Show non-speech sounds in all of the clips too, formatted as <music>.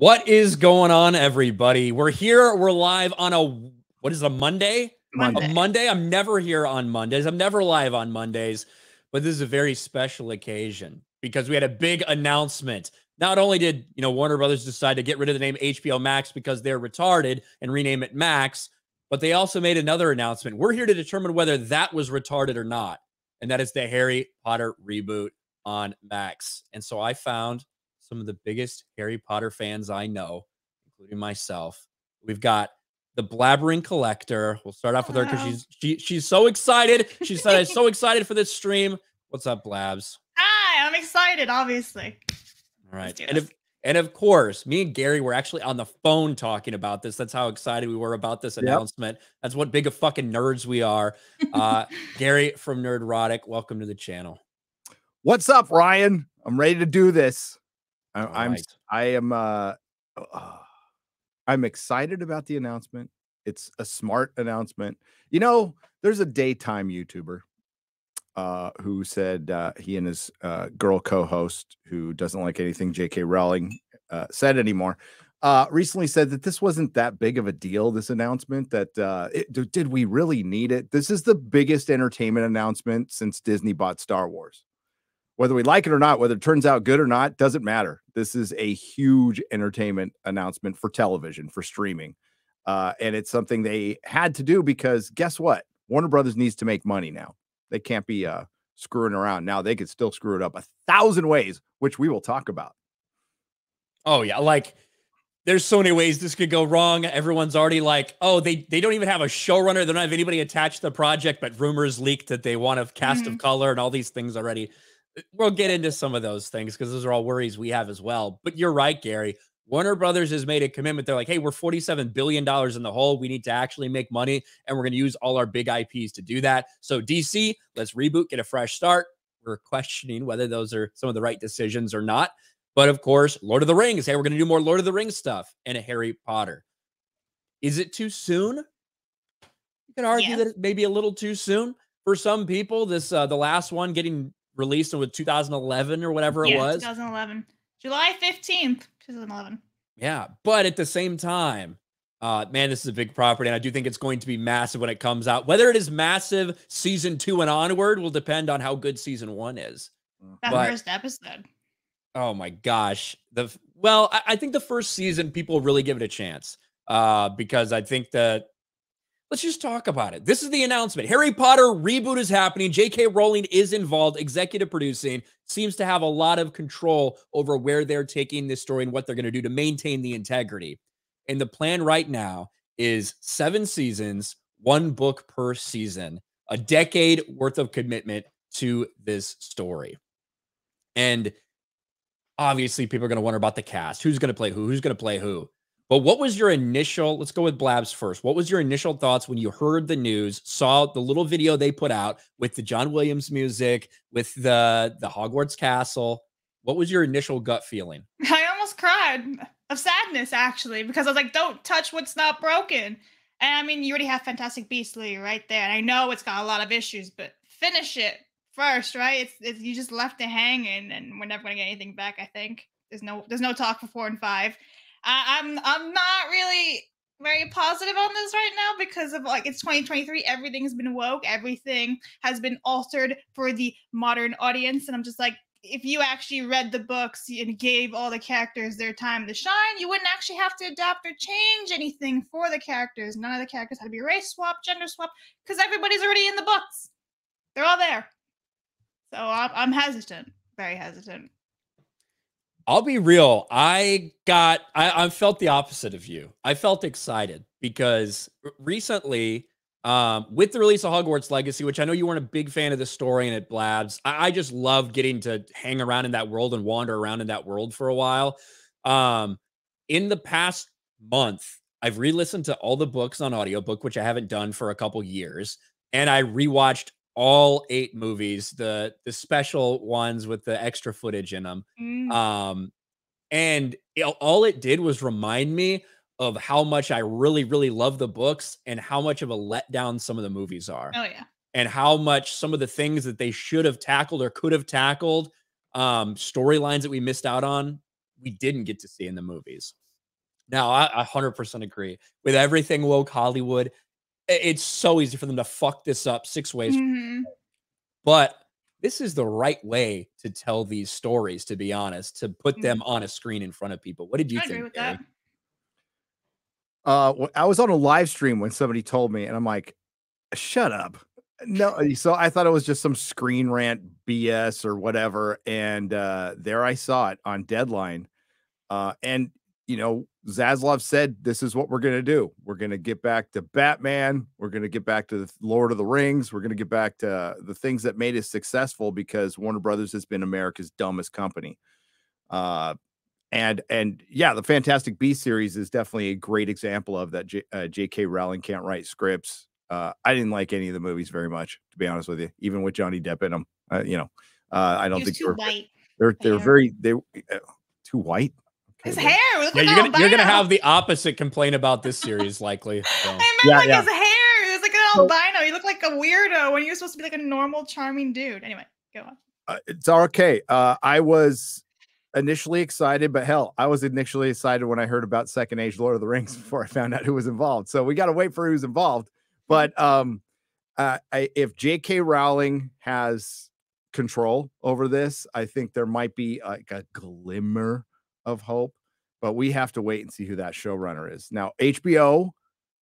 What is going on, everybody? We're here. We're live on a what is it, a Monday? Monday. A Monday. I'm never here on Mondays. I'm never live on Mondays, but this is a very special occasion because we had a big announcement. Not only did you know Warner Brothers decide to get rid of the name HBO Max because they're retarded and rename it Max, but they also made another announcement. We're here to determine whether that was retarded or not, and that is the Harry Potter reboot on Max. And so I found some of the biggest Harry Potter fans I know, including myself. We've got the blabbering collector. We'll start off with her because she's she, she's so excited. She said, "I'm so <laughs> excited for this stream." What's up, Blabs? Hi, I'm excited, obviously. All right, and this. of and of course, me and Gary were actually on the phone talking about this. That's how excited we were about this announcement. That's what big of fucking nerds we are. Uh, <laughs> Gary from Nerdrotic, welcome to the channel. What's up, Ryan? I'm ready to do this. I, All I'm right. I am uh, uh I'm excited about the announcement. It's a smart announcement. You know, there's a daytime YouTuber uh who said uh he and his uh girl co-host who doesn't like anything JK Rowling uh said anymore uh recently said that this wasn't that big of a deal this announcement that uh it, did we really need it this is the biggest entertainment announcement since Disney bought Star Wars whether we like it or not, whether it turns out good or not, doesn't matter. This is a huge entertainment announcement for television, for streaming. Uh, and it's something they had to do because guess what? Warner Brothers needs to make money now. They can't be uh, screwing around. Now they could still screw it up a thousand ways, which we will talk about. Oh yeah, like there's so many ways this could go wrong. Everyone's already like, oh, they they don't even have a showrunner. They don't have anybody attached to the project, but rumors leaked that they want a cast of color and all these things already. Uh, We'll get into some of those things because those are all worries we have as well. But you're right, Gary. Warner Brothers has made a commitment. They're like, hey, we're $47 billion in the hole. We need to actually make money, and we're going to use all our big IPs to do that. So, DC, let's reboot, get a fresh start. We're questioning whether those are some of the right decisions or not. But of course, Lord of the Rings. Hey, we're going to do more Lord of the Rings stuff and a Harry Potter. Is it too soon? You could argue Yes. that it may be a little too soon for some people. This uh, the last one getting released in with 2011 or whatever it was. 2011. July 15th, 2011. Yeah, but at the same time, uh, man, this is a big property, and I do think it's going to be massive when it comes out. Whether it is massive season two and onward will depend on how good season one is. That But- first episode. Oh my gosh. The well, I, I think the first season people really give it a chance. Uh, because I think that let's just talk about it. This is the announcement. Harry Potter reboot is happening. J.K. Rowling is involved, executive producing, seems to have a lot of control over where they're taking this story and what they're going to do to maintain the integrity. And the plan right now is seven seasons, one book per season, a decade worth of commitment to this story. And obviously people are going to wonder about the cast who's going to play who who's going to play who but what was your initial let's go with blabs first what was your initial thoughts when you heard the news saw the little video they put out with the john williams music with the the hogwarts castle what was your initial gut feeling <laughs> I almost cried of sadness, actually, because I was like, don't touch what's not broken. And I mean, you already have Fantastic Beastly right there. And I know it's got a lot of issues, but finish it first, right? It's, it's you just left it hanging, and we're never gonna get anything back. I think there's no there's no talk for four and five. I, I'm I'm not really very positive on this right now because of like it's 2023 everything's been woke everything has been altered for the modern audience and i'm just like if you actually read the books and gave all the characters their time to shine, you wouldn't actually have to adapt or change anything for the characters. None of the characters had to be race swap, gender swap, because everybody's already in the books. They're all there. So I'm, I'm hesitant, very hesitant. I'll be real. I got I, I felt the opposite of you. I felt excited because recently, um, with the release of Hogwarts Legacy, which I know you weren't a big fan of the story and it blabs, I, I just love getting to hang around in that world and wander around in that world for a while. Um, in the past month, I've re-listened to all the books on audiobook, which I haven't done for a couple years, and I rewatched all eight movies, the the special ones with the extra footage in them. Mm. Um, and it- all it did was remind me of how much I really, really love the books and how much of a letdown some of the movies are, oh yeah. and how much some of the things that they should have tackled or could have tackled, um, storylines that we missed out on, we didn't get to see in the movies. Now, I, I 100% agree. With everything woke Hollywood, it's so easy for them to fuck this up six ways. Mhm. But this is the right way to tell these stories, to be honest, to put them on a screen in front of people. What did you I agree think? with that. Uh, wh- I was on a live stream when somebody told me, and I'm like, "Shut up!" No, uh, so I thought it was just some screen rant BS or whatever, and uh, there I saw it on Deadline, uh, and you know, Zaslav said, "This is what we're gonna do. We're gonna get back to Batman. We're gonna get back to the Lord of the Rings. We're gonna get back to the things that made us successful because Warner Brothers has been America's dumbest company." Uh, and and yeah, the Fantastic Beast series is definitely a great example of that. J, uh, J.K. Rowling can't write scripts. Uh, I didn't like any of the movies very much, to be honest with you. Even with Johnny Depp in them, uh, you know, uh, I don't think they're they're they're very they uh, too white. His hair. Look Yeah, like you're an gonna you're gonna have the opposite complaint about this series, likely. <laughs> So. I meant Yeah, like yeah. his hair. It was like an albino. He looked like a weirdo when he was supposed to be like a normal, charming dude. Anyway, go on. uh, it's okay. Uh, I was initially excited, but hell, I was initially excited when I heard about Second Age Lord of the Rings before I found out who was involved. So we got to wait for who's involved. But um, uh, I, if J.K. Rowling has control over this, I think there might be like a glimmer of hope. But we have to wait and see who that showrunner is. Now, HBO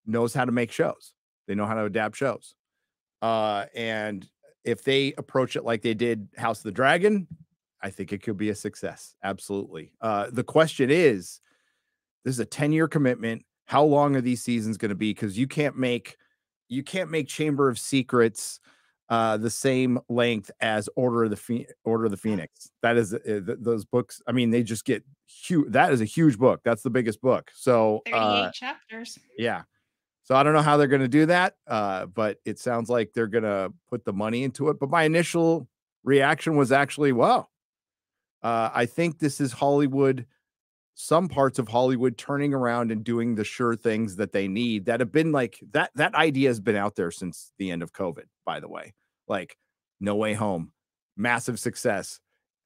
knows how to make shows. They know how to adapt shows. Uh, and if they approach it like they did House of the Dragon, I think it could be a success. Absolutely. Uh, the question is, this is a 10 year commitment. How long are these seasons going to be? Because you can't make you can't make Chamber of Secrets uh, the same length as Order of the Phe- Order of the Phoenix. That is uh, th- those books. I mean, they just get huge. That is a huge book. That's the biggest book. So 38 uh, chapters. yeah. So I don't know how they're going to do that, uh, but it sounds like they're going to put the money into it. But my initial reaction was actually, wow. Uh, I think this is Hollywood, some parts of Hollywood turning around and doing the sure things that they need that have been like that. That idea has been out there since the end of COVID, by the way. Like No Way Home, massive success.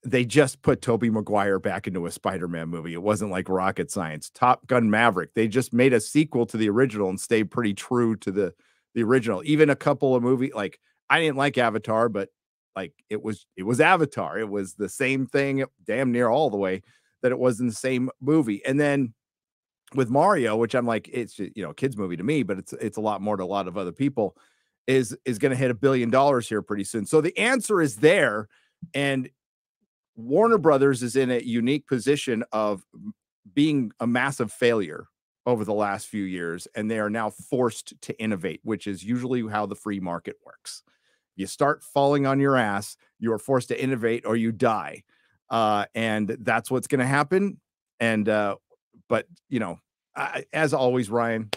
They just put Tobey Maguire back into a Spider-Man movie. It wasn't like rocket science. Top Gun Maverick. They just made a sequel to the original and stayed pretty true to the the original. Even a couple of movie like I didn't like Avatar, but like it was it was Avatar. It was the same thing damn near all the way that it was in the same movie. And then with Mario, which I'm like it's you know kids movie to me, but it's it's a lot more to a lot of other people is is going to hit a billion dollars here pretty soon. So the answer is there and Warner Brothers is in a unique position of being a massive failure over the last few years, and they are now forced to innovate, which is usually how the free market works. You start falling on your ass, you are forced to innovate or you die. Uh, and that's what's going to happen. And, uh, but, you know, I, as always, Ryan,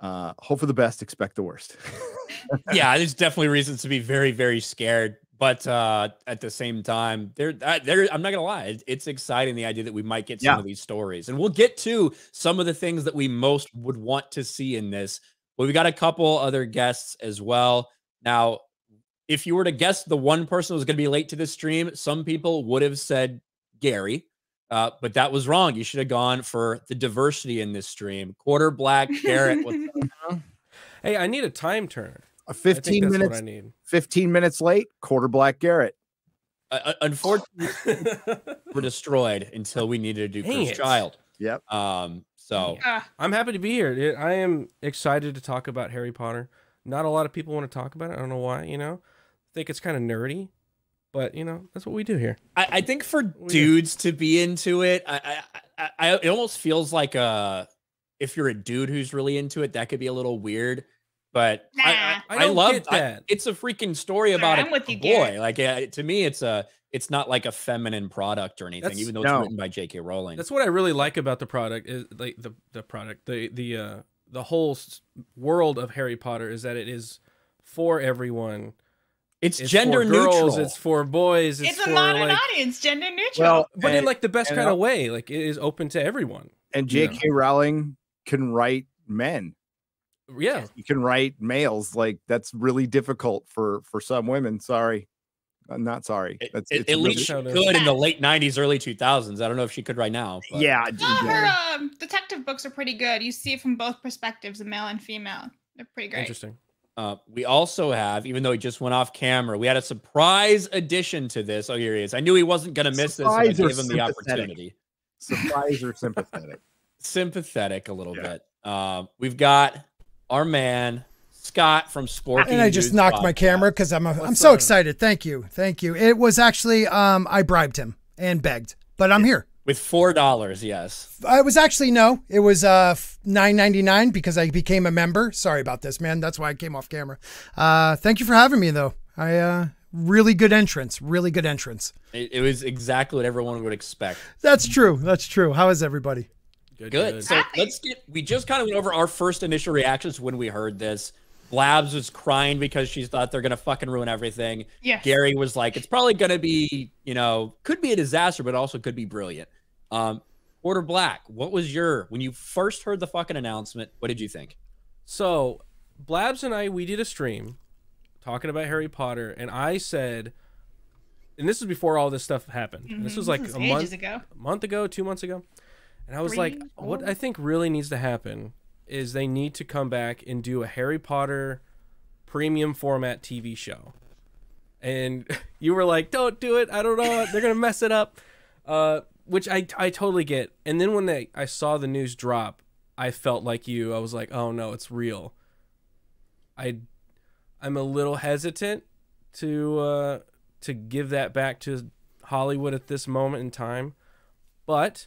uh, hope for the best, expect the worst. <laughs> yeah, there's definitely reasons to be very, very scared. But uh, at the same time, there, there. I'm not gonna lie, it's exciting the idea that we might get some Yeah. of these stories, and we'll get to some of the things that we most would want to see in this. But we got a couple other guests as well. Now, if you were to guess the one person who was going to be late to this stream, some people would have said Gary, uh, but that was wrong. You should have gone for the diversity in this stream. Quarter black Garrett. What's up? <laughs> Hey, I need a time turner. I think 15 that's minutes, I need. 15 minutes late, quarter black Garrett. Uh, uh, unfortunately, <laughs> were destroyed until we needed to do Dang Cursed. Child. Yep. Um, so Ah, I'm happy to be here. I am excited to talk about Harry Potter. Not a lot of people want to talk about it. I don't know why, you know. Think it's kind of nerdy, but you know, that's what we do here. I, I think for do. dudes to be into it, I, I, I, I it almost feels like uh if you're a dude who's really into it, that could be a little weird. But I, Nah. I, I I don't love get I- that. it's a freaking story about I'm a, with you, boy. Garrett. Like uh, to me, it's a it's not like a feminine product or anything, That's- even though No. it's written by J.K. Rowling. That's what I really like about the product is like the the product, the the uh the whole world of Harry Potter is that it is for everyone. It's, It's gender for girls, neutral. it's for boys, it's, it's for a modern like audience, gender neutral. Well, but in like the best kind of way. Like it is open to everyone. and you know. J.K. Rowling can write men. Yeah. You can write males. Like that's really difficult for for some women. Sorry, I'm not sorry. It- That's it- it's at really- least she could in the late '90s, early 2000s. I don't know if she could right now. but- yeah. No, her um, detective books are pretty good. You see it from both perspectives, the male and female. They're pretty great. Interesting. Uh, we also have, even though he just went off camera, we had a surprise addition to this. Oh, here he is. I knew he wasn't going to miss this. I Surprise or gave him the sympathetic? opportunity. Surprise or <laughs> sympathetic. Sympathetic a little Yeah. bit. Um, we've got our man Scott from Sporting. and I just News knocked my camera because I'm a, I'm so up? excited. Thank you, thank you. It was actually um I bribed him and begged, but I'm here. With four dollars. Yes. I was actually no, it was uh nine ninety nine because I became a member. Sorry about this, man. That's why I came off camera. Uh, thank you for having me though. I uh really good entrance, really good entrance. It, it was exactly what everyone would expect. That's true. That's true. How is everybody? Good. Good. So Happy. let's get. We just kind of went over our first initial reactions when we heard this. Blabs was crying because she thought they're gonna fucking ruin everything. Yeah. Gary was like, it's probably gonna be, you know, could be a disaster, but also could be brilliant. Um, Order Black, what was your when you first heard the fucking announcement? What did you think? So, Blabs and I, we did a stream talking about Harry Potter, and I said, and this is before all this stuff happened. and This was like This a month ago. a month ago, two months ago, and I was like, Three, what. I think really needs to happen is they need to come back and do a Harry Potter premium format TV show. And <laughs> you were like, "Don't do it. I don't know. They're gonna mess it up," uh, which I I totally get. And then when they I saw the news drop, I felt like you. I was like, "Oh no, it's real." I I'm a little hesitant to uh, to give that back to Hollywood at this moment in time, but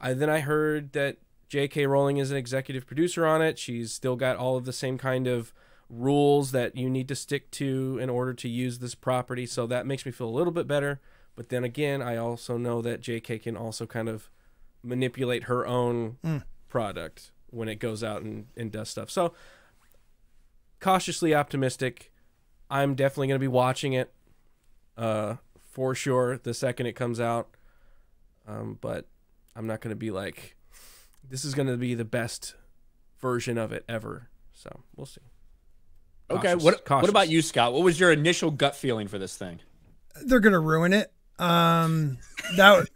I then I heard that J.K. Rowling is an executive producer on it. She's still got all of the same kind of rules that you need to stick to in order to use this property. So that makes me feel a little bit better. But then again, I also know that J.K. can also kind of manipulate her own Mm. product when it goes out and, and does stuff. So cautiously optimistic. I'm definitely going to be watching it uh, for sure the second it comes out. Um, but I'm not going to be like, this is going to be the best version of it ever. So we'll see. Okay, Cautious, what what cautious. about you, Scott? What was your initial gut feeling for this thing? They're gonna ruin it. Um, that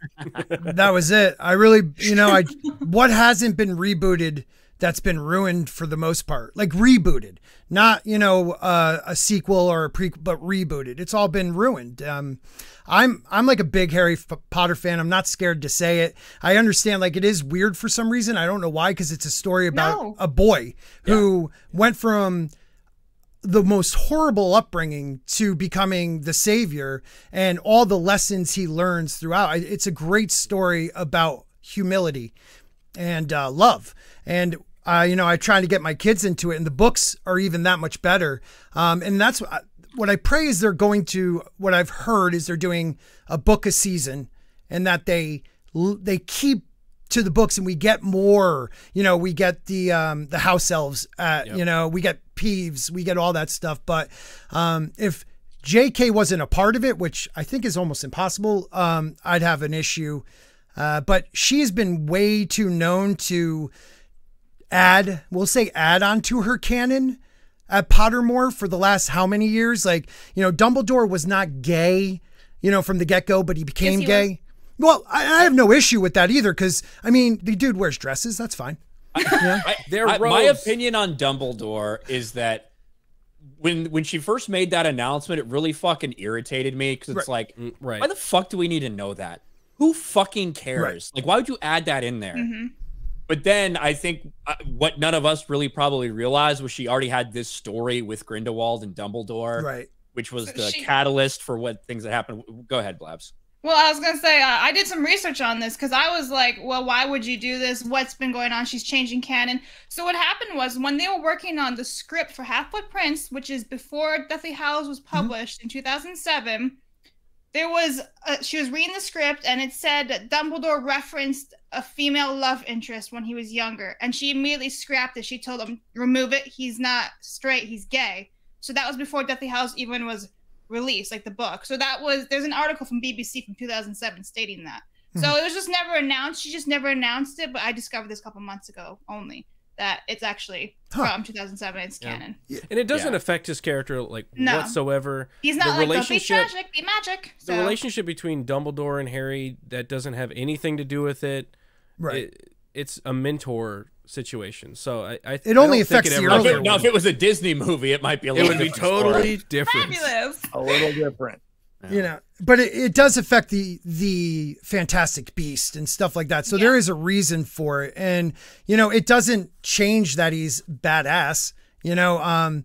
that was it. I really, you know, I what hasn't been rebooted that's been ruined for the most part, like rebooted, not you know uh, a sequel or a prequel, but rebooted. It's all been ruined. Um, I'm I'm like a big Harry F- Potter fan. I'm not scared to say it. I understand like it is weird for some reason. I don't know why because it's a story about No. a boy who went from the most horrible upbringing to becoming the savior and all the lessons he learns throughout. It's a great story about humility and uh, love. And uh, you know, I try to get my kids into it, and the books are even that much better. Um, and that's what what I pray is they're going to. What I've heard is they're doing a book a season, and that they they keep to the books and we get more. You know we get the um the house elves uh you know we get peeves we get all that stuff. But um if jk wasn't a part of it which i think is almost impossible um i'd have an issue. Uh but she's been way too known to add we'll say add on to her canon at pottermore for the last how many years? Like you know dumbledore was not gay you know from the get-go but he became he gay well, I, I have no issue with that either, because I mean, the dude wears dresses. That's fine. I, <laughs> They're I- my opinion on Dumbledore is that when when she first made that announcement, it really fucking irritated me because it's like, Mm, Right. why the fuck do we need to know that? Who fucking cares? Like, why would you add that in there? hmm But then I think uh, what none of us really probably realized was she already had this story with Grindelwald and Dumbledore, Right. which was the she- catalyst for what things that happened. Go ahead, Blabs. Well, I was gonna say uh, I did some research on this because I was like, well, why would you do this? What's been going on? She's changing canon. So what happened was when they were working on the script for Half Blood Prince, which is before Deathly Hallows was published in 2007, there was uh she was reading the script and it said that Dumbledore referenced a female love interest when he was younger, and she immediately scrapped it. She told him, remove it. He's not straight. He's gay. So that was before Deathly Hallows even was released, like the book. So that was there's an article from BBC from 2007 stating that. So hmm. it was just never announced. She just never announced it, but I discovered this a couple months ago only that it's actually Huh. from 2007. It's Yeah. canon. and it doesn't Yeah. affect his character like No. whatsoever. He's The not like, don't be relationship- tragic, be magic. The relationship between Dumbledore and Harry that doesn't have anything to do with it. Right. It, it's a mentor situation. So I, I It only I don't think affects the ever- Now, if earlier it, now, if it was a Disney movie, it might be a little. It little would be different story. totally different. fabulous. A little different. you know but it, it does affect the the fantastic beast and stuff like that so there is a reason for it and you know it doesn't change that he's badass you know um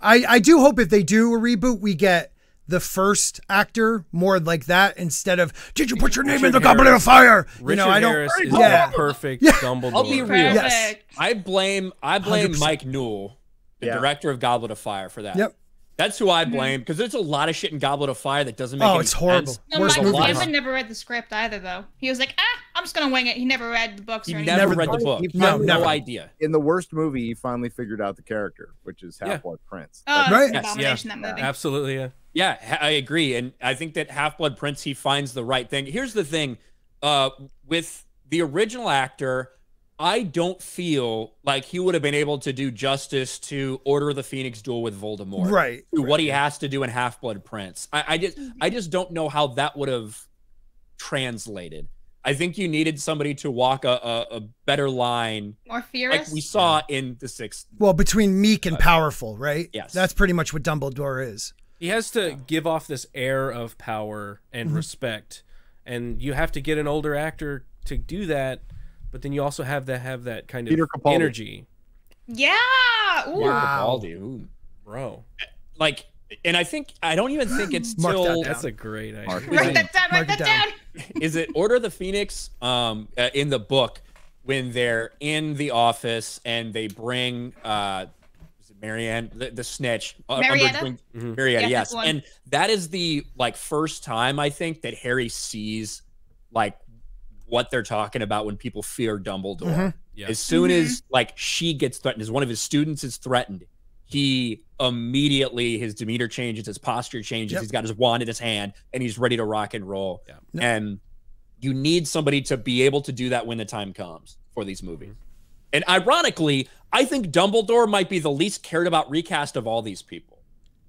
i i do hope if they do a reboot we get the first actor more like that instead of did you put your name in the Richard goblet of Harris. fire you Richard know i don't Harris is yeah the perfect Yeah. Dumbledore. I'll be real. Yes. I blame I blame 100%. Mike Newell, the Yeah. director of Goblet of Fire, for that. Yep. That's who I blame because there's a lot of shit in Goblet of Fire that doesn't make Oh, any it's horrible. sense. No, Worst Michael movie. Gambon never read the script either, though. He was like, ah, I'm just gonna wing it. He never read the books He or never, anything. read the book. He No, no idea. In the worst movie, he finally figured out the character, which is Half Yeah. Blood Prince. Oh, That's- Right. an Yes, abomination, yeah. that movie. Absolutely, yeah. Yeah, I agree, and I think that Half Blood Prince he finds the right thing. Here's the thing, uh, with the original actor, I don't feel like he would have been able to do justice to Order of the Phoenix duel with Voldemort. right to what he has to do in Half Blood Prince. I, I just I just don't know how that would have translated. I think you needed somebody to walk a, a, a better line, More like we saw in the sixth. well between meek and powerful right yes. that's pretty much what dumbledore is He has to give off this air of power and Mm-hmm. respect, and you have to get an older actor to do that. But then you also have to have that kind of Capaldi. energy, yeah. Ooh. Wow. Capaldi, ooh. bro. Like, and I think I don't even think it's <gasps> Mark that still. That's a great idea. Mark Write that down. Write that down. down. is it Order of the Phoenix um uh, in the book when they're in the office and they bring uh is it Marianne the, the snitch uh, Umbridge Marietta? brings- Mhm. Marietta Yeah, yes and that is the like first time I think that Harry sees like what they're talking about when people fear Dumbledore Mhm. Yeah. as soon Mhm. as like she gets threatened as one of his students is threatened he immediately his demeanor changes his posture changes Yep. he's got his wand in his hand and he's ready to rock and roll Yeah. Yep. and you need somebody to be able to do that when the time comes for these movies and ironically i think dumbledore might be the least cared about recast of all these people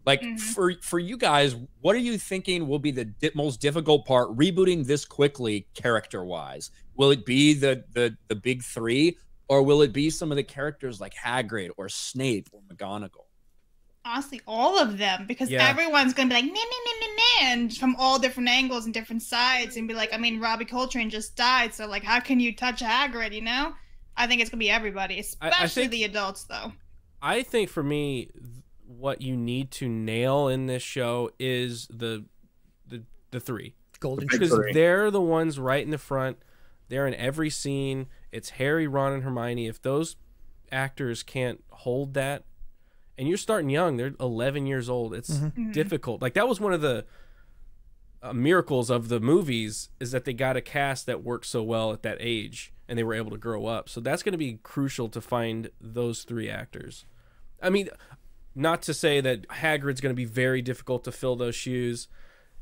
like Mhm. for for you guys what are you thinking will be the di- most difficult part rebooting this quickly character wise will it be the the the big three or will it be some of the characters like hagrid or snape or mcgonagall Honestly, all of them, because Yeah. everyone's gonna be like, nah, nah, nah, nah, nah, and from all different angles and different sides, and be like, I mean, Robbie Coltrane just died, so like, how can you touch Hagrid? You know? I think it's gonna be everybody, I especially think- the adults, though. I think for me, what you need to nail in this show is the the the three golden Big because three. they're the ones right in the front. They're in every scene. It's Harry, Ron, and Hermione. If those actors can't hold that, and you're starting young, they're 11 years old. It's Mhm. difficult. Like that was one of the uh, miracles of the movies is that they got a cast that worked so well at that age, and they were able to grow up. So that's going to be crucial to find those three actors. I mean, not to say that Hagrid's going to be very difficult to fill those shoes.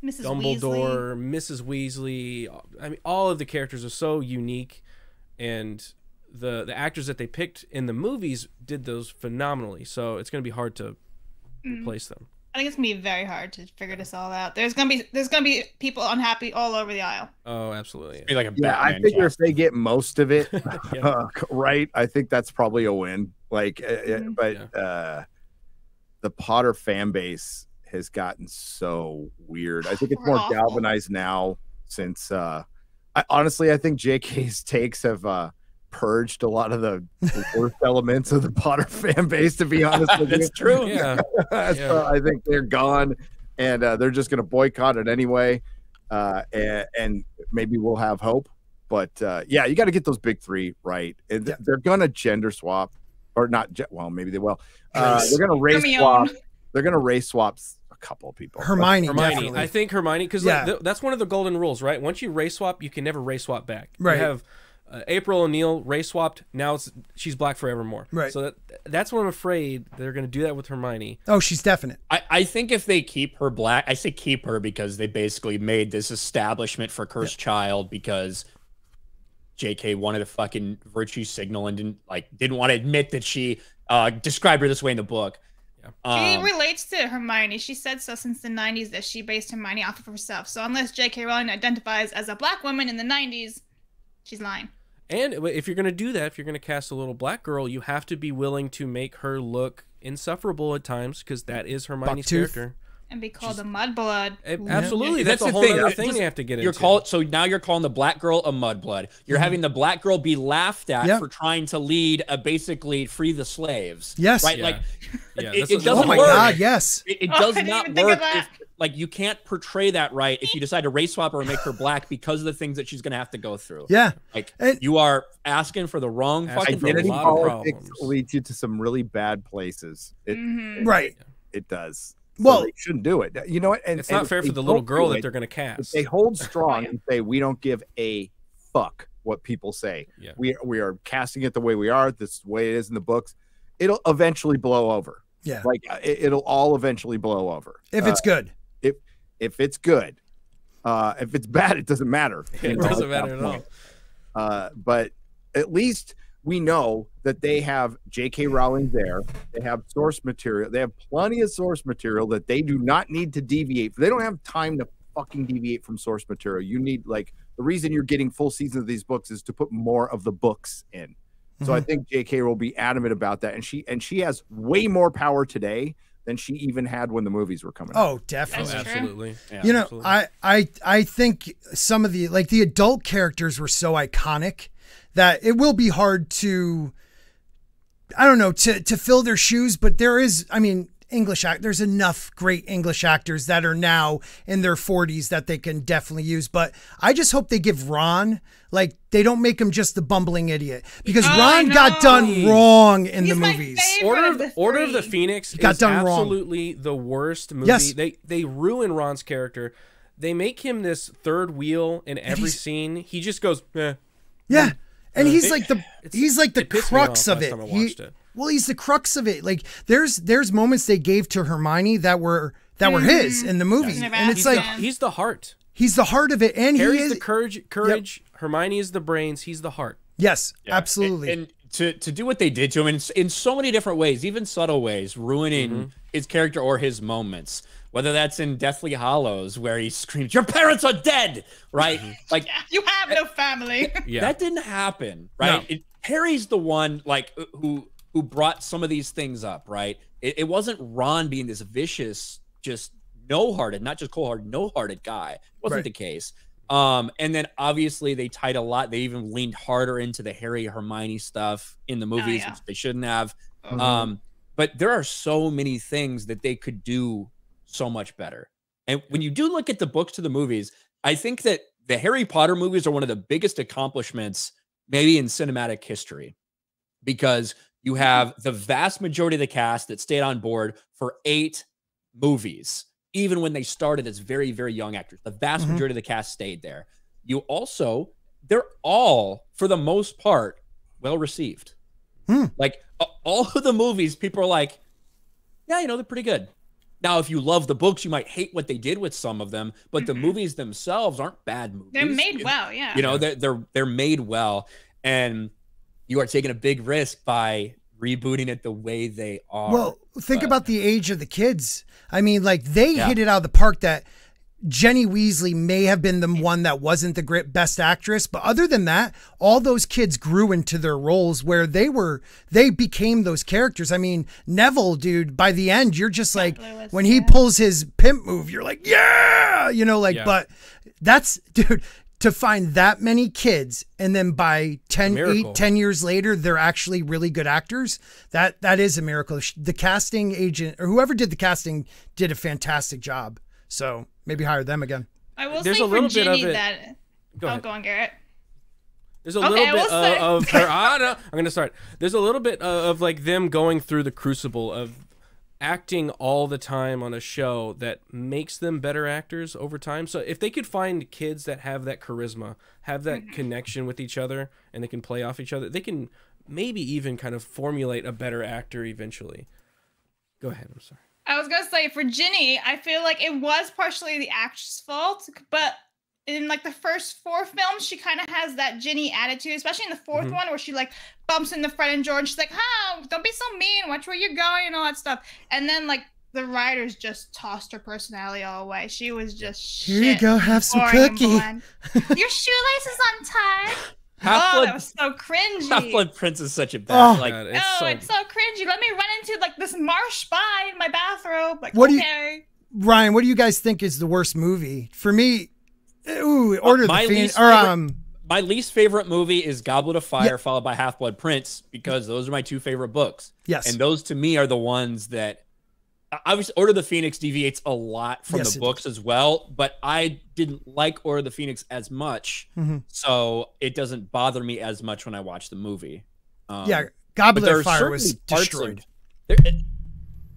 Mrs. Weasley. Dumbledore, Mrs. Weasley. I mean, all of the characters are so unique, and the the actors that they picked in the movies did those phenomenally. So it's going to be hard to Mm. replace them. I think it's gonna be very hard to figure this all out. There's gonna be there's gonna be people unhappy all over the aisle. Oh, absolutely. be like a Yeah, I figure cast. if they get most of it <laughs> Yeah. uh, <laughs> right, I think that's probably a win. Like, uh, uh, Mhm. but uh, the Potter fan base has gotten so weird. I think it's more awful. galvanized now since. Uh, I honestly, I think JK's <laughs> takes have uh, purged a lot of the worst <laughs> elements of the Potter fan base. To be honest with you, <laughs> that's true Yeah. <laughs> so I think they're gone, and uh, they're just going to boycott it anyway. Uh, and, and maybe we'll have hope. But uh, yeah, you got to get those big three right. And th- They're going to gender swap, or not? ge- Well, maybe they will. Uh, Race. they're going to race Hermione. swap. They're going to race swap s- a couple of people. Hermione, Hermione. definitely. I think Hermione because Yeah. that's one of the golden rules, right? Once you race swap, you can never race swap back. Right. You have uh, April O'Neil race swapped. Now it's she's black forevermore. Right. So that that's what I'm afraid they're going to do that with Hermione. oh, she's definite. I, I think if they keep her black, I say keep her because they basically made this establishment for cursed child because JK wanted a fucking virtue signal and didn't like didn't want to admit that she uh, described her this way in the book. She Um, relates to Hermione. She said so since the 90s that she based Hermione off of herself. So unless J.K. Rowling identifies as a black woman in the 90s, she's lying. And if you're going to do that, if you're going to cast a little black girl, you have to be willing to make her look insufferable at times because that is Hermione's Bucktooth. character. And be called a mudblood. Absolutely, Yeah, that's, that's a the whole thing. other thing just- they have to get You're into. called so now you're calling the black girl a mudblood. You're Mm-hmm. having the black girl be laughed at Yep. for trying to lead a basically free the slaves. Yes. right. Yeah. Like Yeah, it, this it is- doesn't Oh my work. God, yes. It, it <laughs> Oh, does didn't not even think of work. If, that. Like you can't portray that right if you decide to race swap her or make her black because of the things that she's going to have to go through. Yeah. Like And- you are asking for the wrong Asking fucking for a. Identity lot politics problems. leads you to some really bad places. It, Mhm. Right. it does. So Well- they shouldn't do it. You know what? And it's not and fair for the little girl do that they're going to cast. they hold <laughs> strong and say we don't give a fuck what people say. Yeah. We we are casting it the way we are. This is the way it is in the books. It'll eventually blow over. Yeah. Like uh, it, it'll all eventually blow over. If Uh, it's good. If it's good. Uh, if it's <laughs> bad, it doesn't matter. <laughs> it know, doesn't matter at all. Uh, but at least we know that they have J.K. Rowling there. They have source material. They have plenty of source material that they do not need to deviate. They don't have time to fucking deviate from source material. You need like the reason you're getting full seasons of these books is to put more of the books in. So I think J.K. will be adamant about that, and she and she has way more power today than she even had when the movies were coming. out. Oh, definitely. Oh, absolutely. Yeah. you know, absolutely. I, I I think some of the like the adult characters were so iconic that it will be hard to I don't know to to fill their shoes, but there is I mean English act there's enough great English actors that are now in their 40s that they can definitely use, but I just hope they give Ron like they don't make him just the bumbling idiot because Oh, Ron got done wrong in He's the movies. Order of of the, the Order of the three. Phoenix got is done wrong. absolutely the worst movie. Yes. They they ruin Ron's character. They make him this third wheel in every scene. He just goes, eh. Yeah. And he's like the <laughs> it's- he's like the it pissed me crux off of last it. time I He- it. Well, he's the crux of it. Like there's there's moments they gave to Hermione that were that were his in the movie, Never and it's He's, like the, he's the heart. he's the heart of it, and he Harry's is the courage. Courage. Hermione is the brains. He's the heart. yes, Yeah. absolutely. And, and to to do what they did to him in, in so many different ways, even subtle ways, ruining Mm-hmm. his character or his moments. Whether that's in Deathly Hallows, where he screams, "Your parents are dead!" Right? Mm-hmm. <laughs> Like You have no family. <laughs> Yeah. that didn't happen, right? No. It, Harry's the one like who who brought some of these things up, right? It, it wasn't Ron being this vicious, just no-hearted, not just cold-hearted, no-hearted guy. wasn't Right. the case. Um, and then obviously they tied a lot. They even leaned harder into the Harry Hermione stuff in the movies, yeah. which they shouldn't have. Mm-hmm. Um, but there are so many things that they could do so much better. And when you do look at the books to the movies, I think that the Harry Potter movies are one of the biggest accomplishments, maybe in cinematic history, because you have the vast majority of the cast that stayed on board for eight movies, even when they started as very, very young actors. The vast Mhm. majority of the cast stayed there. You also, they're all, for the most part, well received. Hmm. Like a- all of the movies, people are like, yeah, you know, they're pretty good. Now, if you love the books, you might hate what they did with some of them, but the Mhm. movies themselves aren't bad movies. They're made You- well, yeah. You know, they're they're they're made well, and you are taking a big risk by rebooting it the way they are. Well, think but- about the age of the kids. I mean, like they Yeah. hit it out of the park that Ginny Weasley may have been the one that wasn't the great best actress, but other than that, all those kids grew into their roles where they were they became those characters. I mean, Neville, dude, by the end, you're just like Lewis, when he yeah. pulls his pimp move, you're like, yeah, you know, like, Yeah. but that's <laughs> dude. To find that many kids and then by 10, 8, 10 years later, they're actually really good actors. That that is a miracle. The casting agent or whoever did the casting did a fantastic job. So maybe hire them again. I will There's say a little for bit of it- that. Go oh, go on, Garrett. There's a Okay, little bit will of, of <laughs> her. Ah, no, I'm gonna start. There's a little bit of, of like them going through the crucible of acting all the time on a show that makes them better actors over time. So if they could find kids that have that charisma, have that mm-hmm. connection with each other, and they can play off each other, they can maybe even kind of formulate a better actor eventually. Go ahead. I'm sorry. I was gonna say for Ginny, I feel like it was partially the actress' fault, but in like the first four films, she kind of has that Ginny attitude, especially in the 4th Mhm. one where she like bumps in the Fred and George. She's like, "Oh, don't be so mean. Watch where you're going and all that stuff." And then like the writers just tossed her personality all away. She was just Here you go, have some boring and cookie. <laughs> Your shoelace is untied. Half oh, that was so cringy. Half Blood Prince is such a bad Oh. like. God, oh, it's so, it's so cringy. Let me run into like this marsh spy in my bathrobe. Like, What do you- okay. Ryan, what do you guys think is the worst movie? For me, ooh, Order my the Phoenix, least or favorite- um, My least favorite movie is Goblet of Fire, Yeah. followed by Half Blood Prince, because those are my two favorite books. yes, And those to me are the ones that obviously Order of the Phoenix deviates a lot from Yes, the it books as well, but I didn't like Order of the Phoenix as much, Mhm. so it doesn't bother me as much when I watch the movie. Um, yeah, Goblet of Fire was parts of- destroyed. there,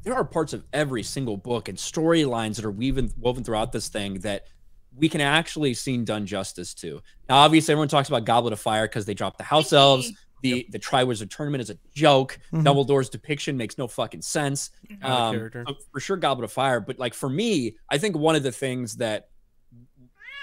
there are parts of every single book and storylines that are weaving woven throughout this thing that we can actually see done justice to. Now, obviously, everyone talks about Goblet of Fire because they dropped the house elves. The the Triwizard Tournament is a joke. Mhm. Dumbledore's depiction makes no fucking sense. Mm-hmm. Out of Um, character. for sure, Goblet of Fire. But like for me, I think one of the things that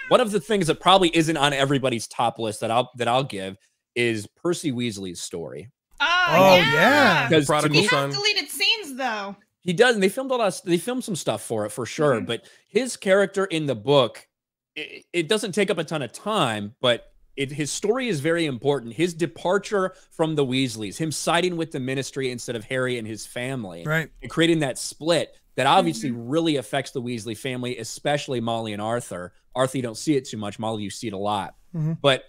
one of the things that probably isn't on everybody's top list that I'll that I'll give is Percy Weasley's story. Oh, Oh, yeah. yeah. Because to Prodigal me- He son. has deleted scenes though. He does, and they filmed a lot. Of, they filmed some stuff for it for sure. Mhm. But his character in the book, it, it doesn't take up a ton of time, but it, his story is very important. His departure from the Weasleys, him siding with the Ministry instead of Harry and his family, Right. and creating that split that obviously really affects the Weasley family, especially Molly and Arthur. Arthur, you don't see it too much. Molly, you see it a lot. Mhm. But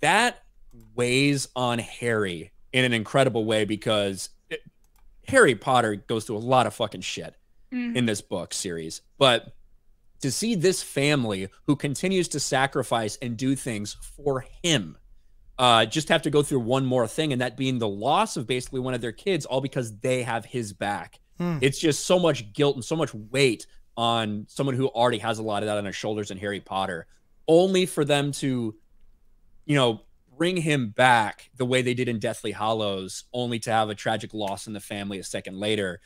that weighs on Harry in an incredible way because it- Harry Potter goes through a lot of fucking shit Mhm. in this book series. But to see this family who continues to sacrifice and do things for him, uh, just have to go through one more thing, and that being the loss of basically one of their kids, all because they have his back. Hmm. It's just so much guilt and so much weight on someone who already has a lot of that on their shoulders in Harry Potter, only for them to, you know, bring him back the way they did in Deathly Hallows, only to have a tragic loss in the family a second later.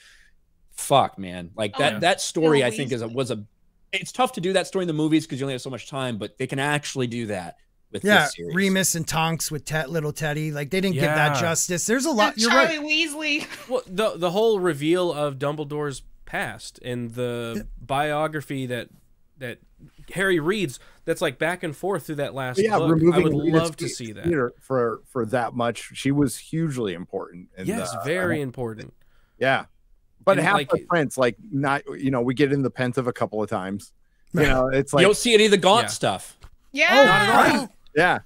Fuck, man. Like Oh, that yeah. that story I think is a, was a it's tough to do that story in the movies because you only have so much time, but they can actually do that with Yeah, this series. Remus and Tonks with Ted, little Teddy, like they didn't give that justice. There's a lot. And You're Charlie right. Weasley. <laughs> Well, the the whole reveal of Dumbledore's past and the biography that that Harry reads that's like back and forth through that last yeah, book. removing I would Rita love to see that. for for that much. She was hugely important. in Yes, the- very uh, important. Yeah. But And, half like- the Prince, like not you know, we get in the Pensieve a couple of times. You know, it's like you don't see any of the Gaunt Yeah. stuff. Yeah. Oh, Not at all. yeah.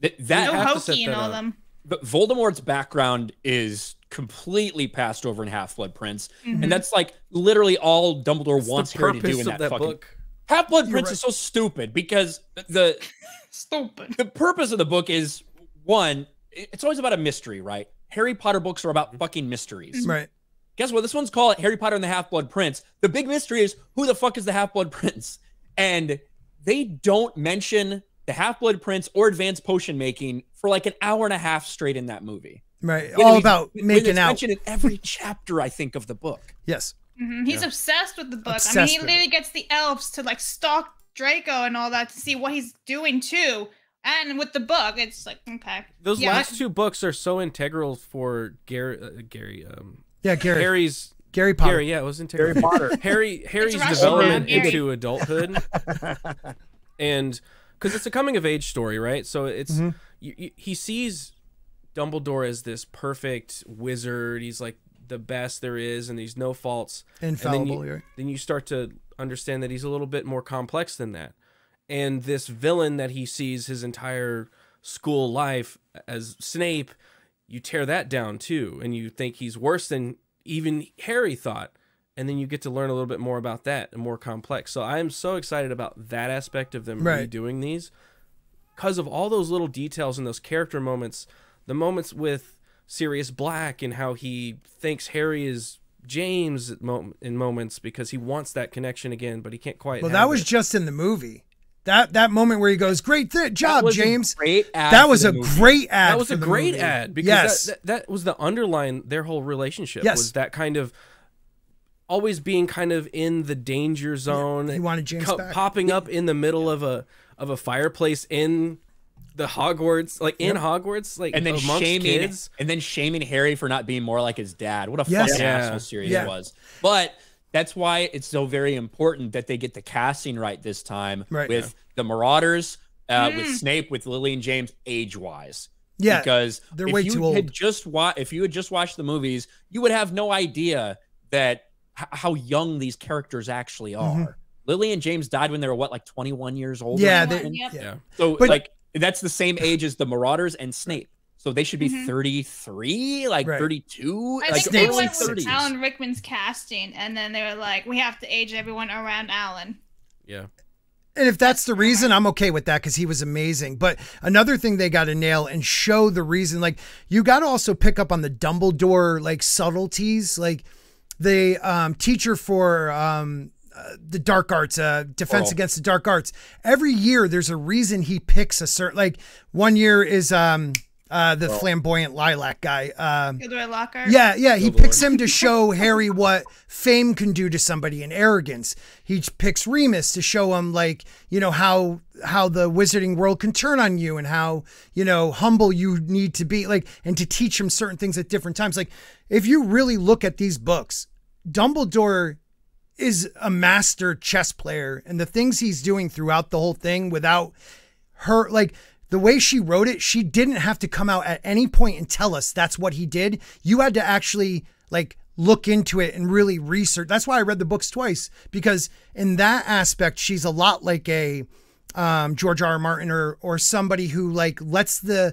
That, that No have to set hokey and that all up. them. but Voldemort's background is completely passed over in Half Blood Prince, Mhm. and that's like literally all Dumbledore It's wants Harry to do in that, that fucking book. Half Blood You're Prince right. is so stupid because the <laughs> Stupid. the purpose of the book is one, it's always about a mystery, right? Harry Potter books are about fucking mysteries. Right. Guess what? This one's called Harry Potter and the Half Blood Prince. The big mystery is who the fuck is the Half Blood Prince? And they don't mention the Half Blood Prince or advanced potion making for like an hour and a half straight in that movie. Right. You know, All about making out. mentioned in every <laughs> chapter, I think, of the book. Yes. Mhm. He's Yeah. obsessed with the book. I mean, he with literally gets the elves to like stalk Draco and all that to see what he's doing too. And with the book, it's like okay. Those Yeah. last two books are so integral for Gary. Uh, Gary. Um, Yeah, Gary. Harry's. Gary Potter. Gary. Yeah, it was integral. Harry Potter. <laughs> Harry Harry's Russian, development Gary. into adulthood, <laughs> and because it's a coming of age story, right? So it's Mhm. you, you, he sees Dumbledore as this perfect wizard. He's like the best there is, and he's no faults. Infallible. you- you're- Then you start to understand that he's a little bit more complex than that, and this villain that he sees his entire school life as Snape, you tear that down too, and you think he's worse than even Harry thought and then you get to learn a little bit more about that and more complex. So I am so excited about that aspect of them Right. redoing these because of all those little details and those character moments, the moments with Sirius Black and how he thinks Harry is James in moments because he wants that connection again, but he can't quite. Well, that was it. just in the movie. That that moment where he goes, "Great th- That job, was a James." Great ad That was a movie. great ad. that was a great movie. ad because yes, that, that, that was the underline their whole relationship Yes. was that kind of always being kind of in the danger zone he wanted James co- back. popping up in the middle of a of a fireplace in the Hogwarts, like in Hogwarts, like and then shaming kids. and then shaming Harry for not being more like his dad. What a Yes. fucking Yeah. asshole series Yeah. it was. But that's why it's so very important that they get the casting right this time Right. with the Marauders, uh, with Mm. Snape, with Lily and James, age wise. Yeah, because they're if way you too had old. just wa- if you had just watched the movies, you would have no idea that h- how young these characters actually are. Mhm. Lily and James died when they were what, like 21 years old? Yeah, they- something? Yeah. So But- like that's the same age as the Marauders and Snape. So they should be Mhm. 33, like Right. 32, I like think they went with 30s. Alan Rickman's casting, and then they were like, "We have to age everyone around Alan." Yeah. And if that's the reason, I'm okay with that because he was amazing. But another thing they got to nail and show the reason, like you got to also pick up on the Dumbledore like subtleties, like the um, teacher for um, uh, the dark arts, uh, defense Quirrell. against the dark arts. Every year, there's a reason he picks a certain. Like one year is um, uh, the flamboyant lilac guy. Um, Gilderoy Lockhart. yeah, yeah. He Dumbledore. picks him to show Harry what fame can do to somebody and arrogance. He picks Remus to show him like, you know, how how the wizarding world can turn on you and how, you know, humble you need to be like and to teach him certain things at different times. Like if you really look at these books, Dumbledore is a master chess player and the things he's doing throughout the whole thing without her like the way she wrote it she didn't have to come out at any point and tell us that's what he did you had to actually like look into it and really research that's why i read the books twice because in that aspect she's a lot like a um, george r. R. martin or or somebody who like lets the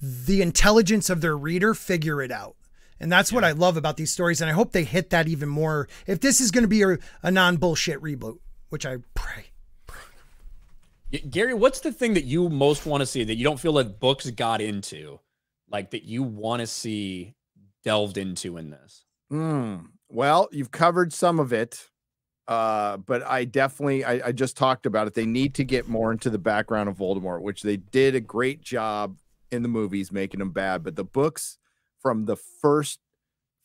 the intelligence of their reader figure it out and that's what I love about these stories. And I hope they hit that even more. If this is going to be a, a non bullshit reboot, which I pray. Gary, what's the thing that you most want to see that you don't feel like books got into, like that you want to see delved into in this? Hmm. Well, you've covered some of it, uh, but I definitely I, I just talked about it. They need to get more into the background of Voldemort, which they did a great job in the movies making him bad. But the books, from the first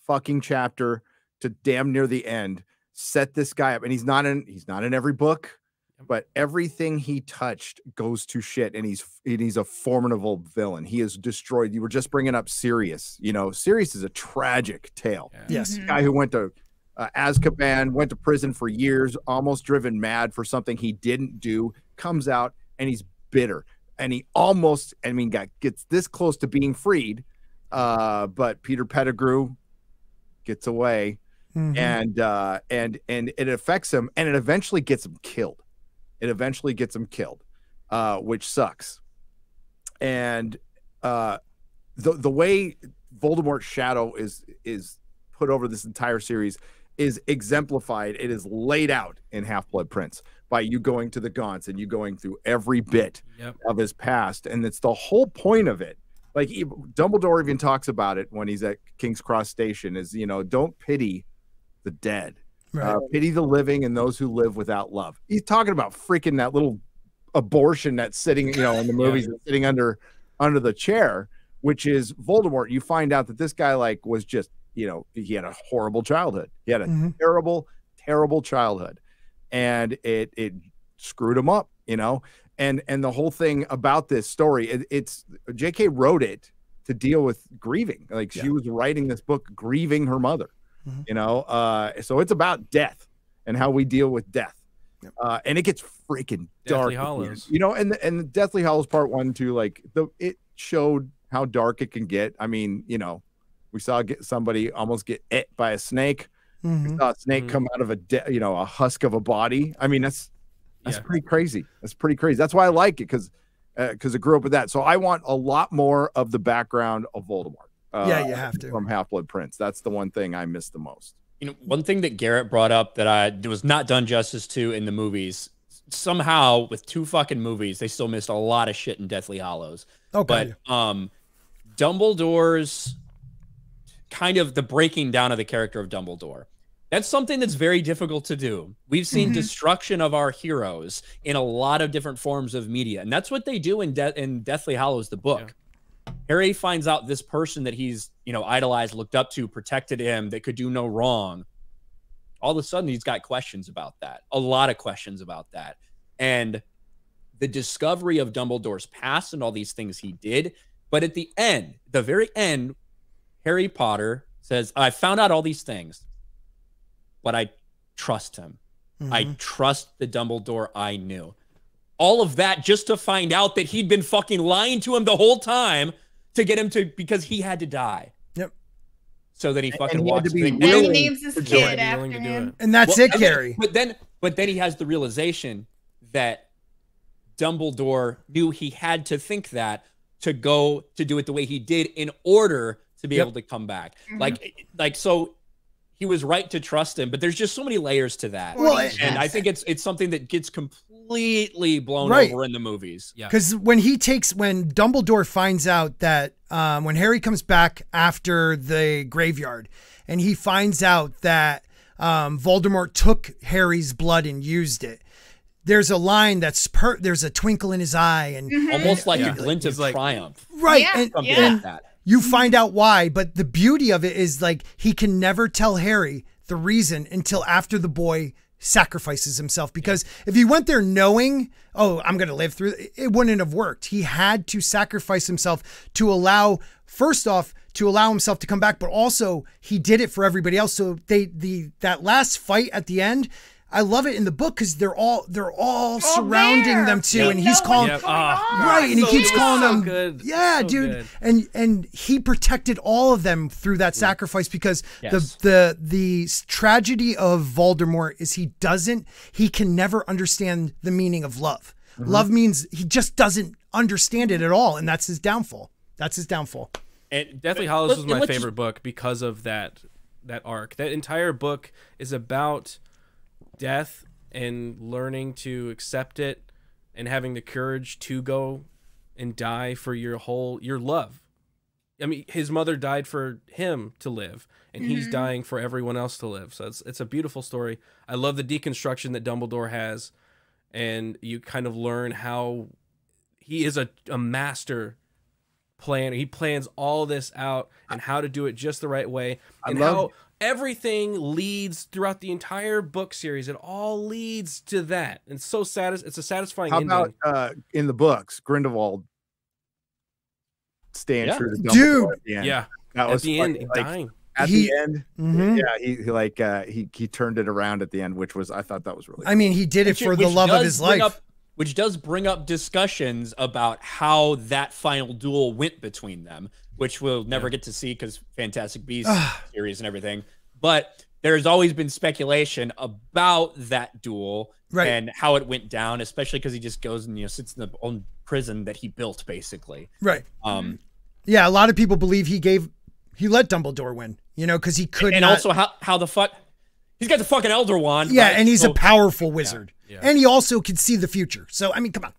fucking chapter to damn near the end, set this guy up, and he's not in he's not in every book. But everything he touched goes to shit, and he's and he's a formidable villain. He is destroyed. You were just bringing up Sirius. You know, Sirius is a tragic tale Yeah. Yes. Mhm. guy who went to uh, Azkaban, went to prison for years, almost driven mad for something he didn't do, comes out and he's bitter. And he almost, I mean, got gets this close to being freed. Uh, but Peter Pettigrew gets away Mhm. and uh and and it affects him and it eventually gets him killed. It eventually gets him killed, uh, which sucks. And uh the the way Voldemort's shadow is is put over this entire series is exemplified. It is laid out in Half Blood Prince by you going to the Gaunts and you going through every bit Yep. of his past, and it's the whole point of it. Like Dumbledore even talks about it when he's at King's Cross Station. Is you know don't pity the dead, Right. uh, pity the living and those who live without love. He's talking about freaking that little abortion that's sitting, you know, in the <laughs> movies, that's sitting under under the chair, which is Voldemort. You find out that this guy like was just, you know, he had a horrible childhood. He had a Mhm. terrible, terrible childhood, and it it screwed him up, you know. And and the whole thing about this story, it, it's J.K. wrote it to deal with grieving. Like she was writing this book grieving her mother, Mhm. you know. Uh, so it's about death and how we deal with death. Yep. Uh, and it gets freaking dark, Deathly at the you know. And the, and the Deathly Hallows Part One, too. Like the it showed how dark it can get. I mean, you know, we saw get somebody almost get ate by a snake. Mhm. Saw a snake Mhm. come out of a de- you know a husk of a body. I mean, that's that's Yeah. pretty crazy. That's pretty crazy. That's why I like it because because I grew up with that. So I want a lot more of the background of Voldemort. Uh, Yeah, you have to. from Half Blood Prince. That's the one thing I miss the most. You know, one thing that Garrett brought up that I was not done justice to in the movies. Somehow, with two fucking movies, they still missed a lot of shit in Deathly Hallows. Okay. But um, Dumbledore's kind of the breaking down of the character of Dumbledore. That's something that's very difficult to do. We've seen Mhm. destruction of our heroes in a lot of different forms of media, and that's what they do in De- in Deathly Hallows, the book. Harry finds out this person that he's you know idolized, looked up to, protected him, that could do no wrong. All of a sudden, he's got questions about that. A lot of questions about that, and the discovery of Dumbledore's past and all these things he did. But at the end, the very end, Harry Potter says, I found out all these things, but I trust him. I Mhm. trust the Dumbledore I knew. All of that just to find out that he'd been fucking lying to him the whole time to get him to because he had to die. Yep. So that he And fucking he walks to be the- And he names his kid after Willing to do him. it. and that's Well, it, and then- but then, but then he has the realization that Dumbledore knew he had to think that to go to do it the way he did in order to be Yep. able to come back. Mhm. Like, like so, he was right to trust him. But there's just so many layers to that, Well, Forty and I think it's it's something that gets completely blown Right. over in the movies. Yeah. Because when he takes, when Dumbledore finds out that um, when Harry comes back after the graveyard, and he finds out that um, Voldemort took Harry's blood and used it, there's a line that's per. There's a twinkle in his eye, and Mhm. Almost like Yeah. a glint of like- triumph. right, Yeah, and, yeah. and like you find out why. But the beauty of it is like he can never tell Harry the reason until after the boy sacrifices himself. Because if he went there knowing, oh, I'm going to live through, it, it wouldn't have worked. He had to sacrifice himself to allow, first off, to allow himself to come back, but also he did it for everybody else. So they the that last fight at the end. I love it in the book because they're all they're all surrounding there. them too, They and he's know calling what's Yep. going on. right and he So keeps good. calling So them good. yeah So dude good. and and he protected all of them through that sacrifice because Yes. the the the tragedy of Voldemort is he doesn't he can never understand the meaning of love mm-hmm. love means he just doesn't understand it at all and that's his downfall that's his downfall And Deathly but- Hallows was my let's favorite book because of that that arc. That entire book is about death and learning to accept it and having the courage to go and die for your whole your love. I mean, his mother died for him to live, and he's Mhm. dying for everyone else to live. So it's it's a beautiful story. I love the deconstruction that Dumbledore has, and you kind of learn how he is a, a master planner. He plans all this out and how to do it just the right way, I and love- how everything leads throughout the entire book series. It all leads to that. And it's so satis- It's a satisfying How ending. about uh, in the books, Grindelwald staying Yeah. true to Dude. at the end. yeah, that at was the end, like, dying. At He- the end, Mhm. yeah, he, he like uh, he he turned it around at the end, which was I thought that was really. I mean he did it Which- for the love of does his life up- which does bring up discussions about how that final duel went between them, which we'll never get to see because Fantastic Beasts <sighs> series and everything. But there's always been speculation about that duel Right. and how it went down, especially because he just goes and you know sits in the own prison that he built, basically. right Um, yeah a lot of people believe he gave he let Dumbledore win you know because he couldn't. and not also how how the fuck he's got the fucking Elder Wand. Yeah, right? and he's So- a powerful wizard. yeah. And he also can see the future. So I mean, come on.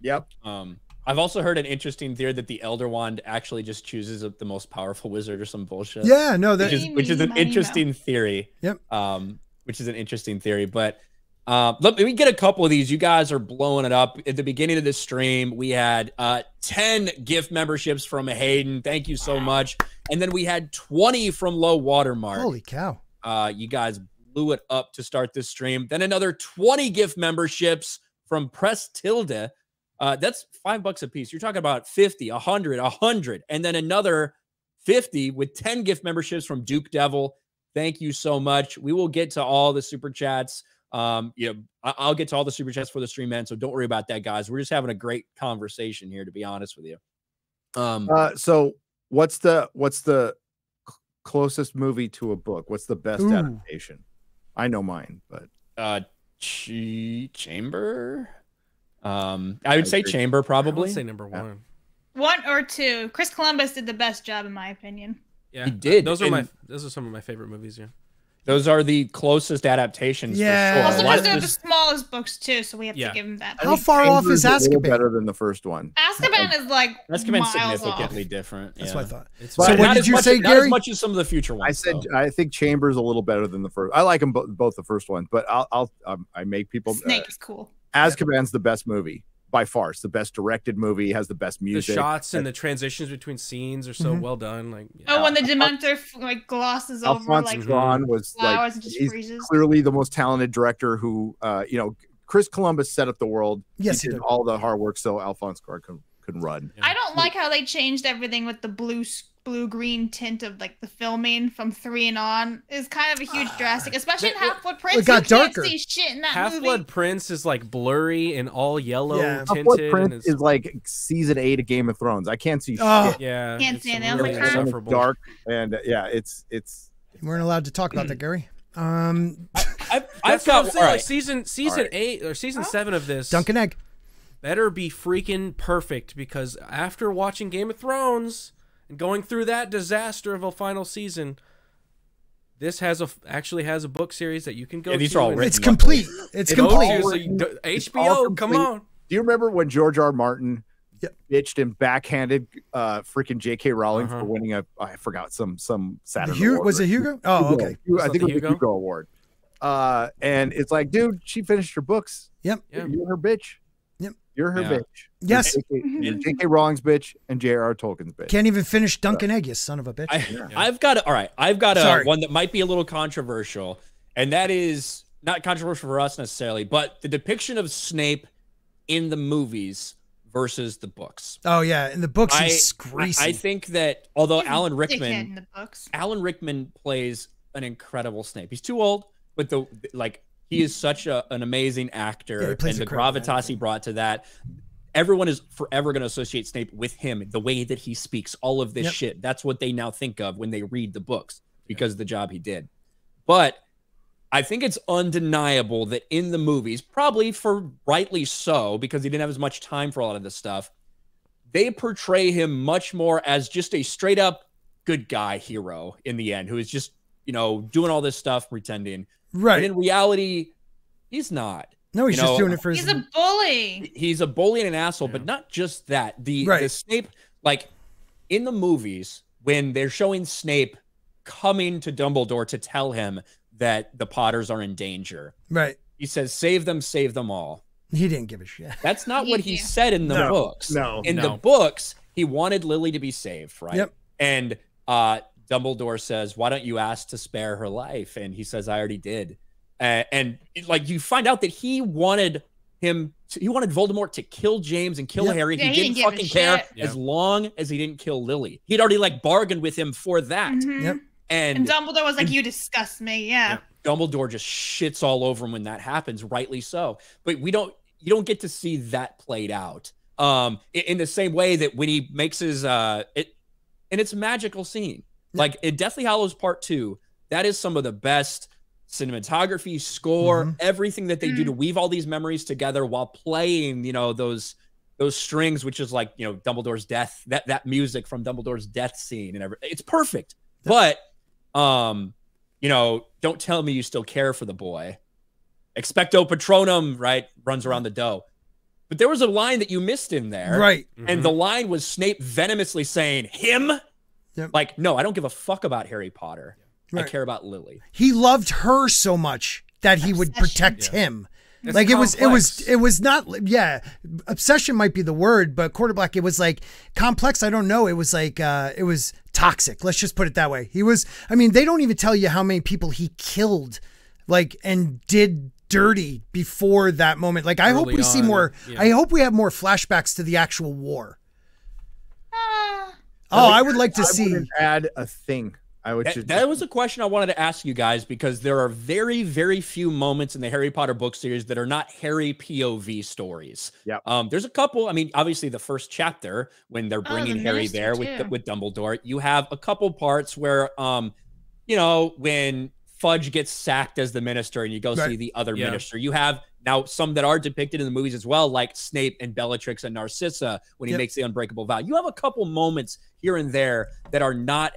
Yep. Um, I've also heard an interesting theory that the Elder Wand actually just chooses the most powerful wizard or some bullshit. Yeah, no, that which is which is an Money, money, interesting theory. Yep. Um, which is an interesting theory, but um, let me get a couple of these. You guys are blowing it up. At the beginning of this stream, we had uh 10 gift memberships from Hayden. Thank you so much. And then we had 20 from Low Watermark. holy cow. Uh, you guys blew it up to start this stream. Then another 20 gift memberships from Press Tilda. Uh, that's five bucks a piece. You're talking about 50, 100, 100, and then another 50 with 10 gift memberships from Duke Devil. Thank you so much. We will get to all the super chats. Um, you know, I- I'll get to all the super chats for the stream, man. So don't worry about that, guys. We're just having a great conversation here, to be honest with you. Um, Uh, so what's the what's the c- closest movie to a book? What's the best Ooh. adaptation? I know mine, but uh, Ch- Chamber. Um, I would I say agree. Chamber I would probably. say number Yeah. one. One or two. Chris Columbus did the best job, in my opinion. Yeah, He did, Those are my those are some of my favorite movies. Yeah. Those are the closest adaptations. Yeah. For sure. Also, because they're the smallest books too, so we have Yeah. to give him that. I How think far off is a little Azkaban? Better than the first one. Azkaban is like Azkaban's miles significantly off. different. That's yeah. what I thought. It's So So what did you much- say, Not Gary? as much as some of the future ones. I said though. I think Chambers a little better than the first. I like them both, both the first one, but I'll I'll um, I make people. Snake Uh, is cool. Azkaban's the best movie by far. It's the best directed movie. Has the best music. the shots and the transitions between scenes are so Mhm. well done. Like yeah. Oh, when the Dementor like glosses over like Mhm. Cuarón was like just he's freezes. clearly the most talented director who uh you know Chris Columbus set up the world. Yes, he did did. all the hard work so Alfonso Cuarón can, can run. Yeah. I don't like how they changed everything with the blue blue green tint of like the filming from three and on is kind of a huge drastic, especially in They- Half Blood Prince. It got you can't darker. see shit in that Half movie. Blood Prince is like blurry and all yellow Yeah. Half-Blood tinted. and Prince it's, is like season eight of Game of Thrones. I can't see Oh. shit. yeah, Can't it's see it. Really like, huh? It's dark and uh, yeah, it's it's We weren't allowed to talk about that, Gary. Um, I've, <laughs> I've That's got saying. all like, season season Alright. eight or season Oh. seven of this Dunk and Egg. better be freaking perfect because after watching Game of Thrones and going through that disaster of a final season, this has a actually has a book series that you can go. Yeah, these to are all written. It's complete. It's Go complete. to, all so you- written. d- It's all HBO, come on. Do you remember when George R. R. Martin Yep. bitched and backhanded uh freaking J.K. Rowling Uh-huh. for winning a I forgot some some The Saturn Hu- award. was it Hugo? Oh, Hugo. okay. Hugo- I think it was the Hugo? Hugo Award. Uh, and it's like, dude, she finished her books. Yep. Yeah. You're her bitch. Yep. You're her Yeah. bitch. Yes. You're JK, mm-hmm. you're J.K. Rowling's bitch and J.R.R. Tolkien's bitch. Can't even finish Dunk and Egg, you son of a bitch. I, Yeah. I've got a, all right. I've got a Sorry. one that might be a little controversial, and that is not controversial for us necessarily, but the depiction of Snape in the movies versus the books. oh yeah, in the books I, he's I, greasy. I think that although He's Alan Rickman, in the books. Alan Rickman plays an incredible Snape. He's too old, but the like he is such a, an amazing Yeah, actor, plays and the gravitas he brought to that. Everyone is forever going to associate Snape with him, the way that he speaks, all of this Yep. shit. That's what they now think of when they read the books because of the job he did. But I think it's undeniable that in the movies, probably for rightly so, because he didn't have as much time for a lot of this stuff, they portray him much more as just a straight up good guy hero in the end, who is just, you know, doing all this stuff, pretending. Right. And in reality, he's not. no, he's you just know, doing it for his He's a bully. He's a bully and an asshole, but not just that. The Right. the Snape, like in the movies, when they're showing Snape coming to Dumbledore to tell him that the Potters are in danger, right. he says, "Save them, save them all." He didn't give a shit. That's not what he Yeah. said in the No, books. no, in the books, he wanted Lily to be saved, right? Yep. And uh, Dumbledore says, "Why don't you ask to spare her life?" And he says, "I already did." Uh, and like you find out that he wanted him, to, he wanted Voldemort to kill James and kill Yep. Harry. Yeah, he, he didn't didn't fucking care. Yeah. as long as he didn't kill Lily. He'd already like bargained with him for that. Mhm. Yep. And, And Dumbledore was like, and- "You disgust me." Yeah. Dumbledore just shits all over him when that happens, rightly so. But we don't you don't get to see that played out. Um in, in the same way that when he makes his uh it and it's a magical scene. Like in Deathly Hallows Part 2, that is some of the best cinematography, score, Mhm. everything that they do Mm. to weave all these memories together while playing, you know, those those strings, which is like, you know, Dumbledore's death, that that music from Dumbledore's death scene and everything. It's perfect. But um you know, don't tell me you still care for the boy. Expecto Patronum, right? Runs around the dough. But there was a line that you missed in there. Right. And the line was Snape venomously saying, Him? Yep. Like, no, I don't give a fuck about Harry Potter. I Right. care about Lily. He loved her so much that he would protect Yeah. him. It's like it was, it was, it was not. Yeah, obsession might be the word, but quarterback. It was like complex. I don't know. It was like uh, it was toxic. Let's just put it that way. He was. I mean, they don't even tell you how many people he killed, like and did dirty before that moment. Like I hope Early we see more. yeah. I hope we have more flashbacks to the actual war. Oh, I would like to I see. add a thing. I would That, just that was a question I wanted to ask you guys because there are very, very few moments in the Harry Potter book series that are not Harry POV stories. Yeah. Um, there's a couple. I mean, obviously, the first chapter when they're Oh, the bringing Harry minister, there with with Dumbledore, you have a couple parts where, um, you know, when Fudge gets sacked as the minister and you go Right. see the other Yeah. minister, you have now some that are depicted in the movies as well, like Snape and Bellatrix and Narcissa when he Yep. makes the unbreakable vow. You have a couple moments here and there that are not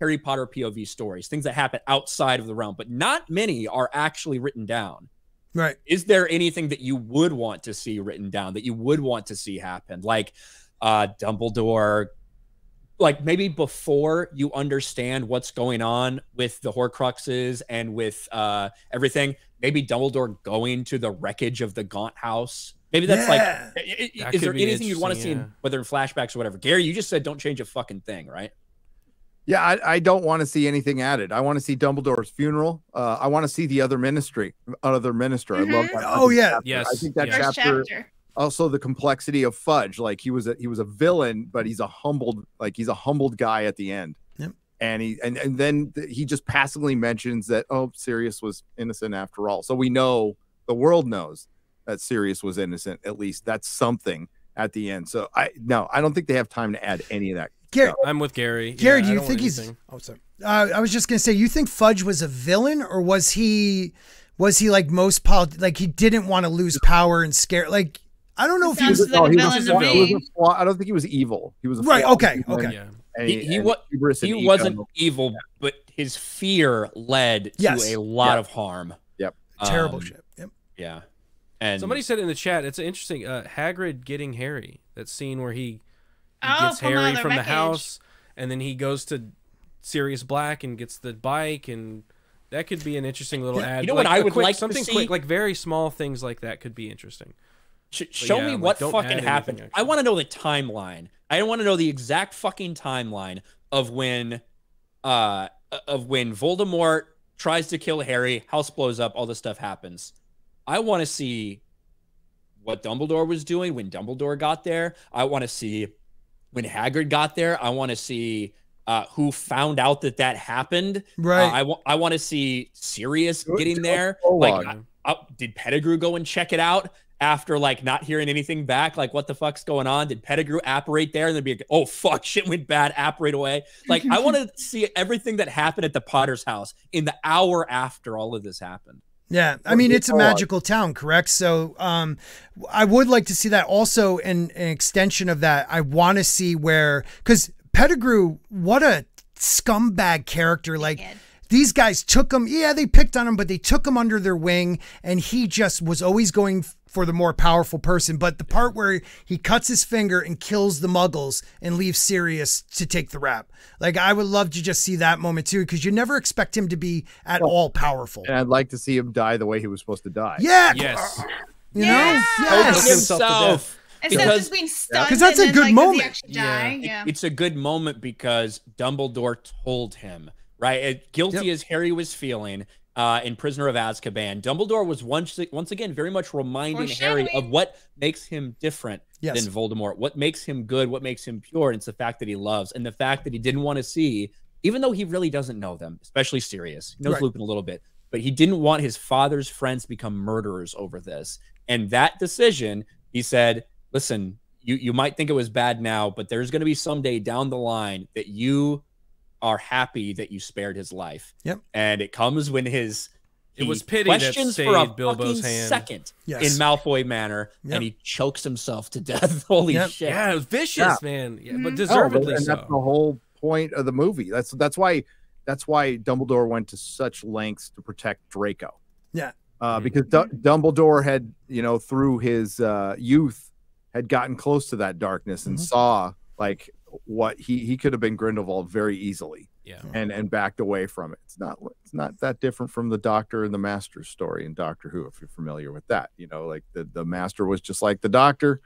Harry Potter POV stories, things that happen outside of the realm, but not many are actually written down. Right. Is there anything that you would want to see written down that you would want to see happen? Like uh Dumbledore like maybe before you understand what's going on with the Horcruxes and with uh everything, maybe Dumbledore going to the wreckage of the Gaunt House. Maybe that's Yeah. like i- i- That is there anything you'd want to see interesting, in, whether in flashbacks or whatever? Gary, you just said don't change a fucking thing, right? Yeah, I, I don't want to see anything added. I want to see Dumbledore's funeral. Uh, I want to see the other ministry, other minister. I love Mhm. that. Oh, other yeah. chapter. Yes, I think that yeah. First chapter, chapter. also the complexity of Fudge. Like he was a he was a villain, but he's a humbled like he's a humbled guy at the end. Yep. And he and, and then he just passively mentions that oh Sirius was innocent after all. So we know the world knows that Sirius was innocent. At least that's something at the end. So I no, I don't think they have time to add any of that. Gary, I'm with Gary. Gary, Yeah, do I you think he's? anything. Oh, sorry. Uh, I was just gonna say, you think Fudge was a villain, or was he? Was he like most polit- Like he didn't want to lose power and scare? Like I don't know if he was. like a he villain was, to he was me. flaw- I don't think he was evil. He was a Right, flawed okay, human, okay. Yeah. and He- he and wa- hubris and He wasn't evil, but his fear led Yes. to a lot Yeah. of harm. Yep. Terrible Um, shit. Yep. Yeah. And Somebody said in the chat, it's interesting. Uh, Hagrid getting Harry. That scene where he, he Oh, gets from, uh, Harry the from the house, and then he goes to Sirius Black and gets the bike, and that could be an interesting little ad. You know what I would quick- like to something see? quick, like very small things like that could be interesting. Sh- show yeah, me like, what fucking happened. I want to know the timeline. I want to know the exact fucking timeline of when, uh, of when Voldemort tries to kill Harry, house blows up, all this stuff happens. I want to see what Dumbledore was doing when Dumbledore got there. I want to see when Hagrid got there. I want to see uh, who found out that that happened. Uh, Right. I want. I want to see Sirius getting there. Like, uh, did Pettigrew go and check it out after like not hearing anything back? Like, what the fuck's going on? Did Pettigrew apparate there and then be like, oh fuck, shit went bad, apparate away? Like, I want to <laughs> see everything that happened at the Potter's house in the hour after all of this happened. Yeah, I mean it's a magical town, correct? So, um, I would like to see that. Also, an, an extension of that, I want to see where because Pettigrew, what a scumbag character! Like these guys took him. Yeah, they picked on him, but they took him under their wing, and he just was always going for the more powerful person. But the part where he cuts his finger and kills the Muggles and leaves Sirius to take the rap, like I would love to just see that moment too, because you never expect him to be at all powerful. And I'd like to see him die the way he was supposed to die. Yeah. Yes. <laughs> You Yeah. know? Choking Yes. himself to. Instead Because- of just being stunned. 'Cause that's a then, good like, moment. actually Yeah. It- it's a good moment because Dumbledore told him, right? It- guilty Yep. as Harry was feeling uh, in Prisoner of Azkaban, Dumbledore was once once again very much reminding Harry of what makes him different Yes. than Voldemort, what makes him good, what makes him pure. And it's the fact that he loves and the fact that he didn't want to see, even though he really doesn't know them, especially Sirius. He knows Right. Lupin a little bit, but he didn't want his father's friends to become murderers over this. And that decision, he said, listen, you, you might think it was bad now, but there's going to be someday down the line that you are happy that you spared his life. Yep. And it comes when his It was pity that questions for a saved Bilbo's fucking hand. second Yes. in Malfoy Manor, Yep. and he chokes himself to death. <laughs> Holy Yep. shit! Yeah, it was vicious, Yeah. man. Yeah, but deservedly but- and so. that's the whole point of the movie. That's that's why that's why Dumbledore went to such lengths to protect Draco. Yeah. Uh, Mhm. because Du- Dumbledore had, you know, through his uh, youth, had gotten close to that darkness and Mhm. saw like what he he could have been Grindelwald very easily yeah. and and backed away from it. It's not it's not that different from the Doctor and the Master story in Doctor Who, if you're familiar with that. You know, like the the Master was just like the Doctor,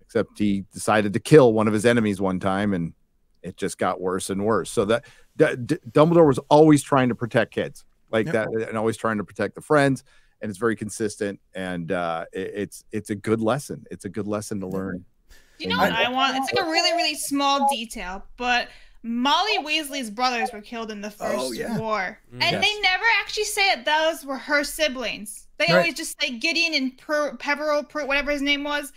except he decided to kill one of his enemies one time, and it just got worse and worse. So that D- D- Dumbledore was always trying to protect kids like Yep. that, and always trying to protect the friends. And it's very consistent, and uh, it- it's it's a good lesson. It's a good lesson to learn. You know what I want? It's like a really, really small detail, but Molly Weasley's brothers were killed in the first Oh, yeah. war, Mm. and Yes. they never actually say it. Those were her siblings. They Right. always just say Gideon and per- Peveril, per- whatever his name was,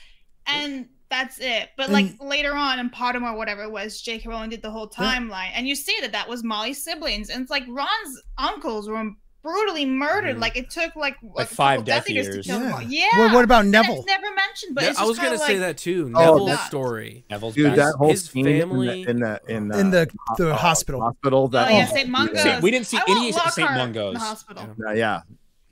and that's it. But like later on in Pottermore, whatever it was, J.K. Rowling did the whole Yeah. timeline, and you see that that was Molly's siblings, and it's like Ron's uncles were brutally murdered. Mhm. Like it took like, like, a five couple death Eaters to years. kill Yeah. all. Yeah. Well, what about Neville? It's never mentioned, but Ne- it's I was gonna kinda say that too. Oh, Neville's that's- story. Neville's Dude, back. that whole His scene family- in the in the, in the the uh, hospital. hospital. That Oh, yeah, oh, St. Mungo's. See, we didn't see I any St. Lockhart Mungo's. in the hospital. Yeah. Yeah,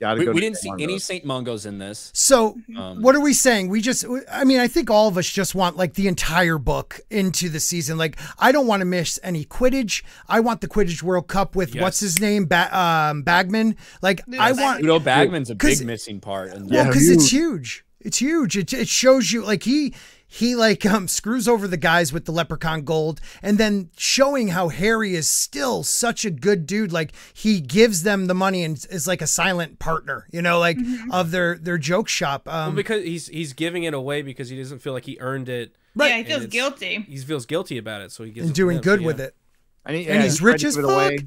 gotta We, go. we didn't see Mungo's. any Saint Mungos in this. So, Um, what are we saying? We just, I mean, I think all of us just want like the entire book into the season. Like, I don't want to miss any Quidditch. I want the Quidditch World Cup with Yes. what's his name, ba- um, Bagman. Like, Ludo I Bagman. want, Ludo Bagman's a big missing part. In well, Yeah, because it's huge. It's huge. It, it shows you like he he like um screws over the guys with the leprechaun gold and then showing how Harry is still such a good dude like he gives them the money and is like a silent partner you know like Mhm. of their their joke shop well, um because he's he's giving it away because he doesn't feel like he earned it. Right. Yeah, he feels guilty. He feels guilty about it, so he gives and it doing them, good so with it And, he, And yeah, he's he rich as give away. fuck.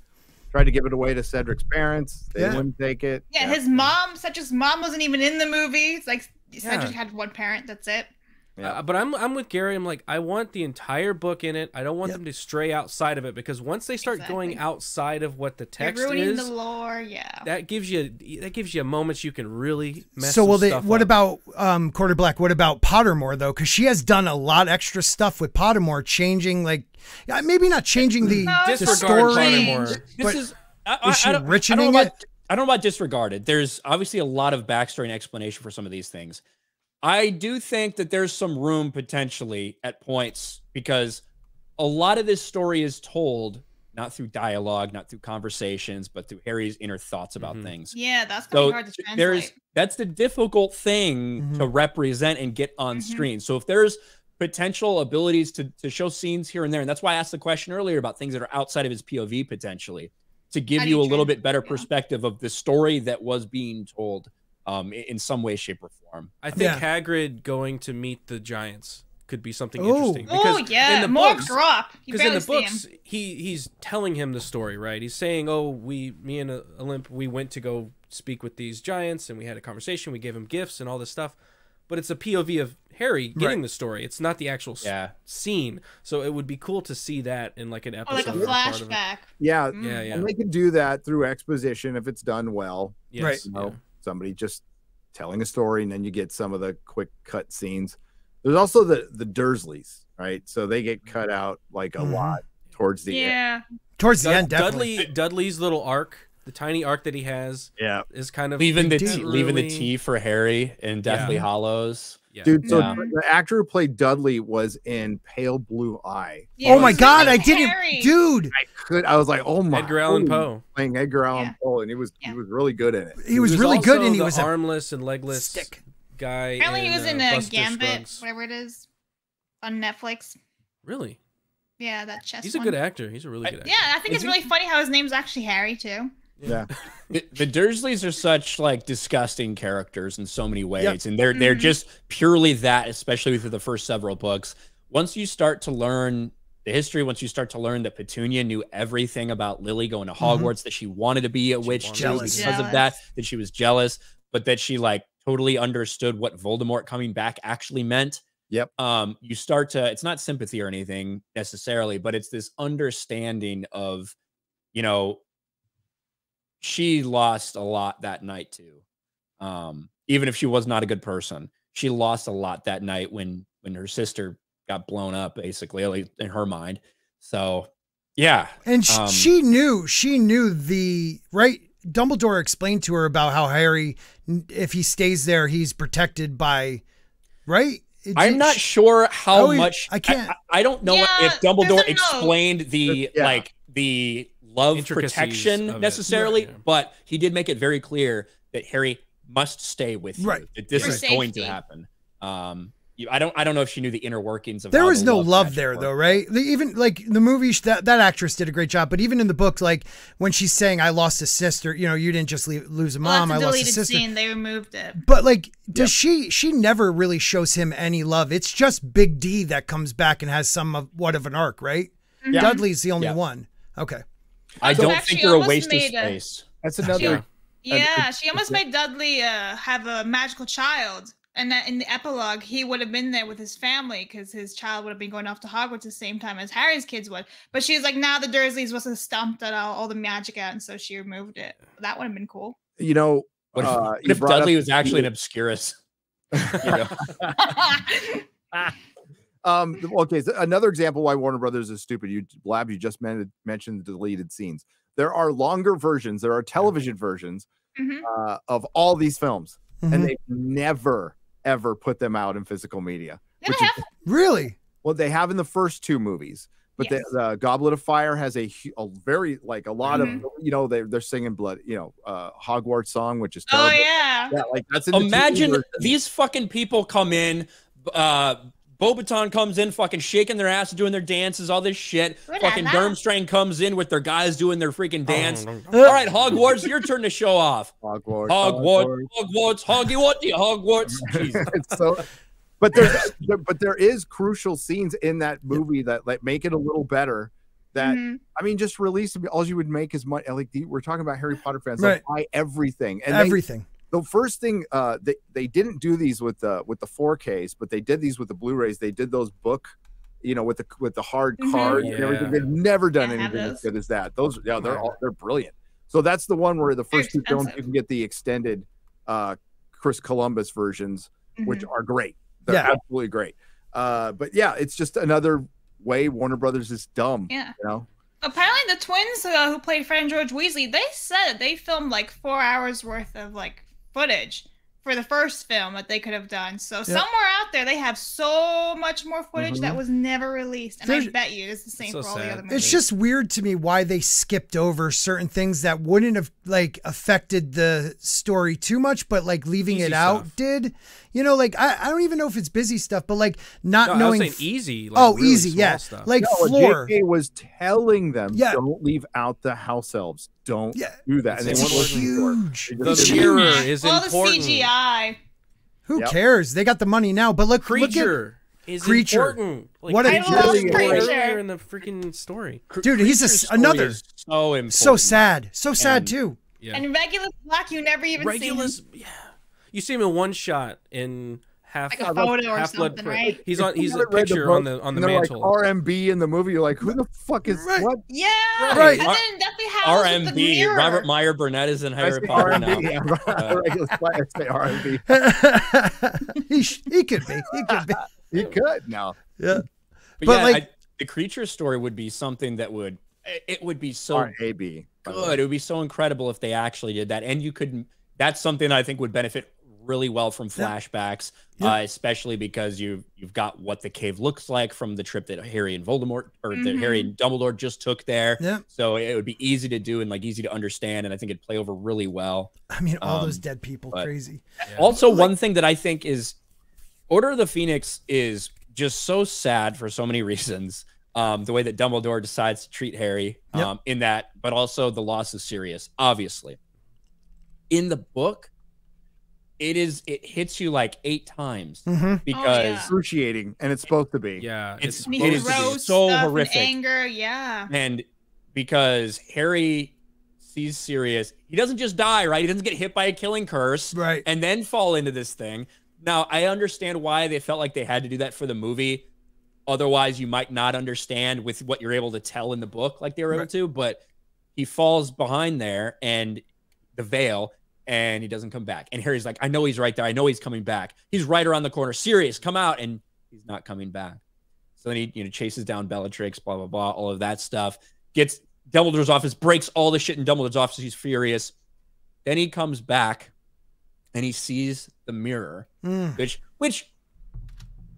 Tried to give it away to Cedric's parents. They Yeah. wouldn't take it. Yeah, his mom, such as mom, wasn't even in the movie. It's like Cedric Yeah. had one parent. That's it. Yeah. Uh, but I'm I'm with Gary. I'm like I want the entire book in it. I don't want Yep. them to stray outside of it because once they start going outside of what the text You're ruining is, the lore. Yeah. that gives you that gives you moments you can really mess. so some will they what up. about um quarter black what about pottermore though because she has done a lot extra stuff with pottermore changing like yeah, maybe not changing the, No, the story Pottermore? This But is. I, I- is she I don't, I richening don't know about, it? I don't know about disregarded. There's obviously a lot of backstory and explanation for some of these things. I do think that there's some room potentially at points because a lot of this story is told not through dialogue, not through conversations, but through Harry's inner thoughts about Mhm. things. yeah, that's gonna So be hard to th- translate. there's that's the difficult thing to represent and get on Mhm. screen. So if there's potential abilities to to show scenes here and there, and that's why I asked the question earlier about things that are outside of his POV potentially to give you you a little bit better yeah. perspective of the story that was being told um, in some way, shape, or form. I think Yeah. Hagrid going to meet the giants could be something Ooh. interesting. oh yeah, in the more books, drop. Because in the see him. books he he's telling him the story right he's saying oh we me and uh, Olympe we went to go speak with these giants and we had a conversation we gave him gifts and all this stuff but it's a pov of harry getting Right. the story it's not the actual s- Yeah. scene so it would be cool to see that in like an Or episode like a or part of it. flashback. Yeah, Mm. yeah yeah and they can do that through exposition if it's done well. yes, Right. You know, yeah. Somebody just telling a story, and then you get some of the quick cut scenes. There's also the the Dursleys, right? So they get cut out like a Mhm. lot towards the end. Yeah. towards the Dud- end definitely dudley dudley's little arc the tiny arc that he has Yeah, is kind of Leaving the Dude, t- leaving the really- T for Harry in Deathly Yeah. Hallows. Yeah. dude. So Yeah. the actor who played Dudley was in Pale Blue Eye. Yeah, oh my god i didn't dude I could. I was like, oh my. edgar allan poe playing Edgar Allan Yeah. Poe, and he was Yeah. he was really good in it. he was really also good and he the was a armless and legless stick guy Apparently, he was in uh, a Buster Gambit, Scruggs. whatever it is, on Netflix. really Yeah, that chess. he's a one. good actor he's a really I- good actor Yeah, I think Is it's he- really funny how his name's actually Harry too. Yeah. the, the Dursleys are such like disgusting characters in so many ways, Yep. and they're they're Mhm. just purely that, especially through the first several books. Once you start to learn the history, once you start to learn that Petunia knew everything about Lily going to Mhm. Hogwarts, that she wanted to be a witch wanted too to be because Jealous. of that, that she was jealous, but that she like totally understood what Voldemort coming back actually meant. Yep. Um, you start to it's not sympathy or anything necessarily, but it's this understanding of, you know, she lost a lot that night too. Um, even if she was not a good person, she lost a lot that night when when her sister got blown up, basically, at least in her mind. So, yeah, And sh- Um, she knew, she knew the right. Dumbledore explained to her about how Harry, if he stays there, he's protected by, right? It- I'm not sure how yeah, much. I can't- I, I don't know Yeah, if Dumbledore there's a note. explained the Yeah. like the love protection necessarily, Yeah. but he did make it very clear that Harry must stay with you. Right. That this For is going to happen. Um, you, I don't. I don't know if she knew the inner workings of. There was the no love match there worked. though, right? The- Even like the movie, that that actress did a great job. But even in the book, like when she's saying, "I lost a sister," you know, you didn't just leave, lose a mom. that's I a lost a deleted sister. scene. They removed it. But like, does Yep. she? She never really shows him any love. It's just Big D that comes back and has some of what of an arc, right? Mhm. Yeah. Dudley's the only Yeah. one. Okay. I don't actually think they're a waste of made a- space. That's She- another. Yeah, she almost made Dudley uh, have a magical child. And that in the epilogue, he would have been there with his family because his child would have been going off to Hogwarts the same time as Harry's kids would. But she's like, now the Dursleys was stumped at all, all the magic out, and so she removed it. That would have been cool. You know, What if, uh, what if brought up Dudley was actually an Petunia- obscurus? <laughs> You know? <laughs> <laughs> Um. Okay. So another example why Warner Brothers is stupid. You Blab. You just men- mentioned the deleted scenes. There are longer versions. There are television versions Mhm. uh, of all these films, Mhm. and they never ever put them out in physical media. Yeah, Which is Really? Well, they have in the first two movies, but Yes. the, the Goblet of Fire has a, a very like a lot Mhm. of you know they they're singing blood you know uh Hogwarts song which is terrible. oh yeah. yeah like that's in the Imagine version. these fucking people come in, uh, Beauxbatons comes in, fucking shaking their ass, doing their dances, all this shit. Ooh fucking la. Durmstrang comes in with their guys doing their freaking dance. Oh, All right, Hogwarts, your turn to show off. <laughs> Hogwarts. Hogwarts, Hogwarts, Hoggy Whatty, Hogwarts. <laughs> So but there's there, but there is crucial scenes in that movie that like make it a little better that Mhm. I mean just release all you would make is money like we're talking about Harry Potter fans Right. they'll buy everything and they, Everything. The first thing uh they, they didn't do these with the with the 4Ks but they did these with the Blu-rays they did those book you know with the with the hard Mhm. card and everything they've never done anything as good as that those yeah they're all they're brilliant so that's the one where the first two films you can get the extended uh Chris Columbus versions which Mhm. are great. They're Yeah. absolutely great. Uh, but yeah, it's just another way Warner Brothers is dumb. Yeah. You know, Apparently, the twins uh, who played Fred and George Weasley, they said they filmed like four hours worth of like footage for the first film that they could have done. So somewhere out there, they have so much more footage that Mhm. was never released, and I bet you it's the same so for all the other movies. It's just weird to me why they skipped over certain things that wouldn't have like affected the story too much, but like leaving Easy it out did. You know, like I, I don't even know if it's busy stuff, but like not No, I was knowing. saying easy. Like oh, really easy, small yeah. Stuff. Like no, floor. JK was telling them, Yeah. don't leave out the house elves. Don't Yeah. do that. And they It's weren't listening to her. huge. They the just mirror Yeah. is all important. the CGI. Who Yep. cares? They got the money now. But look, look at Kreacher is Kreacher. important. Like, What a Kreacher I love is Kreacher. in the freaking story. Dude, he's a story another- is So important. so sad, so sad And- too. Yeah, And Regulus Black, you never even Regulus. see him. Yeah, you see him in one shot in half Like a photo or Half Blood something, right? He's on. He's a haven't the picture on the on the mantle. Like RMB in the movie, you're like, who the fuck is Right. what? Yeah, Right. And then Deathly Hallows with the RMB. mirror. Robert Meyer Burnett is in Harry say Potter now. RMB. Yeah, Uh, <laughs> I say RMB. <laughs> he, he could be. He could be. <laughs> He could now. Yeah. But, But, yeah, like- I, the Kreacher story would be something that would it- it would be so RAB. good. It would be so incredible if they actually did that, and you could. That's something I think would benefit really well from flashbacks, Yeah. uh, especially because you've you've got what the cave looks like from the trip that Harry and Voldemort or that Harry and Dumbledore just took there. Yeah. So it would be easy to do and like easy to understand, and I think it'd play over really well. I mean, all those Um, dead people, but- crazy. Yeah. Also, Like- one thing that I think is Order of the Phoenix is just so sad for so many <laughs> reasons. Um, the way that Dumbledore decides to treat Harry, Yep. um, in that, but also the loss is Sirius, obviously. In the book, it is it hits you like eight times hmm because yeah. Excruciating, and it's supposed to be. Yeah, It's- it's, And it he is throws so stuff and horrific. anger, yeah. and because Harry sees Sirius, he doesn't just die, right? He doesn't get hit by a killing curse. Right. and then fall into this thing. Now, I understand why they felt like they had to do that for the movie. Otherwise, you might not understand with what you're able to tell in the book, like they were able to. But he falls behind there and the veil, and he doesn't come back. And Harry's like, I know he's right there. I know he's coming back. He's right around the corner. Sirius, come out. And he's not coming back. So then he, you know, chases down Bellatrix, blah, blah, blah, all of that stuff. Gets Dumbledore's office, breaks all the shit in Dumbledore's office. He's furious. Then he comes back and he sees the mirror, Mm. which, which,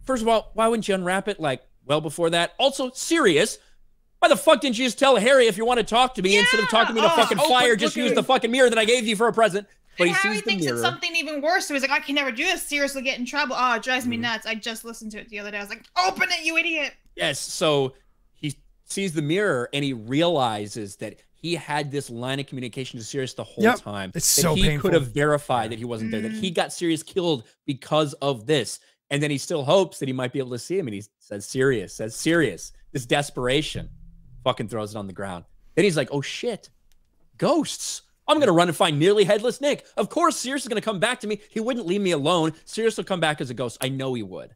first of all, why wouldn't you unwrap it like well before that? Also, Sirius. Why the fuck didn't you just tell Harry if you want to talk to me instead of talking to me in a fucking Oh, fire? but Just use the fucking mirror that I gave you for a present. But and he Harry sees the thinks mirror. it's something even worse. So he's like, I can never do this. Seriously, get in trouble. Oh, it drives me Mhm. nuts. I just listened to it the other day. I was like, open it, you idiot. Yes. So he sees the mirror and he realizes that he had this line of communication to Sirius the whole Yep. time. It's that so he painful. could have verified that he wasn't there, that he got Sirius killed because of this. And then he still hopes that he might be able to see him. And he says, Sirius, says Sirius, this desperation, fucking throws it on the ground. Then he's like, oh shit, ghosts. I'm gonna run and find nearly headless Nick. Of course, Sirius is gonna come back to me. He wouldn't leave me alone. Sirius will come back as a ghost. I know he would.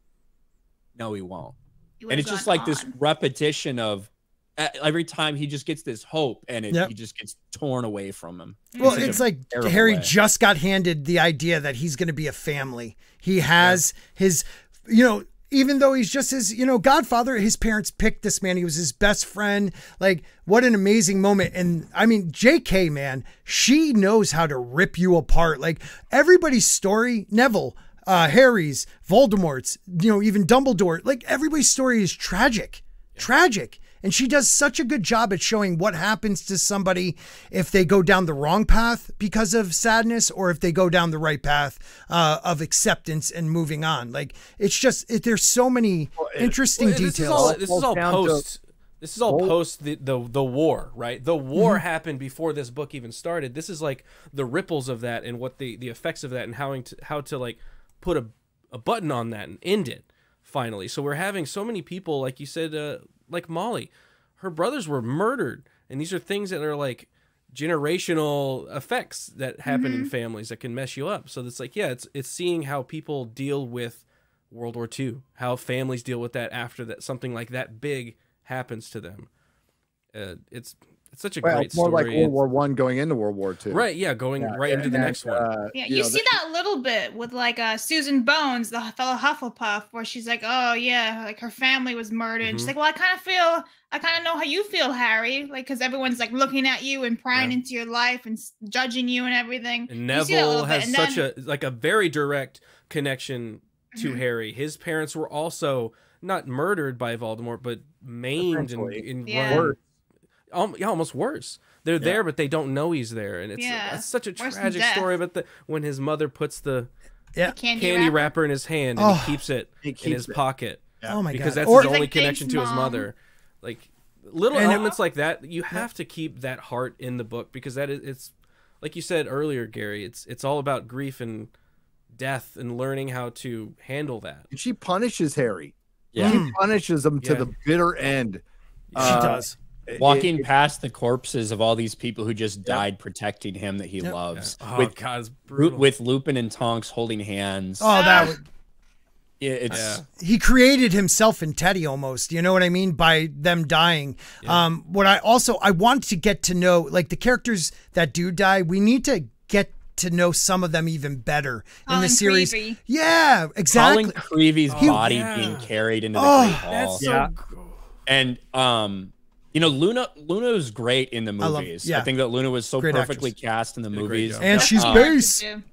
No, he won't He and it's just gone like this repetition of uh, every time he just gets this hope and it, Yep. he just gets torn away from him Well, such a it's like Harry way. just got handed the idea that he's going to be a family. He has his, you know, even though he's just his, you know, godfather, his parents picked this man. He was his best friend. Like, what an amazing moment. And I mean, JK, man, she knows how to rip you apart. Like, everybody's story, Neville, uh, Harry's, Voldemort's, you know, even Dumbledore, like, everybody's story is tragic, tragic. And she does such a good job at showing what happens to somebody if they go down the wrong path because of sadness or if they go down the right path uh, of acceptance and moving on. Like it's just it, there's so many Well, it- interesting Well, details. This is all, this is all post. This is all Boil- post the, the the war, right? The war Mm-hmm. happened before this book even started. This is like the ripples of that and what the the effects of that and how to how to like put a a button on that and end it finally. So we're having so many people, like you said, uh, like Molly, her brothers were murdered, and these are things that are like generational effects that happen in families that can mess you up. So it's like, yeah, it's it's seeing how people deal with World War II, how families deal with that after that something like that big happens to them. Uh, it's it's such a Well, great it's more story. like World War One going into World War Two. right? Yeah, going right into the And, next one. uh, Yeah, you you, know, see that a little bit with like uh Susan Bones, the fellow Hufflepuff, where she's like, "Oh yeah, like her family was murdered." She's Mhm. like, "Well, I kind of feel, I kind of know how you feel, Harry, like because everyone's like looking at you and prying Yeah. into your life and s- judging you and everything." And You see that Neville little bit, has and such then- a like a very direct connection to Mhm. Harry. His parents were also not murdered by Voldemort, but maimed and, Essentially. and Yeah. run- Worse. Yeah, almost worse. They're there, but they don't know he's there, and it's Yeah, that's such a worse tragic story. But the when his mother puts the yeah. candy, candy wrapper. wrapper in his hand and Oh. he keeps it He in his it. pocket Oh my god! because that's Or his only like, connection to his mother. Like little And- elements like that, you have to keep that heart in the book because that is it's like you said earlier, Gary. It's it's all about grief and death and learning how to handle that. And she punishes Harry. Yeah. She punishes him to the bitter end. she Uh, does. It- Walking it- past the corpses of all these people who just died protecting him that he Yep. loves. Oh with God, brutal. with Lupin and Tonks holding hands. Oh, that Ah. would, Yeah, it's Yeah. he created himself and Teddy almost. You know what I mean by them dying. Um, what I also I want to get to know like the characters that do die. We need to get to know some of them even better in the series. Creevey. Yeah, exactly. Colin Creevey's He- body yeah. being carried into the Oh, Great Hall. that's so Yeah. gr- and um you know luna luna is great in the I love- movies yeah. i think that luna was so Great perfectly actress. cast in the Did movies job. and she's Uh, base. And,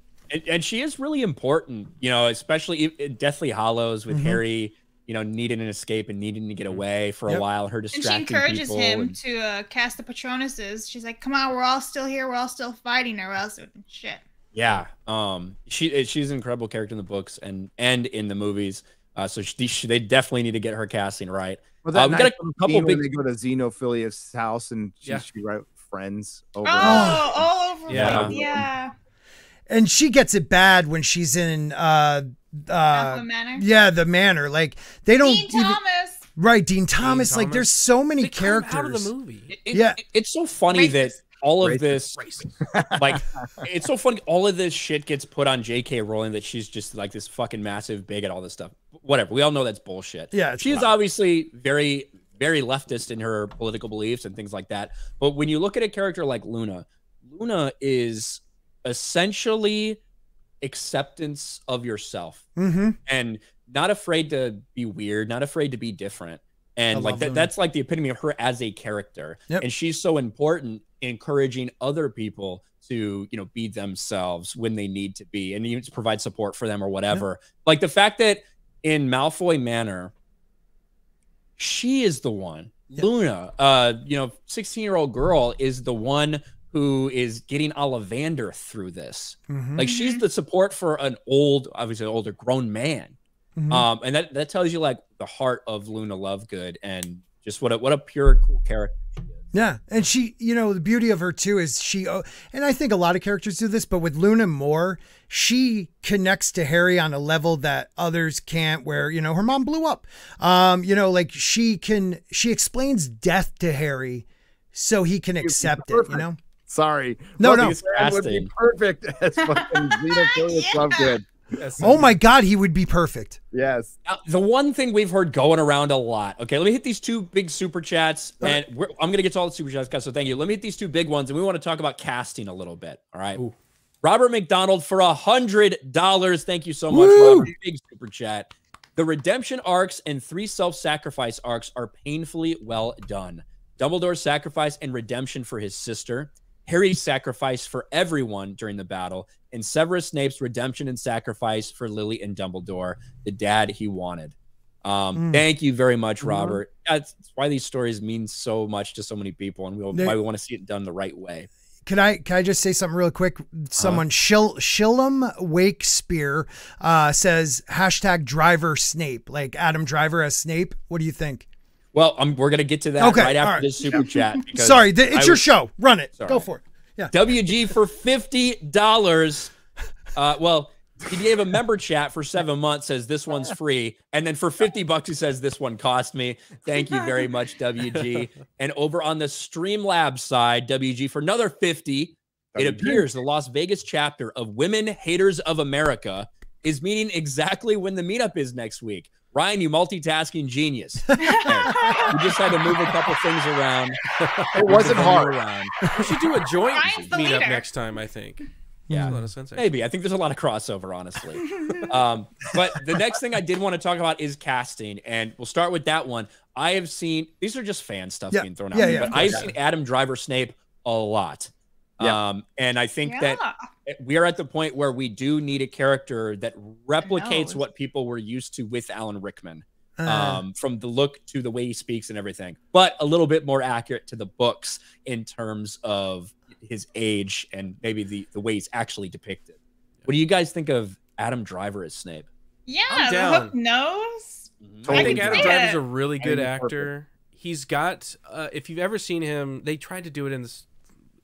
and she is really important you know especially in- in deathly hallows with Mhm. harry you know needing an escape and needing to get away for Yep. a while her And she encourages people him and- to uh, cast the Patronuses. She's like, "Come on, we're all still here. We're all still fighting, or else shit." yeah um she she's an incredible character in the books and and in the movies uh so she, she, they definitely need to get her casting right Well, that Uh, we got a couple scene when big- they go to Xenophilius' house and she, Yeah. she write friends over. Oh, all over. Yeah. Yeah, yeah. And she gets it bad when she's in uh uh Malfoy Manor. yeah, the manor. Like they don't Dean even, Thomas. right, Dean Thomas. Like Thomas. there's so many They cut him characters. out of the movie. It- Yeah. it- it's so funny that Racist. All of this Racist. like <laughs> it's so funny all of this shit gets put on jk rowling that she's just like this fucking massive bigot all this stuff whatever we all know that's bullshit Yeah, she's not. obviously very very leftist in her political beliefs and things like that but when you look at a character like luna luna is essentially acceptance of yourself Mm-hmm. and not afraid to be weird, not afraid to be different. I And like that, that's like the epitome of her as a character. Yep. And she's so important encouraging other people to, you know, be themselves when they need to be and even to provide support for them or whatever. Like the fact that in Malfoy Manor, she is the one, Yep. Luna, uh, you know, 16 year old girl is the one who is getting Ollivander through this. Mm-hmm. Like she's the support for an old, obviously older grown man. Mhm. Um, and that that tells you like the heart of Luna Lovegood and just what a what a pure cool character she is. Yeah, and she, you know, the beauty of her too is she, oh, and I think a lot of characters do this, but with Luna more, she connects to Harry on a level that others can't. Where you know her mom blew up, um, you know, like she can, she explains death to Harry, so he can accept it. You know, Sorry. No, Logan no. Sarah would be perfect as fucking Xenophilius Yeah. <laughs> Lovegood. Yes. oh my God, he would be perfect. Yes. Now, the one thing we've heard going around a lot. Okay, let me hit these two big super chats, All right. and we're, I'm gonna get to all the super chats, guys. So thank you. Let me hit these two big ones, and we want to talk about casting a little bit. All right. Ooh. Robert McDonald for a hundred dollars. Thank you so much, Woo! Robert. Big super chat. The redemption arcs and three self-sacrifice arcs are painfully well done. Dumbledore's sacrifice and redemption for his sister, Harry's sacrifice for everyone during the battle, and Severus Snape's redemption and sacrifice for Lily and Dumbledore, the dad he wanted. Um, Mm. Thank you very much, Mhm. Robert. That's why these stories mean so much to so many people, and we why we want to see it done the right way. Can I can I just say something real quick? Uh-huh. Someone Shil Shillum Wakespear uh, says hashtag driver Snape, like Adam Driver as Snape. What do you think? Well, um, we're gonna get to that Okay, right after right. this super chat. Sorry, it's I your was- show. Run it. Sorry. Go for it. Yeah. WG for fifty dollars. <laughs> Uh, well, he gave a member chat for seven months. Says this one's free, and then for fifty bucks, he says this one cost me. Thank you very much, WG. <laughs> And over on the Streamlabs side, WG for another fifty. It appears the Las Vegas chapter of Women Haters of America is meeting exactly when the meetup is next week. Ryan, you multitasking genius. <laughs> You just had to move a couple things around. It wasn't hard. around. We should do a joint meetup next time. I think. Yeah. A lot of sense. Maybe. I think there's a lot of crossover, honestly. <laughs> um, but the next thing I did want to talk about is casting, and we'll start with that one. I have seen these are just fan stuff Yeah. being thrown out, Yeah, there, yeah, but I've seen Adam Driver Snape a lot. Yeah. Um, and I think yeah. that we are at the point where we do need a character that replicates what people were used to with Alan Rickman Uh, um, from the look to the way he speaks and everything, but a little bit more accurate to the books in terms of his age and maybe the, the way he's actually depicted. What do you guys think of Adam Driver as Snape? Yeah, I'm the down. hook nose. Totally I think. Adam see Driver's it. a really good And perfect. actor. He's got. Uh, if you've ever seen him, they tried to do it in this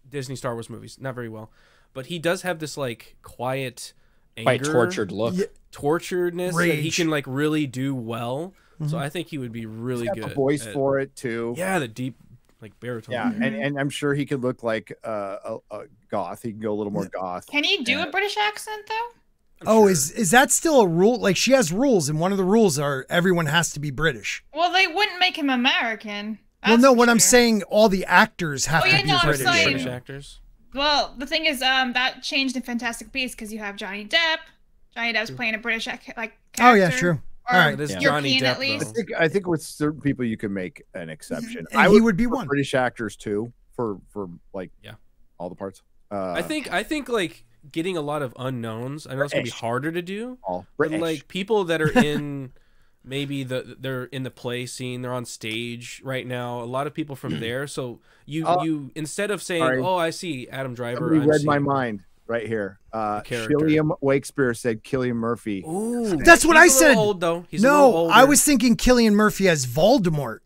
Disney Star Wars movies, not very well, but he does have this like quiet, anger, Quite tortured look. Yeah. torturedness that he can like really do well. So Mhm. I think he would be really He's got good. the voice at- for it too. Yeah, the deep like baritone. Yeah, and, and I'm sure he could look like uh, a, a goth. He can go a little more goth. Can he do Yeah. a British accent though? I'm oh, sure. is is that still a rule? Like she has rules, and one of the rules are everyone has to be British. Well, they wouldn't make him American. well, no, for what I'm saying, all the actors have Oh, to yeah, be no, I'm British. saying- British actors. Well, the thing is, um, that changed in Fantastic Beasts because you have Johnny Depp. Johnny Depp's playing a British ac- like Oh yeah, character, true. All right. It is Yeah. Johnny Depp, at I least. though. think I think with certain people you can make an exception. And I he would would be one. British actors too for for like Yeah. all the parts. Uh, I think I think like getting a lot of unknowns. I know it's gonna be harder to do, all but like people that are in <laughs> maybe the they're in the play scene, they're on stage right now. A lot of people from there. So you Oh, you instead of saying, sorry. "Oh, I see Adam Driver," somebody I'm read my mind right here. Uh, The character. William Wakespeare said Cillian Murphy. Ooh, That's what he's I a said. Old though. He's no, older. I was thinking Cillian Murphy as Voldemort.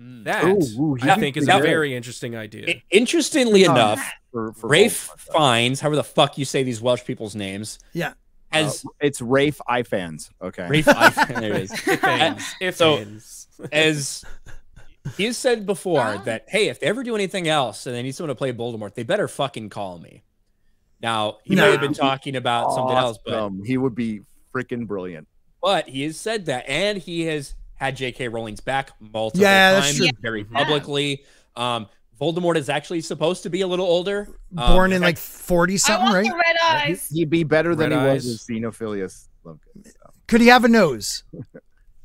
Mm. that. Ooh, ooh, I think is a good very interesting idea. I- Interestingly enough, for, for Ralph Fiennes, however the fuck you say these Welsh people's names, Yeah. As Uh, it's Rafe Ifans. Okay. Rafe, <laughs> I, there it is. <laughs> If if So- ends. as he has said before Oh. that hey if they ever do anything else and they need someone to play voldemort they better fucking call me now he may have been talking about something else but he would be freaking brilliant. but he has said that and he has had jk rowling's back multiple Yeah, that's times true. very Mhm. publicly um voldemort is actually supposed to be a little older Um, Born in fact, like 40 something, right? the red He- eyes. He'd be better than Red he was eyes. as Xenophilius Could he have a nose?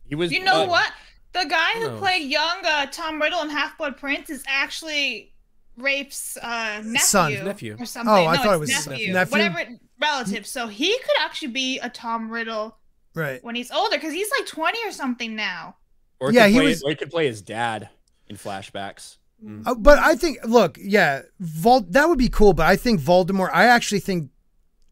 he was You know uh, what? The guy who knows? played young uh, Tom Riddle in Half Blood Prince is actually Ralph's uh, nephew, Son. Nephew. or something. Oh, I thought it was nephew, nephew. whatever relative. So he could actually be a Tom Riddle Right. when he's older because he's like twenty or something now. or Yeah, could he play, was- or he could play his dad in flashbacks Uh, but I think, look, yeah, Vol- that would be cool. But I think Voldemort. I actually think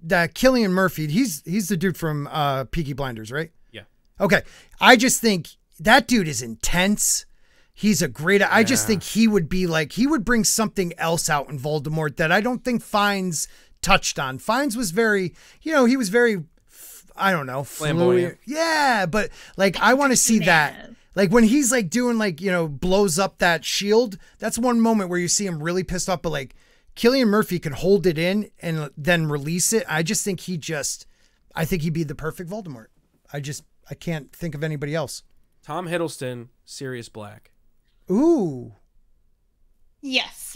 that Cillian Murphy. He's he's the dude from uh, Peaky Blinders, right? Yeah. Okay. I just think that dude is intense. He's a great. I just think he would be like he would bring something else out in Voldemort that I don't think Fiennes touched on. Fiennes was very, you know, he was very. I don't know, Flamboyant. fluid. Yeah, but like I want to see that. Man. Like when he's like doing like, you know, blows up that shield, that's one moment where you see him really pissed off, but like Cillian Murphy can hold it in and then release it. I just think he just I think he'd be the perfect Voldemort. I just I can't think of anybody else. Tom Hiddleston, Sirius Black. Ooh. Yes,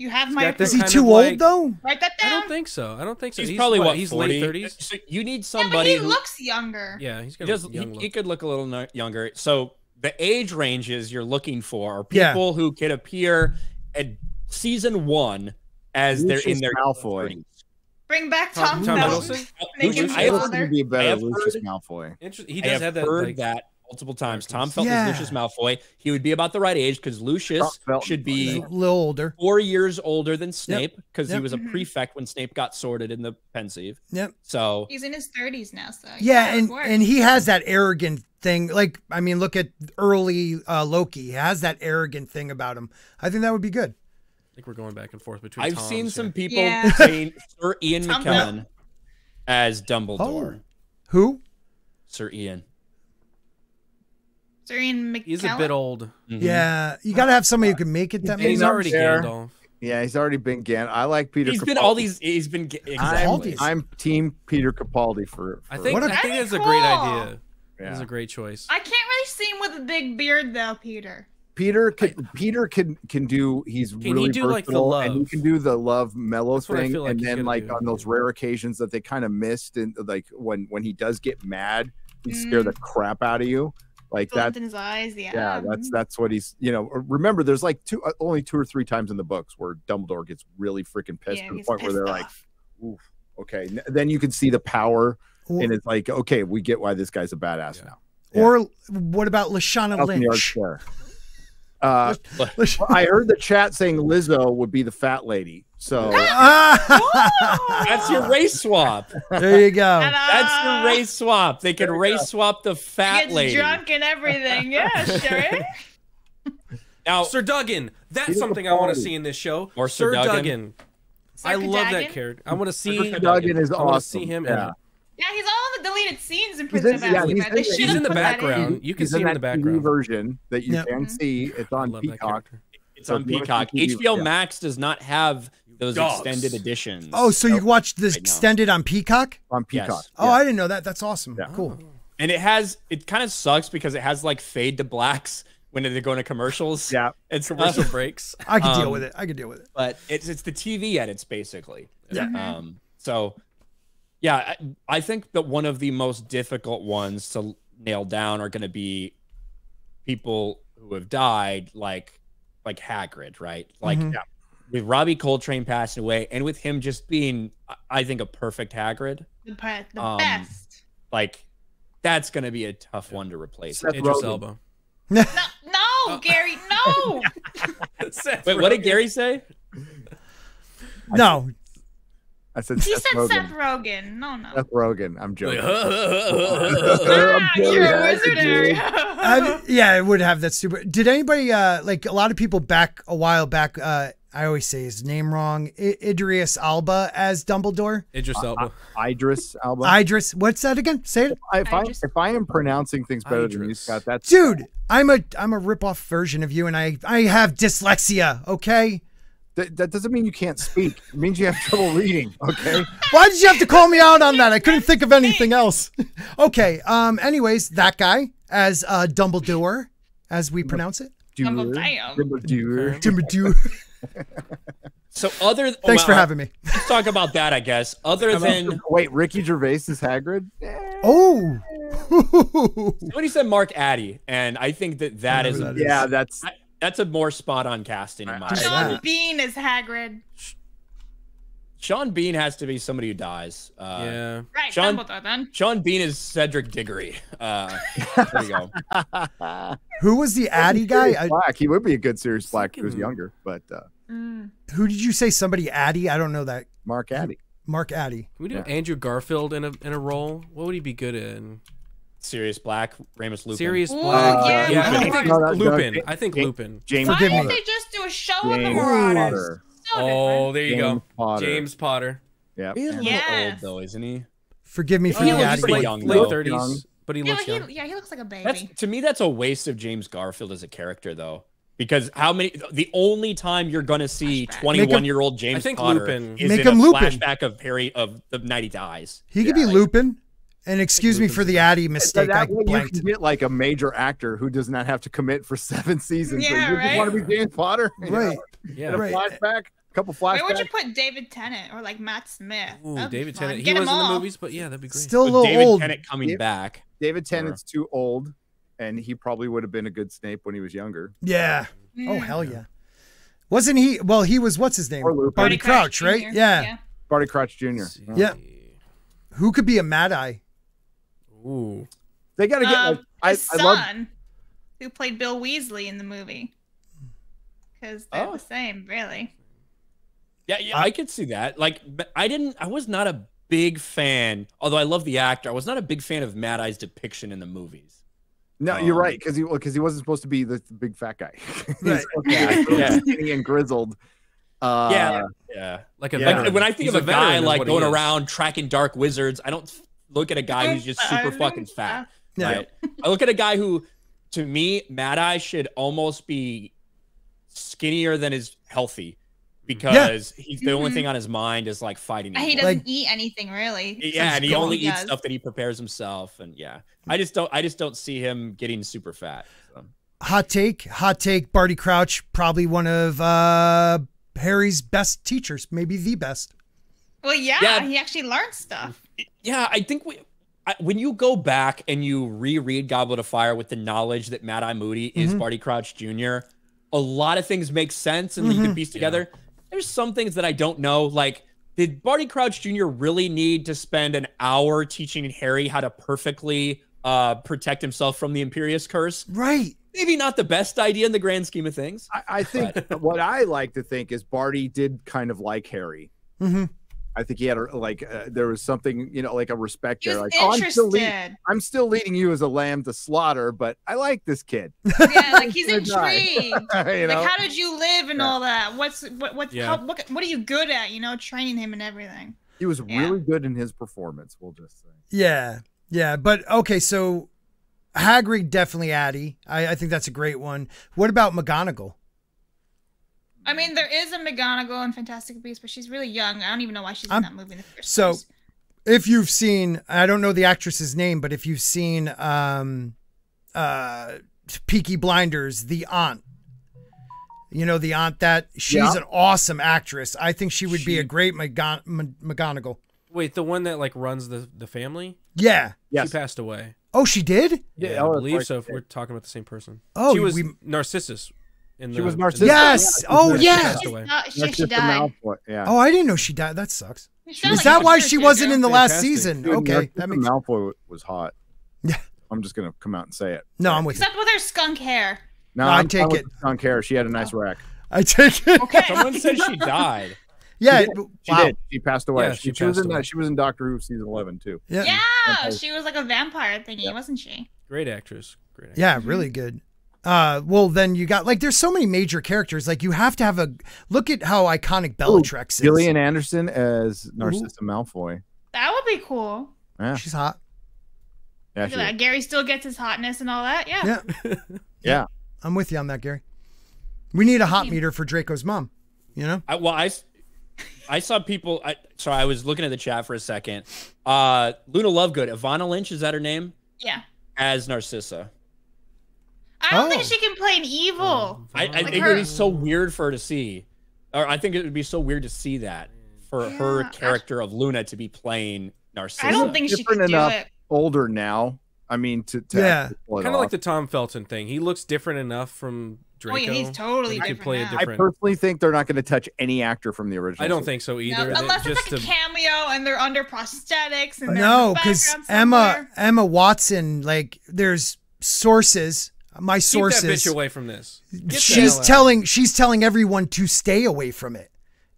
you have my. got Is he too old like- though? Write that I don't think so. I don't think so. he's, probably what He's 40? late thirties. So you need somebody. yeah, but somebody he who looks younger. Yeah, he's He, got does, a he, young he look. could look a little younger. So the age ranges you're looking for are Yeah. people who could appear at season one as they're in their Malfoy. 30s. Bring back Tom- Tom, Tom Felton. Hiddleston? Lucius I feel was Malfoy- going to older. be a I better have Lucius heard- Malfoy. Inter- he I does have have that. heard like, that multiple times. Tom Reference. Felton Yeah. is Lucius Malfoy. He would be about the right age because Lucius should be A little older. four years older than Snape because he Yep. was a Mhm. prefect when Snape got sorted in the Pensieve. Yep. So He's in his 30s now, so Yeah, and works. and he has that arrogant thing. Like, I mean, look at early uh, Loki. He has that arrogant thing about him. I think that would be good. I think we're going back and forth between. I've Toms seen here. some people Yeah. <laughs> saying Sir Ian Tom McKellen as Dumbledore. Oh. Who? Sir Ian. Sir McKellen. He's a bit old, Mhm. Yeah, you got to have somebody who can make it. That and he's many. already there. Gandalf. Yeah, he's already been Gan. I like Peter. He's been all these. He's been ge- I'm. I'm Team Peter Capaldi for. I for- think. What a- I think That'd that's be a great idea. yeah. That's a great choice. I can't really see him with a big beard though, Peter. Peter can Peter can can do. He's he really do, like, the versatile, and he can do the love mellow That's thing. like and then like do. on those rare occasions that they kind of missed, and like when when he does get mad, he scare Mm. the crap out of you. Like that. In his eyes, yeah. Yeah, that's that's what he's. You know, remember, there's like two, uh, only two or three times in the books where Dumbledore gets really freaking pissed yeah, to the point where they're like. Oof, okay. Then you can see the power, Or, and it's like, okay, we get why this guy's a badass Yeah. now. or what about Lashana Lynch? Uh, <laughs> Lash- I heard the chat saying Lizzo would be the fat lady. So! <laughs> That's your race swap. there you go. That's your race swap. They can race swap the fat Gets lady. drunk and everything. Yeah, sure. <laughs> Now, Sir Cadogan. That's something I want to see in this show. Or Sir Sir Cadogan. Cadogan. I Sir love that character. I want to see. Sir Cadogan is I want to awesome. see him. Yeah. Yeah, he's all in the deleted scenes in He's Prison in- of yeah, Azkaban. he's in the- should He's in the put that in. background. You can He's see him in the that TV background. version that you Yep. can see. It's on Peacock. it's So on if you wanna Peacock. HBO yeah. Max does not have those Dogs. extended editions. Oh, so you can watch this Right now. extended on Peacock? On Yes. Peacock. Oh, yeah. I didn't know that. That's awesome. Yeah. Cool. and it has it kind of sucks because it has like fade to blacks when they're going to commercials. yeah. <laughs> It's Commercial <laughs> breaks. I could deal Um, with it. I can deal with it. but it's it's the TV edits basically. Yeah. Mhm. Um, so yeah, I, I think that one of the most difficult ones to nail down are going to be people who have died, like like Hagrid, right? Like Mhm. Yeah. With Robbie Coltrane passing away, and with him just being, I- I think, a perfect Hagrid. The, pe- the Um, best. Like that's going to be a tough one to replace. Seth Idris Rogen. Elba. No, <laughs> no, Gary, no. <laughs> Seth Wait, what did Gary say? No, I said he Seth said Rogen. Seth Rogen. No, no. Seth Rogen. I'm joking. <laughs> Ah, you're a wizard, Harry. I, yeah, it would have that super. Did anybody uh like a lot of people back a while back? uh I always say his name wrong. I- Idris Alba as Dumbledore. Idris Elba. Idris Elba. Idris, what's that again? Say it, if, I, if I am pronouncing things better than you, Idris. Scott, that's dude. I'm a I'm a rip off version of you, and I I have dyslexia. Okay. that, that doesn't mean you can't speak. It means you have trouble reading. Okay. <laughs> Why did you have to call me out on that? I couldn't think of anything else. <laughs> Okay. Um. Anyways, that guy as uh Dumbledore, as we pronounce it. Dumbledore. Dumbledore. Dumbledore. So other Thanks for having me. Let's talk about that, I guess. Other than Wait, Ricky Gervais is Hagrid? Oh. <laughs> when he said Mark Addy, and I think that that is, that Yeah, that's I- that's a more spot on casting in my I- opinion. Sean Bean is Hagrid. Sean Bean has to be somebody who dies. Uh, yeah. Right, Sean- Dumbledore then. Sean Bean is Cedric Diggory. Uh, there you go. <laughs> <laughs> Who was the Addy guy? I, Black. He would be a good Sirius Black if he was younger, but uh, Mm. who did you say? Somebody Addy? I don't know that. Mark Addy. Mark Addy. Can we do Yeah. Andrew Garfield in a in a role? What would he be good in? Sirius Black, Remus Lupin. Sirius Ooh, Black. yeah, yeah, I Lupin. think No, Lupin. I think Lupin. James Why Forgive didn't they just do a show of the James Marauders? Potter. Oh, so Oh, there you James go. Potter. James Potter. Yeah. He's a little Yes. old though, isn't he? Forgive me for He the looks Addy. pretty late, young, late 30s, but he Yeah, looks he, young. yeah, he looks like a baby. That's to me. That's a waste of James Garfield as a character, though. Because how many? The only time you're gonna see 21 year old James I think Potter Lupin. is Make in him a Lupin. flashback of Harry of the night he dies. He could Yeah. be Lupin. And excuse me for the Addy mistake. that I way you blanked. can get like a major actor who does not have to commit for seven seasons. So Yeah, you right? just want to be James Potter, <laughs> you know, Right. Yeah. in a Right. flashback, a couple Where would you put David Tennant or like Matt Smith? Ooh, That'd David fun. Tennant. He Get was them in the movies, but yeah, that'd be great. Still a little David old. Tennant coming Yep. back. David Tennant's too old, and he probably would have been a good Snape when he was younger. Yeah. Oh Mm. hell yeah. Wasn't he? Well, he was. What's his name? Or Lupin. Barty Crouch, right? Jr. Yeah. Barty Crouch Jr. Let's Yeah. Who could be a Mad Eye? Ooh. They got to get. Um, like, I, his I love. son, who played Bill Weasley in the movie, because they're Oh. the same, really. Yeah, yeah, I could see that. Like, I didn't. I was not a big fan. Although I love the actor, I was not a big fan of Mad Eye's depiction in the movies. No, you're Um, right because he because he wasn't supposed to be the, the big fat guy. <laughs> He's Right. supposed to be <laughs> Yeah, yeah. skinny and grizzled. Uh, yeah, yeah. Like a Yeah. Like, when I think He's of a, veteran guy like going around tracking dark wizards, I don't look at a guy who's just super fucking fat. Yeah. Right? I look at a guy who, to me, Mad Eye should almost be skinnier than is healthy, because he's the only Mhm. thing on his mind is like fighting. And he doesn't Like- eat anything really. Yeah, and he That's all only eats does. stuff that he prepares himself, and yeah, I just don't, I just don't see him getting super fat. so. Hot take, hot take. Barty Crouch, probably one of uh, Harry's best teachers, maybe the best. Well, yeah, Yeah. he actually learned stuff. Yeah, I think we, I, when you go back and you reread Goblet of Fire with the knowledge that Mad Eye Moody is Mhm. Barty Crouch Jr., a lot of things make sense and you can piece together. There's some things that I don't know. Like, did Barty Crouch Jr. really need to spend an hour teaching Harry how to perfectly uh, protect himself from the Imperius Curse? Right. Maybe not the best idea in the grand scheme of things. I, I think what I like to think is Barty did kind of like Harry. hmm I think he had a, like uh, there was something you know like a respect He there. Like oh, I'm still leading. I'm still leading you as a lamb to slaughter, but I like this kid. <laughs> yeah, like he's intrigued. <laughs> you know, Like, how did you live and Yeah. all that? What's what what Yeah. how, what what are you good at? You know, training him and everything. he was Yeah. really good in his performance. We'll just say. Yeah. Yeah. But okay, so Hagrid definitely Addy. I, I think that's a great one. What about McGonagall? I mean, there is a McGonagall in Fantastic Beasts, but she's really young. I don't even know why she's I'm- in that movie in the first so- place. If you've seen, I don't know the actress's name, but if you've seen um, uh, Peaky Blinders, the aunt, you know, the aunt that she's Yeah. an awesome actress. I think she would be a great McGon- M- McGonagall. Wait, the one that like runs the the family? Yeah. Yes. She passed away. Oh, she did? Yeah, Yeah, I that's believe right, so. If we're talking about the same person. Oh, she was we- Narcissus. In She the, was in Narcissus. the- Yes. Oh, she's yeah. passed She's away. not, she, she died. Yeah. Oh, I didn't know she died. That sucks. Is like that why she wasn't you. in the last Fantastic. season? Dude, Okay, Narcissa that makes Malfoy was hot. Yeah. I'm just gonna come out and say it. No, I'm with you. Except with her skunk hair. No, No, I I'm take it. the Skunk hair. She had a nice oh. rack. I take it. Okay. <laughs> Someone said she <laughs> died. Yeah. She did. She wow. did. She passed away. Yeah, she, she she was passed in away. that. She was in Doctor Who season eleven too. Yeah. Yeah, Vampire. she was like a vampire thingy, wasn't she? Great actress. Great actress. Yeah, really good. Uh, well, then you got like there's so many major characters. Like you have to have a look at how iconic Bellatrix is. Gillian Anderson as Narcissa Malfoy. That would be cool. Yeah, She's hot. yeah, Look she at that. Gary still gets his hotness and all that. Yeah. <laughs> Yeah, yeah. I'm with you on that, Gary. We need a hot meter for Draco's mom. You know? I, well, I, s- I saw people. I, sorry, I was looking at the chat for a second. Uh, Luna Lovegood, Evanna Lynch, is that her name? Yeah. As Narcissa. I don't Oh. think she can play an evil. Oh. I, I Like think it would be so weird for her to see, or I think it would be so weird to see that for her Yeah, I- character of Luna to be playing Narcissa. I don't think she different could do it. Older now. I mean, to, to Yeah. actually pull it Kind of like the Tom Felton thing. He looks different enough from Draco. Oh, yeah, he's totally he different could play a now. I personally think they're not going to touch any actor from the original. I don't series. think so either. They- unless it's just like a cameo and they're under prosthetics and they're No, because Emma. Emma Watson, like there's sources. My sources. keep that sources. bitch away from this. Get she's telling she's telling everyone to stay away from it.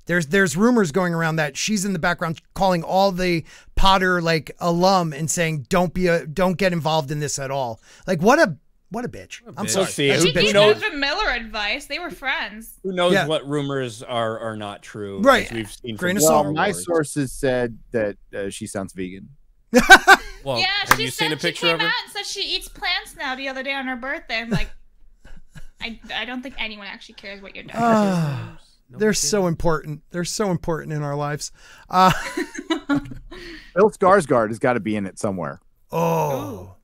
There's there's rumors going around that she's in the background calling all the Potter like alum and saying don't be a don't get involved in this at all. Like what a what a bitch. What a I'm bitch. sorry. See, That's a She who bitch. gave knows- Ezra Miller advice. They were friends. Who knows Yeah. what rumors are are not true? as Right. We've seen Grain from of salt. Well, my sources said that uh, she sounds vegan. <laughs> Well, yeah, have she you said seen a she picture came of her? out and said she eats plants now the other day on her birthday. I'm like, I, I don't think anyone actually cares what you're doing. No they're one so important. They're so important in our lives. Uh, <laughs> Bill Skarsgård has got to be in it somewhere. oh,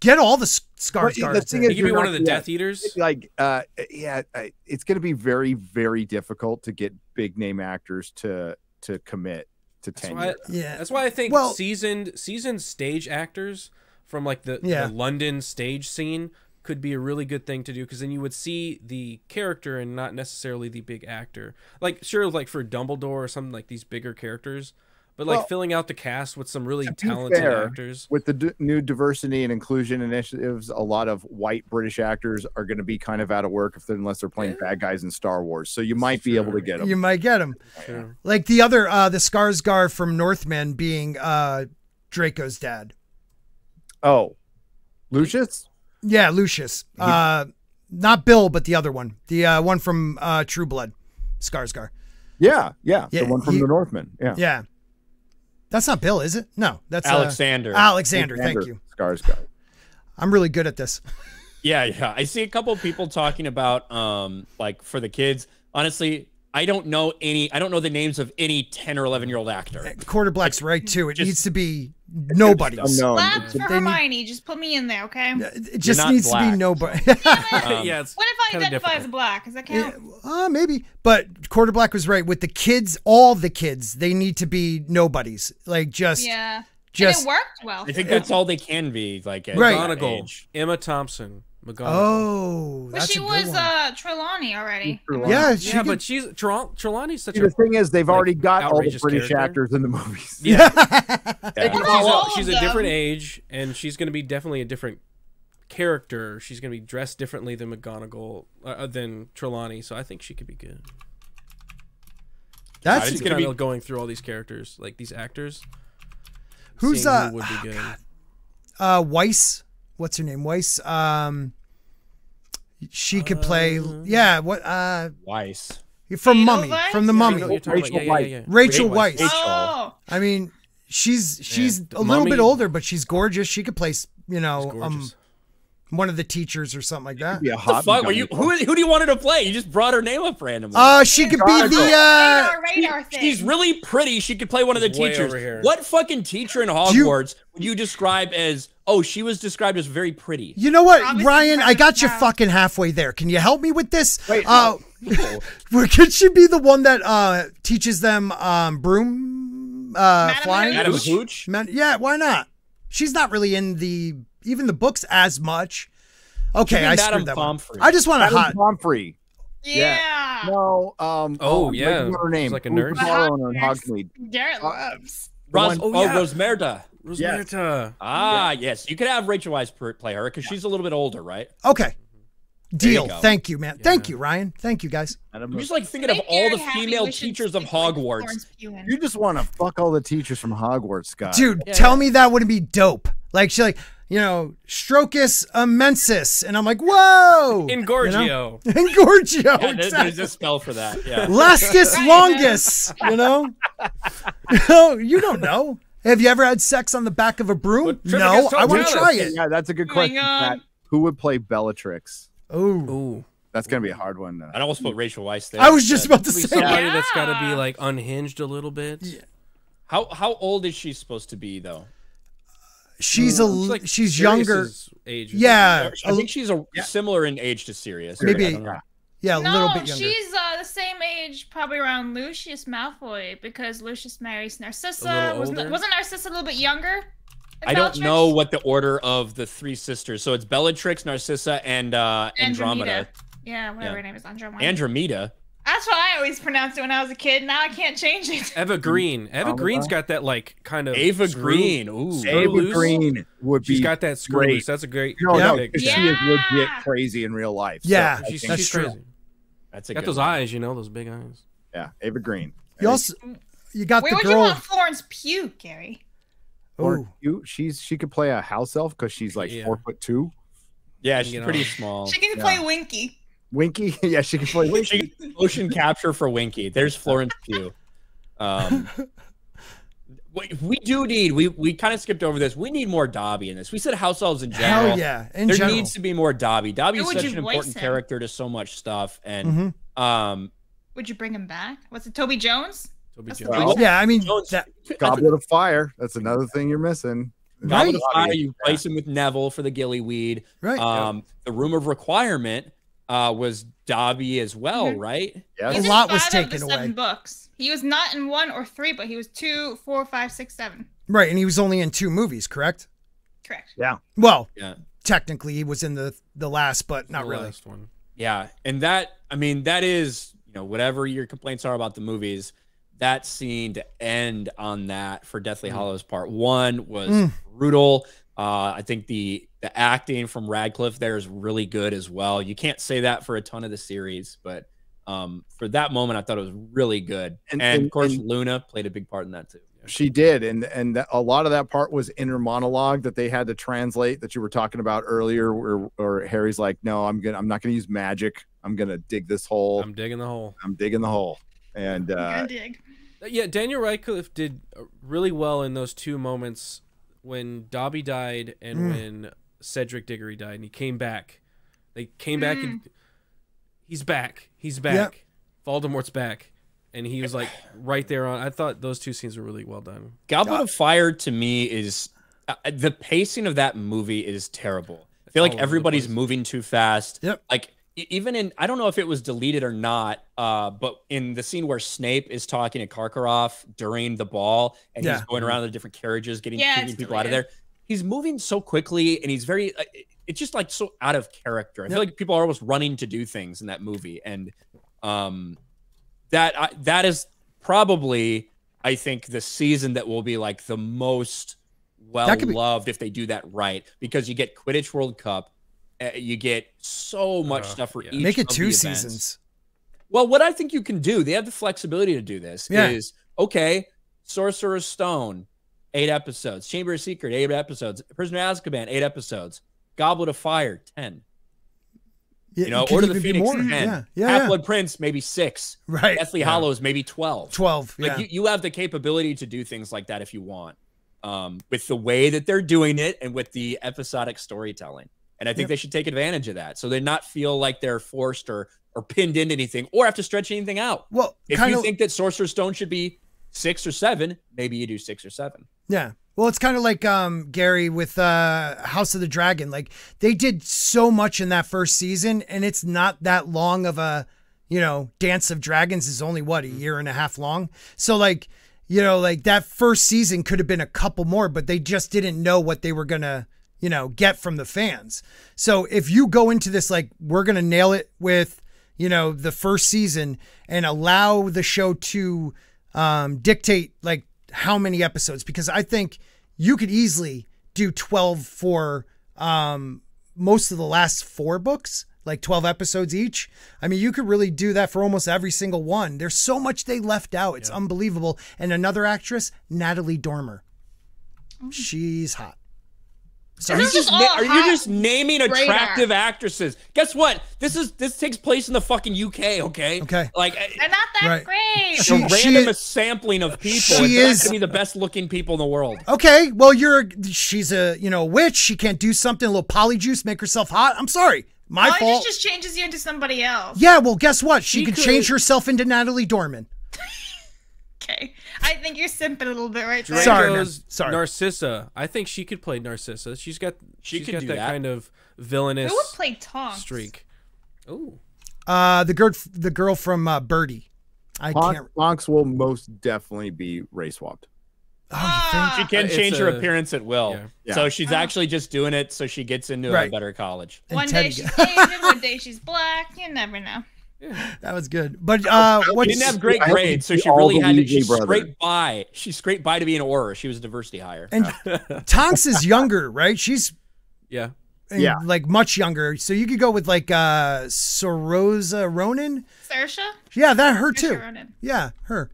get all the s- scars. the thing He is- could be you're one of the yeah. Death Eaters. Like, uh, yeah, it's going to be very, very difficult to get big name actors to to commit to That's tenure. why, yeah. that's why I think Well- seasoned seasoned stage actors from like the, Yeah. the London stage scene could be a really good thing to do because then you would see the character and not necessarily the big actor. Like sure, like for Dumbledore or something like these bigger characters, but like Well, filling out the cast with some really talented fair, actors. with the d- new diversity and inclusion initiatives, a lot of white British actors are going to be kind of out of work if they're, unless they're playing bad guys in Star Wars. So you might be able to get them. You might get them. Sure. Like the other, uh, the Skarsgård from Northman being uh, Draco's dad. oh, Lucius. Yeah, Lucius. Uh, not Bill, but the other one. The uh, one from uh, True Blood, Skarsgård. Yeah, yeah, Yeah, the one from he- the Northman. Yeah, Yeah. That's not Bill, is it? No, that's uh, Alexander. Alexander. Thank you. Skarsgård. I'm really good at this. Yeah, yeah. I see a couple of people talking about um like for the kids. Honestly, I don't know any I don't know the names of any 10 or 11 year old actor. Quarter Black's right too. It Just- needs to be nobody's. Unknown. Lab for they need- Hermione. Just put me in there, okay? It just not needs to be nobody. <laughs> Um, yeah, What if I kinda identify as difficult. black? Does that Yeah, count? uh, maybe. But Quarter Black was right. With the kids, all the kids, they need to be nobodies. Like just, Yeah. just. and it worked well. I think that's all they can be like at Right. that age. Emma Thompson, McGonagall. Oh, But she a good was one. uh Trelawney already. yeah, she yeah, could- but she's Trel- Trelawney's such See, a the thing is, they've like, already got all the British character. actors in the movies. yeah. Yeah. <laughs> Well, she's a, she's a different age, and she's going to be definitely a different character. She's going to be dressed differently than McGonagall, uh, than Trelawney. So I think she could be good. that's She's She's gonna be- going through all these characters, like these actors. Who's, seeing uh, who would be good? uh Weisz. What's her name? Weisz. Um, she could play. Uh, Yeah, what? Uh, Weisz. from Rachel Mummy. Weisz? From the Mummy. You know what you're talking Rachel about. Yeah, yeah, yeah, yeah. Rachel Weiss. Weisz. Oh, I mean, she's she's the a little bit older, but she's gorgeous. She could play, you know, She's um, gorgeous. One of the teachers or something like that. Be a What the fuck? Were you who, who do you want her to play? You just brought her name up randomly. Uh, she could be the. Uh, radar, radar thing. She's really pretty. She could play one of the Way teachers. over here. What fucking teacher in you- Hogwarts would you describe as? Oh, she was described as very pretty. you know what, Obviously, Ryan? I got you yeah. fucking halfway there. Can you help me with this? Wait, uh, <laughs> where could she be the one that uh teaches them um broom uh Madam flying? Madam Hooch? Hooch. Man, yeah, why not? She's not really in the even the books as much. Okay, mean I Madam screwed that one. I just want a Madam hot. Pomfrey. yeah. No, um. Oh, I'm yeah. blanking on her She's name. like a Who's nurse. the Barlow in Hogsmeade. Garrett Uh, loves. Ros- one- oh, yeah. Rosmerta. Rosmerta. Ah, yes. You could have Rachel Weisz per- play her because she's a little bit older, right? Okay. Deal. go. Thank you, man. Thank you, Ryan. Thank you, guys. I'm just like thinking of Make all the happy, female we should teachers of stick like Hogwarts. Florence Pugh. You just want to fuck all the teachers from Hogwarts, Scott. Dude, Yeah, tell yeah. me that wouldn't be dope. Like she like, you know, Strocus immensis. And I'm like, whoa. Ingorgio. Engorgio. <laughs> Yeah, there- exactly. there's a spell for that. Yeah. Lastus longus, <laughs> you know? no, <laughs> oh, you don't know. Have you ever had sex on the back of a broom? But No, I want to try it. Yeah, that's a good Oh question. God. Matt. Who would play Bellatrix? Oh, That's gonna be a hard one. I'd almost put Rachel Weisz there. I was just about to say somebody that. that's got to be like unhinged a little bit. Yeah. How how old is she supposed to be though? She's a She's like she's younger. Age. Yeah, I think she's a similar in age to Sirius. Maybe- I don't know. yeah, a no, little bit younger. she's uh, the same age, probably around Lucius Malfoy, because Lucius marries Narcissa. little Wasn't, wasn't Narcissa a little bit younger? than I don't know what the order of the three sisters. So it's Bellatrix, Narcissa, and uh, Andromeda. Yeah, whatever Yeah. her name is, Andromeda. Andromeda. That's what I always pronounced it when I was a kid. Now I can't change it. <laughs> Eva Green. Eva Green's wow. got that like kind of Ava screw- Green. Ooh. Screw Ava loose. Green would be. She's got that screw great. loose. That's a great. no, Yeah. no, pick. 'cause Yeah. she is legit crazy in real life. Yeah, I She's, she's crazy. That's a Got those one. eyes, you know, those big eyes. yeah, Ava Green. You also you got Where the would you girl. want Florence Pugh, Gary? Or Ooh. you, she's she could play a house elf because she's like Yeah. four foot two. Yeah, she's You know. pretty small. She can yeah. play Winky. Winky, <laughs> yeah, she can play She Winky. can motion capture for Winky. There's Florence Pugh. Um, <laughs> we, we do need. We we kind of skipped over this. We need more Dobby in this. We said house elves in general. Hell yeah! In there general. needs to be more Dobby. Dobby's Who would such an important him? character to so much stuff, and Mhm. um, Would you bring him back? What's it, Toby Jones? Toby That's Jones. Well, Yeah, I mean Jones- that, Goblet of Fire. That's another thing you're missing. Goblet of Fire, you replace him with Neville for the Gillyweed. right. Um, the room of requirement uh, was Dobby as well, Mhm. right? Yes. He's A lot was five of taken the seven away. books. He was not in one or three, but he was two, four, five, six, seven. right, and he was only in two movies, correct? Correct. Yeah. Well, Yeah. technically he was in the the last, but not The really. last one. Yeah, and that I mean that is you know whatever your complaints are about the movies, that scene to end on that for Deathly Mm. Hallows Part One was Mm. brutal. Uh, I think the the acting from Radcliffe there is really good as well. You can't say that for a ton of the series, but um, for that moment, I thought it was really good. And, And- and- of course, and- Luna played a big part in that too. She did, and and a lot of that part was inner monologue that they had to translate that you were talking about earlier, where, where Harry's like, "No, I'm gonna, I'm not gonna use magic. I'm gonna dig this hole. I'm, I'm digging the hole. I'm digging the hole." And uh, dig. Yeah, Daniel Radcliffe did uh, really well in those two moments when Dobby died and Mm. when Cedric Diggory died, and he came back. They came back and he's back. He's back. Voldemort's back, and he was like right there on. I thought those two scenes were really well done. Goblet of Fire to me is uh, the pacing of that movie is terrible. I feel all like over everybody's moving too fast. Yep. Like even in I don't know if it was deleted or not, uh, but in the scene where Snape is talking to Karkaroff during the ball and he's going around the different carriages, getting, Yeah, getting it's people out of there, he's moving so quickly and he's very. Uh, it- it's just like so out of character. I Yep. feel like people are almost running to do things in that movie, and um, that I, that is probably I think the season that will be like the most well That could be- loved if they do that right because you get Quidditch World Cup, uh, you get so much Uh, stuff for yeah. each. Make it of two events. seasons. Well, what I think you can do, they have the flexibility to do this. Yeah. Is okay, Sorcerer's Stone, eight episodes. Chamber of Secret, eight episodes. Prisoner of Azkaban, eight episodes. Goblet of Fire, ten. Yeah, You know, Order of the Phoenix, more. ten. Yeah, yeah, Half yeah. Blood Prince, maybe six. right. Deathly Yeah. Hallows, maybe twelve. Twelve. Like Yeah. you, you have the capability to do things like that if you want, um, with the way that they're doing it and with the episodic storytelling. And I think Yep. they should take advantage of that, so they not feel like they're forced or or pinned into anything or have to stretch anything out. well, If you of. think that Sorcerer's Stone should be six or seven, maybe you do six or seven. Yeah. Well, it's kind of like um, Gary with uh, House of the Dragon. Like they did so much in that first season, and it's not that long of a, you know, Dance of Dragons is only what a year and a half long. So like, you know, like that first season could have been a couple more, but they just didn't know what they were gonna, you know, get from the fans. So if you go into this like we're gonna nail it with, you know, the first season and allow the show to um, dictate like how many episodes because I think you could easily do 12 for um, most of the last four books, like 12 episodes each. I mean, you could really do that for almost every single one. There's so much they left out. It's unbelievable. And another actress, Natalie Dormer. She's hot. Are you just na- are you just naming radar. attractive actresses? Guess what? This is this takes place in the fucking UK. Okay. Okay. Like They're not that Right. great. it's She- a she random is- sampling of people. She It's is- gonna be the best looking people in the world. Okay, well, you're she's a you know witch. She can't do something a little polyjuice, make herself hot. I'm sorry, my All it fault. just changes you into somebody else. Yeah, well, guess what? She, She could could- change herself into Natalie Dorman. <laughs> Okay. I think you're simping a little bit right there. Sorry, man. Draco's Sorry. Narcissa. I think she could play Narcissa. She's got She she's could got do that, that. kind of villainous Who would play Tonks? streak. Ooh. Uh, the girl, the girl from uh, Birdie. I Tonks, can't. Tonks will most definitely be race swapped. Oh, you? She can It's change her appearance at will. yeah. Yeah. So she's Oh. actually just doing it so she gets into a better college. And One Teddy day she's Asian, one day she's black. You never know. <laughs> That was good. But uh, She what? didn't have great grades, so she really had to. believe She me, brother. scraped by. She scraped by to be an Auror. She was a diversity hire. And <laughs> Tonks is younger, right? She's Yeah. in- Yeah. like much younger. So you could go with like uh Sorosa Ronan. Saoirse? Yeah, that her Saoirse too. Ronan. Yeah, her.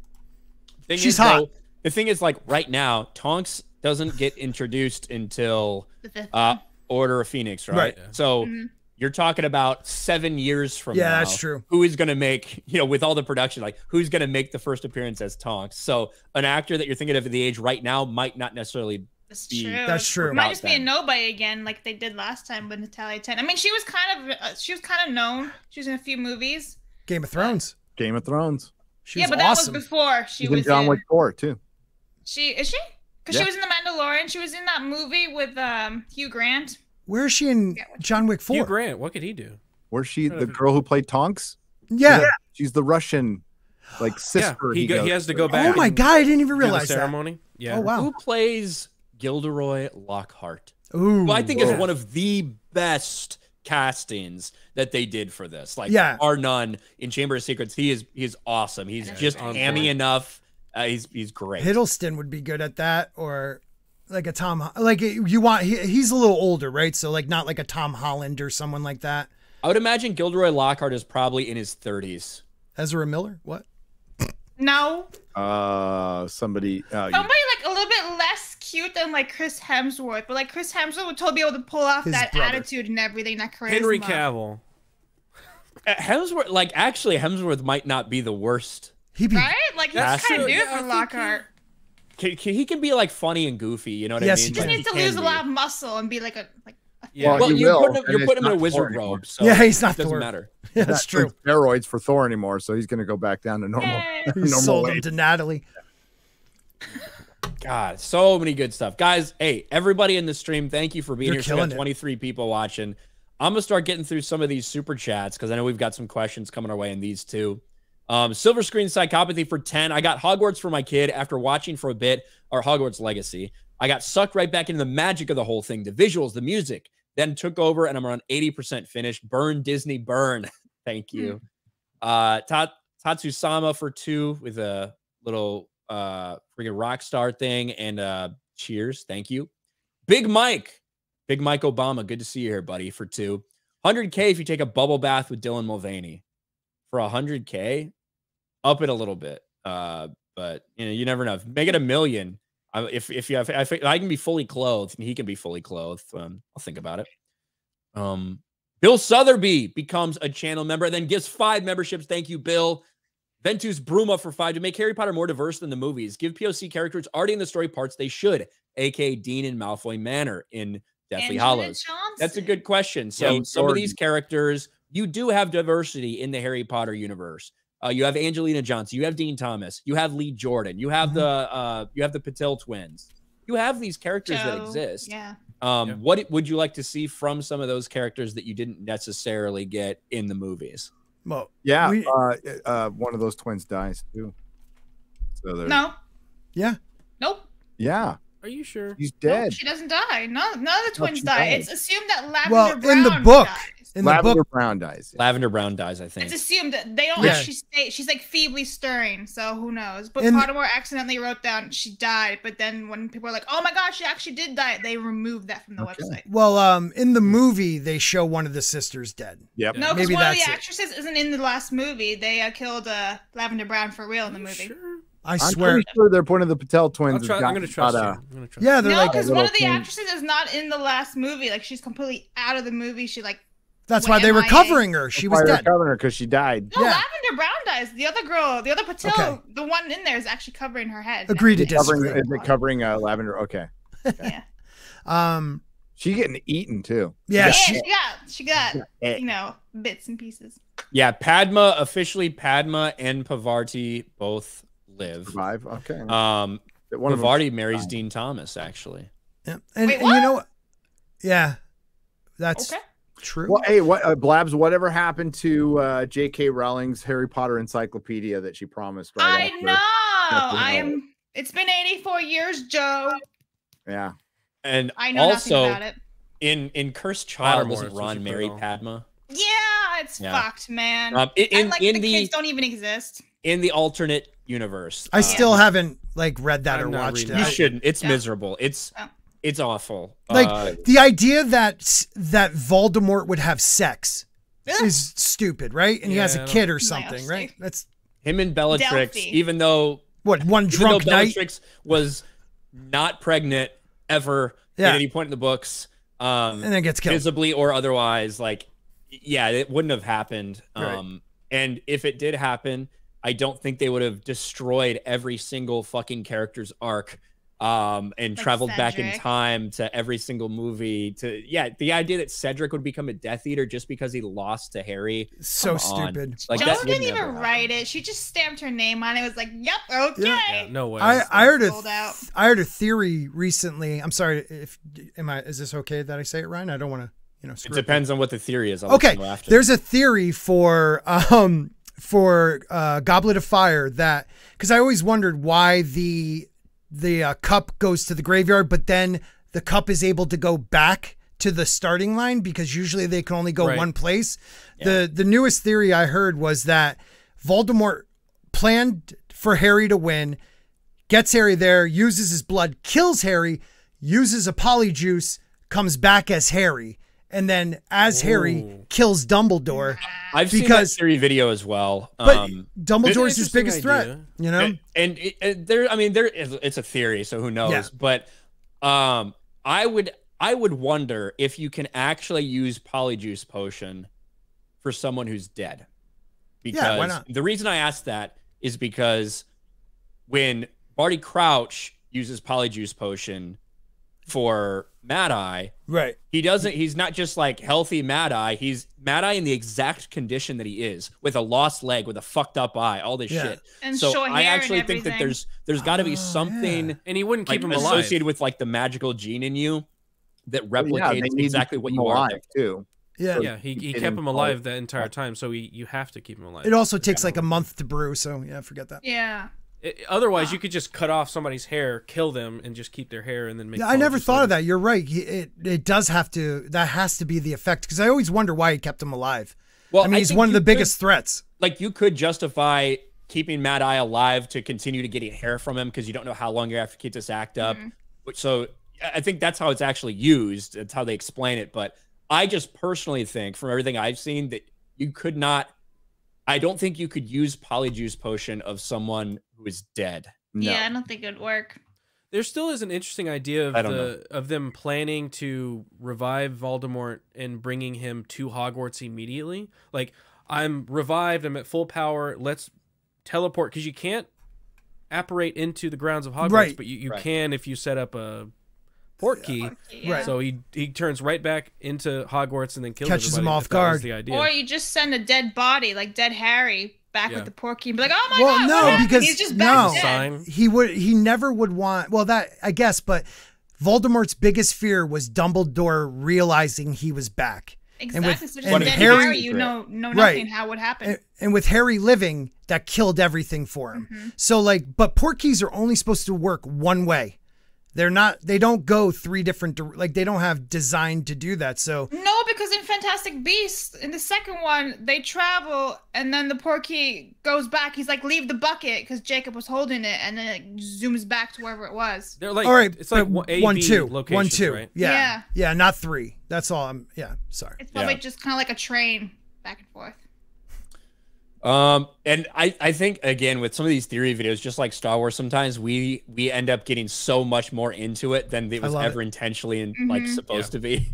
Thing She's is, hot. though, the thing is, like right now, Tonks doesn't get introduced until The fifth uh. Order of Phoenix, right? Right. Yeah. So Mhm. You're talking about seven years from Yeah, now. Yeah, that's true. Who is going to make, you know, with all the production, like who's going to make the first appearance as Tonks? So an actor that you're thinking of at the age right now might not necessarily. That's be- true. That's true. Might about just be a nobody again, like they did last time with Natalia Tena. I mean, she was kind of uh, she was kind of known. She was in a few movies. Game of Thrones. Game of Thrones. She yeah, was but awesome. that was before she She's was in John in. Wick 4 too. She is she? Because Yeah. she was in The Mandalorian. She was in that movie with um Hugh Grant. Where is she in John Wick Four? Hugh Grant, what could he do? Where's she? The girl who played Tonks. Yeah. She's the Russian, like sister. yeah, he, go, goes he has to to. go back. Oh my god, I didn't even do the realize that. ceremony. Yeah. Oh wow. Who plays Gilderoy Lockhart? Ooh, who I think whoa. is one of the best castings that they did for this. Like, Yeah. are none in Chamber of Secrets. He is he's awesome. He's Yeah, just on hammy point. enough. Uh, he's he's great. Hiddleston would be good at that, or like a Tom. Like you want, he, he's a little older, right? So like not like a Tom Holland or someone like that. I would imagine Gilderoy Lockhart is probably in his 30s. Ezra Miller, what? No, Uh, somebody. Uh, somebody like a little bit less cute than like Chris Hemsworth, but like Chris Hemsworth would totally be able to pull off that brother. attitude and everything. That charisma. Henry Cavill. Uh, Hemsworth, like actually, Hemsworth might not be the worst. He'd be right? Like he's That's kind of new for Lockhart. Can, can- he can be like funny and goofy. You know what Yes, I mean? He just can. needs to can lose a lot of muscle and be like a like. Yeah. Well, Well, you're will, putting him, you're putting him in a wizard Thor robe. So Yeah, he's not Doesn't Thor. matter. <laughs> yeah, that's true. Steroids for Thor anymore, so he's going to go back down to normal. <laughs> He normal sold weight. him to Natalie. God, so many good stuff. Guys, hey, everybody in the stream, thank you for being You're here. So we got killing it. 23 people watching. I'm gonna start getting through some of these super chats because I know we've got some questions coming our way in these two. Um, Silver Screen Psychopathy for 10. I got Hogwarts for my kid after watching for a bit, or Hogwarts Legacy. I got sucked right back into the magic of the whole thing, the visuals, the music, then took over, and I'm around 80% finished. Burn Disney, burn. <laughs> Thank you. Uh, Ta- Tatsusama for two with a little uh freaking rock star thing and uh cheers. Thank you. Big Mike, Big Mike Obama. Good to see you here, buddy. For two. 100K if you take a bubble bath with Dylan Mulvaney. For 100K, up it a little bit. Uh, but you know, you never know. Make it a million. I, if if you have, if I can be fully clothed and he can be fully clothed, um, I'll think about it. Um, Bill Sotheby becomes a channel member and then gives five memberships. Thank you, Bill. Ventus Bruma for five to make Harry Potter more diverse than the movies. Give POC characters already in the story parts they should, aka Dean and Malfoy Manor in Deathly Angelina Hallows. Johnson. That's a good question. So Yeah, some of these characters, you do have diversity in the Harry Potter universe. Uh, you have Angelina Johnson, you have Dean Thomas, you have Lee Jordan, you have Mhm. the uh, you have the Patel twins. You have these characters that exist. Yeah. Um, Yeah. what would you like to see from some of those characters that you didn't necessarily get in the movies? Well, Yeah, We- uh, uh, one of those twins dies too. So there. No. yeah. Nope. Yeah, Are you sure? he's Nope, dead. she doesn't die. No, none of the twins she die. died. It's assumed that Lavender Well, Brown in the book, dies. In the Lavender book, Brown dies. Lavender Brown dies, I think. It's assumed that they don't Yeah. actually state she's like feebly stirring, so who knows? But In- Pottermore accidentally wrote down she died, but then when people are like, "Oh my gosh, she actually did die," they removed that from the Okay. website. well, um, in the movie they show one of the sisters dead. Yep. Yeah. No, because Maybe one of the actresses isn't in the last movie. They uh, killed uh, Lavender Brown for real in the movie. Sure? I I'm swear. pretty sure they're one of the Patel twins. I'll has try, I'm gonna trust got you. a- I'm gonna trust Yeah, they're No, like because one of the thing. actresses is not in the last movie. Like she's completely out of the movie. She like that's why they were MIA. covering her. She was dead. Covering her because she died. no Yeah. Lavender Brown dies. The other girl, the other Patel, Okay. the one in there is actually covering her head. Agree to Is covering, disagree. is it covering uh, lavender? Okay, <laughs> Yeah, Um, she getting eaten too. yeah, yeah. she, She got she got you know bits and pieces. Yeah, Padma officially Padma and Pavarti both live. Survive. Okay. Um, One of them- Pavarti marries Dean Thomas actually. yeah. and, Wait, and you know? Yeah, that's Okay. True. Well, hey, what uh, Blabs? Whatever happened to uh, J.K. Rowling's Harry Potter encyclopedia that she promised? Right I know. I am. It's been 84 years, Joe. Yeah. And I know nothing also about it. in in Cursed Child wasn't Ron you put marry. Padma? Yeah, it's Yeah. fucked, man. Um, in in, and like in the, the kids don't even exist. in the alternate universe, I uh, still haven't like read that I'm or watched it. You shouldn't. It's Yeah. miserable. It's Oh. It's awful. Like Uh, the idea that that Voldemort would have sex Ugh. is stupid, right? And he has a kid or something, I'll right? That's him and Bellatrix, Delphi. even though what one even drunk though night. Bellatrix was not pregnant ever Yeah. at any point in the books, um, and then gets killed. visibly or otherwise, like yeah, it wouldn't have happened. Right. Um, and if it did happen, I don't think they would have destroyed every single fucking character's arc. Um, and Like traveled back in time to every single movie to yeah, the idea that Cedric would become a Death Eater just because he lost to Harry. so come stupid. Like Joe that would didn't even happen. write it. She just stamped her name on it. Was like, "Yep, okay." Yeah, no way. I, I heard a Sold out. I heard a theory recently. I'm sorry if am I is this okay that I say it Ryan? I don't want to you know. It Screw up depends on what the theory is. I'll Okay, after. there's a theory for um for uh Goblet of Fire that because I always wondered why the the uh, cup goes to the graveyard, but then the cup is able to go back to the starting line because usually they can only go Right. one place. The the newest theory I heard was that Voldemort planned for Harry to win, gets Harry there, uses his blood, kills Harry, uses a polyjuice, comes back as Harry, and then as Harry kills Dumbledore. I've seen Because- that theory video as well. But um, Dumbledore's his interesting biggest threat, you know? and, and it, it- there, I mean, there is it's a theory, so who knows? Yeah. But um, I would I would wonder if you can actually use polyjuice potion for someone who's dead. Because Yeah, why not? the reason I asked that is because when Barty Crouch uses polyjuice potion for Mad Eye, Right. he doesn't he's not just like healthy mad eye he's mad eye in the exact condition that he is with a lost leg with a fucked up eye all this Yeah. shit And so short i hair and actually think that there's there's got to be Oh, something yeah. And he wouldn't like keep him alive. associated with like the magical gene in you that Well, yeah, replicates exactly what him you are too. Yeah. Yeah, he, he kept him him alive. alive the entire time, so he, you have to keep him alive. It also takes like a month to brew, so yeah, forget that. Yeah. I- otherwise, you ah. could just cut off somebody's hair, kill them, and just keep their hair, and then make. Yeah, I never thought of that. You're right. It it does have to. That has to be the effect because I always wonder why he kept him alive. well I mean, he's one of the could- biggest threats. like you could justify keeping Mad Eye alive to continue to getting hair from him because you don't know how long you have to keep this act up. Mm-hmm. Which so I I think that's how it's actually used. That's how they explain it. But I just personally think, from everything I've seen, that you could not. I don't think you could use polyjuice potion of someone who is dead. No. Yeah, I don't think it'd work. There still is an interesting idea of I don't the of them planning to revive Voldemort and bringing him to Hogwarts immediately. Like I'm revived, I'm at full power. Let's teleport because you can't apparate into the grounds of Hogwarts, Right. but you, you Right. can if you set up a port key. Yeah. Right. So he he turns right back into Hogwarts and then kills Catches him off if that was guard. The idea. Or you just send a dead body, like dead Harry, back Yeah. with the portkey and be like, oh my Well, god. no, what because- he's just no. back dead. Sign. He would. He never would want. Well, that I guess, but Voldemort's biggest fear was Dumbledore realizing he was back. Exactly. with- so just and dead Harry- Harry, you know, know Right. nothing how would happen. And, and with Harry living, that killed everything for him. Mm-hmm. So like, but portkeys are only supposed to work one way. They're not. They don't go three different. Like they don't have designed to do that. So No, because in Fantastic Beasts, in the second one, they travel and then the portkey goes back. He's like, leave the bucket because Jacob was holding it and then it zooms back to wherever it was. They're like all right, it's like one, A, one, B two, one, two. right? Yeah, Yeah. yeah, not three. That's all. I'm. Yeah, sorry. It's probably Yeah. just kind of like a train back and forth. Um, and I, I think again with some of these theory videos, just like Star Wars, sometimes we we end up getting so much more into it than it was love ever intentionally and like Mhm. supposed to be.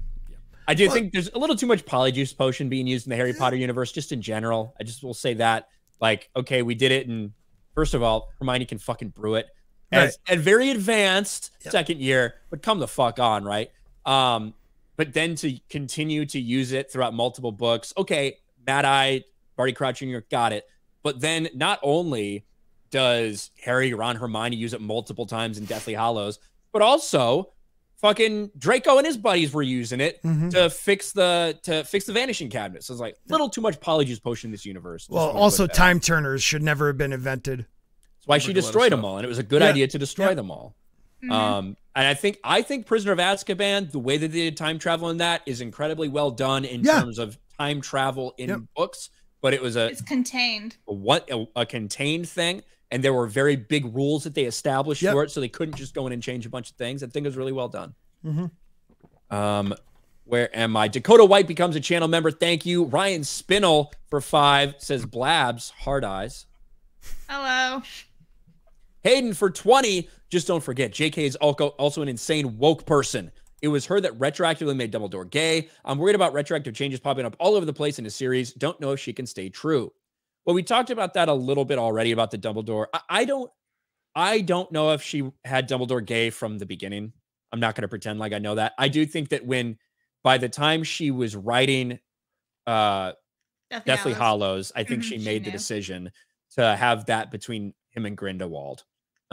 I do think there's a little too much polyjuice potion being used in the Harry Potter universe, just in general. I just will say that, like, okay, we did it, and first of all, Hermione can fucking brew it, as at very advanced Yep. second year, but come the fuck on, right? Um, but then to continue to use it throughout multiple books, okay, Mad Eye, Barty Crouch Jr. got it, but then not only does Harry, Ron, Hermione use it multiple times in Deathly Hallows, but also fucking Draco and his buddies were using it Mhm. to fix the to fix the vanishing cabinet. So it's like a little too much polyjuice potion in this universe. Well, wanna also time turners should never have been invented. That's why she Like a lot of destroyed them all, and it was a good Yeah. idea to destroy Yeah. them all. Mhm. Um, and I think I think Prisoner of Azkaban, the way that they did time travel in that is incredibly well done in Yeah. terms of time travel in Yep. books. But it was a, it's contained. a what a, a contained thing, and there were very big rules that they established Yep. for it, so they couldn't just go in and change a bunch of things. I think it was really well done. Mhm. Um, where am I? Dakota White becomes a channel member. Thank you. Ryan Spinell for five says Blabs hard eyes. Hello. Hayden for 20. Just don't forget, JK is also, also an insane woke person. It was her that retroactively made Dumbledore gay. I'm worried about retroactive changes popping up all over the place in a series. Don't know if she can stay true. Well, we talked about that a little bit already about the Dumbledore. I, I don't I don't know if she had Dumbledore gay from the beginning. I'm not going to pretend like I know that. I do think that when by the time she was writing uh Deathly, Deathly. Hallows, I think Mhm, she she made the decision to have that between him and Grindelwald.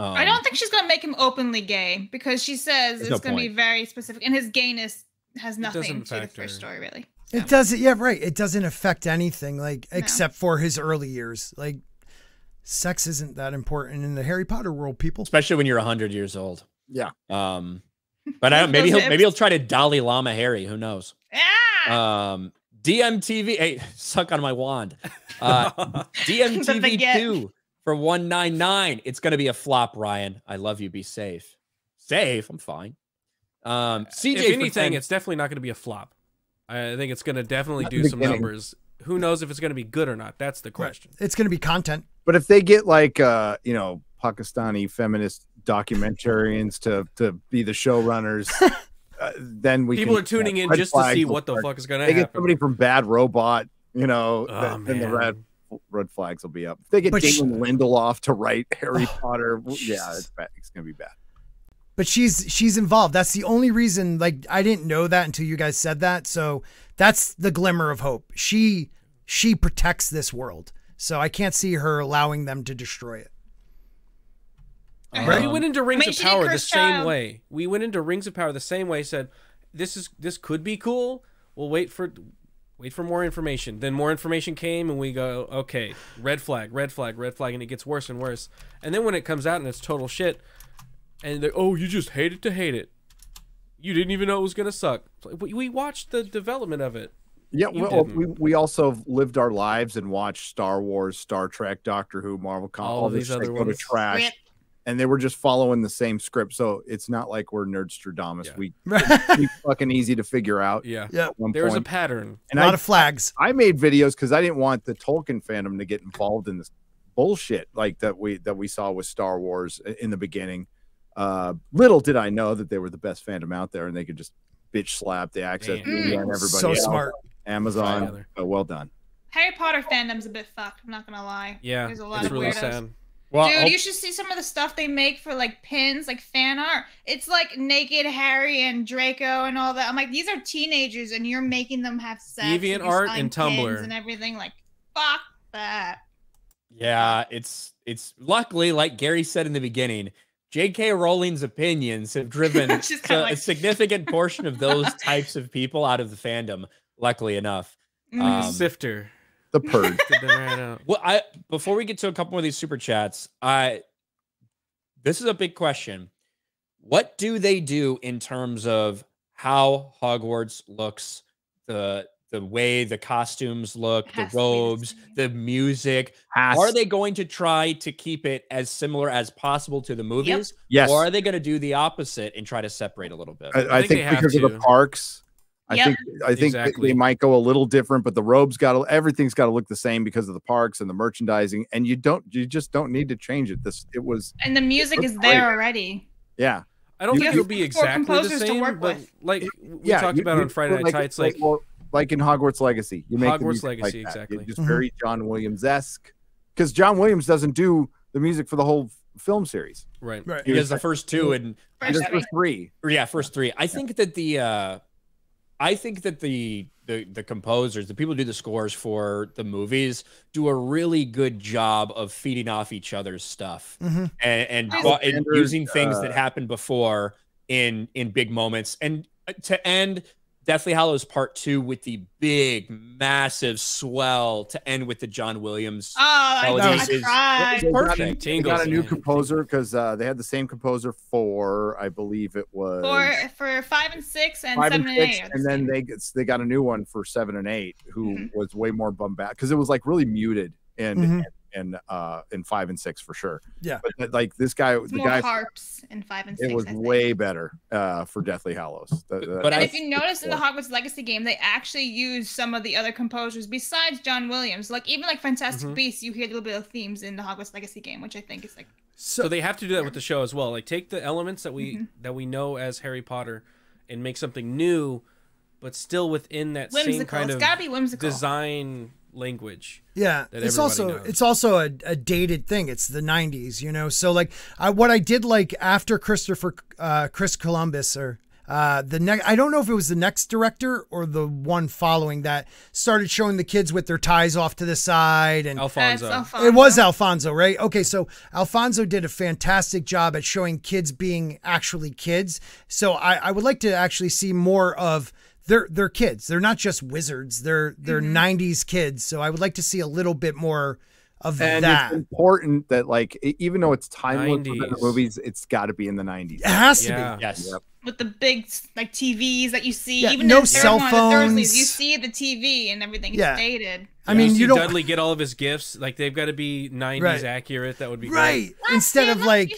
Um, I don't think she's gonna make him openly gay because she says it's no gonna be very specific, and his gayness has nothing to do with the first story, really. It doesn't. Yeah, right. It doesn't affect anything, like No. except for his early years. Like, sex isn't that important in the Harry Potter world, people. especially when you're 100 years old. Yeah. Um, But I <laughs> don't, maybe he'll maybe he'll try to Dalai Lama Harry. Who knows? Yeah. Um, DMTV. Hey, <laughs> suck on my wand. Uh, <laughs> DMTV baguette. two for one nine nine. It's gonna be a flop, Ryan. I love you. Be safe. Safe. I'm fine. Um, CJ. if anything, 10 it's definitely not going to be a flop. I think it's going to definitely At do some beginning. numbers. Who knows if it's going to be good or not? That's the question. It's going to be content. But if they get like uh, you know, Pakistani feminist documentarians to to be the showrunners, <laughs> uh, then we People can- are tuning yeah, in just to see what the fuck is going to happen. They get somebody from Bad Robot, you know, Oh, then, then the red red flags will be up. If they get But sh- Damon Lindelof to write <laughs> Harry Oh, Potter, w- yeah, it's bad. It's gonna be bad. But she's she's involved. That's the only reason. Like I didn't know that until you guys said that. So that's the glimmer of hope. She she protects this world. So I can't see her allowing them to destroy it. we Um, went into Rings mean, of Power the same Child. way. We went into Rings of Power the same way. Said this is this could be cool. We'll wait for wait for more information. Then more information came, and we go okay, red flag, red flag, red flag, and it gets worse and worse. And then when it comes out and it's total shit, and they oh you just hate it to hate it. You didn't even know it was gonna suck. We we watched the development of it. Yeah, You well, didn't. we, we also lived our lives and watched Star Wars, Star Trek, Doctor Who, Marvel, Com- All all, this these other go to trash, Rip. And they were just following the same script. So it's not like we're Nerdstradamus. Yeah. We <laughs> we fucking easy to figure out. Yeah, yeah. At one there was a point. pattern. A lot I, of flags. I made videos because I didn't want the Tolkien fandom to get involved in this bullshit like that we that we saw with Star Wars in the beginning. Uh, little did I know that they were the best fandom out there, and they could just bitch slap the access Damn. media and everybody so else. smart. Amazon, Together. uh, well done. Harry Potter fandom's a bit fucked. I'm not gonna lie. Yeah, There's a lot it's of really weirdos. sad. Well, Dude, hope- you should see some of the stuff they make for like pins, like fan art. It's like naked Harry and Draco and all that. I'm like, these are teenagers, and you're making them have sex. and Deviant art and pins Tumblr. and everything. Like, fuck that. Yeah, it's it's luckily, like Gary said in the beginning, J.K. Rowling's opinions have driven <laughs> She's kinda a, a significant portion of those <laughs> types of people out of the fandom. Luckily enough. Mhm. Um, Sifter. The purge. Did them right out. Well, I before we get to a couple more of these super chats, I this is a big question. What do they do in terms of how Hogwarts looks, the the way the costumes look, the has the robes, the music? Has- Are they going to try to keep it as similar as possible to the movies? Yes. Or are they going to do the opposite and try to separate a little bit? I, I I think think, they have because of the parks. I Yep. think I think Exactly. they might go a little different, but the robes got to everything's got to look the same because of the parks and the merchandising, and you don't you just don't need to change it. This it was And the music looks is great. there already. yeah I don't You think have it'll be exactly the composers to same, work but with. like we yeah. talked you- about you- on Friday Night like, Tights, like well, like in Hogwarts Legacy, you make the Hogwarts music Legacy, like that. exactly. It just Mhm. very John Williams esque because John Williams doesn't do the music for the whole film series. right. Right. He does the first two and He First three. three. Yeah, first three. I think that the uh I think that the the the composers, the people who do the scores for the movies, do a really good job of feeding off each other's stuff hmm and and, As and standard, using things that uh, happened before in in big moments. And uh, to end Deathly Hallows Part Two with the big, massive swell to end with the John Williams. Oh, I, Melodies I is- They got a- perfect. They got a new composer because uh, they had the same composer for I believe it was For for five and six and five seven and and, six, eight. and then they they got a new one for seven and eight, who Mhm. was way more bombastic because it was like really muted and Mhm. and uh in five and six for sure. Yeah. but but, like this guy, It's the more guy, harps in five and six. it was way better uh for Deathly Hallows. The- the- But And if you notice in the Hogwarts Legacy game, they actually use some of the other composers besides John Williams. Like even like Fantastic Mhm. Beasts, you hear a little bit of themes in the Hogwarts Legacy game, which I think is like So they have to do that with the show as well. Like take the elements that we Mhm. that we know as Harry Potter and make something new, but still within that same kind It's of gotta be whimsical. design language. Yeah, that it's also knows. it's also a, a dated thing. It's the '90s, you know. So like, I what I did like after Christopher uh, Chris Columbus or uh, the next, I don't know if it was the next director or the one following that started showing the kids with their ties off to the side and Alfonso. Alfonso. it was Alfonso, right? Okay, so Alfonso did a fantastic job at showing kids being actually kids. So I, I would like to actually see more of they're they're kids. They're not just wizards. They're they're mm-hmm. '90s kids. So I would like to see a little bit more of And that. it's important that like even though it's timeless within the movies, it's got to be in the 90s. It has to Yeah. be. Yes. Yep. with the big like TVs that you see. Yeah, even no in the third cell one, the phones. you see the TV and everything Yeah. stated. I mean, you, you see don't Dudley get all of his gifts. Like they've got to be '90s Right. accurate. That would be great. right Last instead of like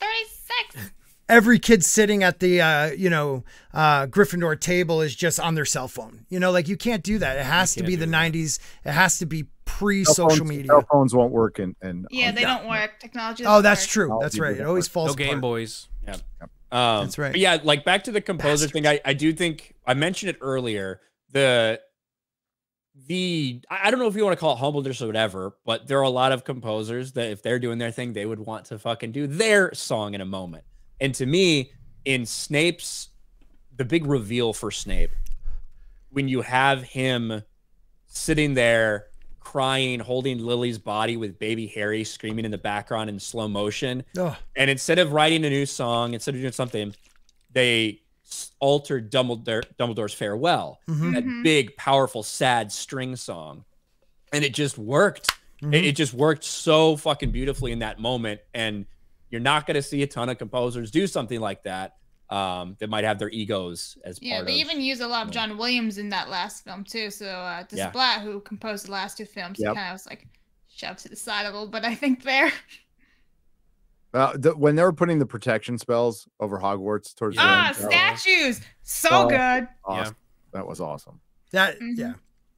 36. Every kid sitting at the uh, you know uh, Gryffindor table is just on their cell phone. You know, like you can't do that. It has to be the that. '90s. It has to be pre-social phones- media. Cell phones won't work, and and Yeah, they don't work. Technology. Oh, that's work. true. That's right. It always falls No Game apart. Boys. Um, That's right. But yeah, like back to the composer thing. I, I do think I mentioned it earlier. The the I I don't know if you want to call it humbleness or whatever, but there are a lot of composers that if they're doing their thing, they would want to fucking do their song in a moment. And to me, in Snape's the big reveal for Snape, when you have him sitting there crying, holding Lily's body with baby Harry screaming in the background in slow motion, Oh, and instead of writing a new song, instead of doing something, they altered Dumbledore, Dumbledore's farewell, mhm. that Mhm. big, powerful, sad string song, and it just worked. It, Mhm. it just worked so fucking beautifully in that moment, and you're not going to see a ton of composers do something like that. Um, that might have their egos as Yeah, part they of. even use a lot of. John Williams in that last film too. So uh, Yeah. Desplat, who composed the last two films, Yep. kind of was like shoved to the side a little bit. I think there. Uh, the, when they were putting the protection spells over Hogwarts towards Ah, the end, that was statues, so Oh. good. awesome. That was awesome. That Mhm. yeah.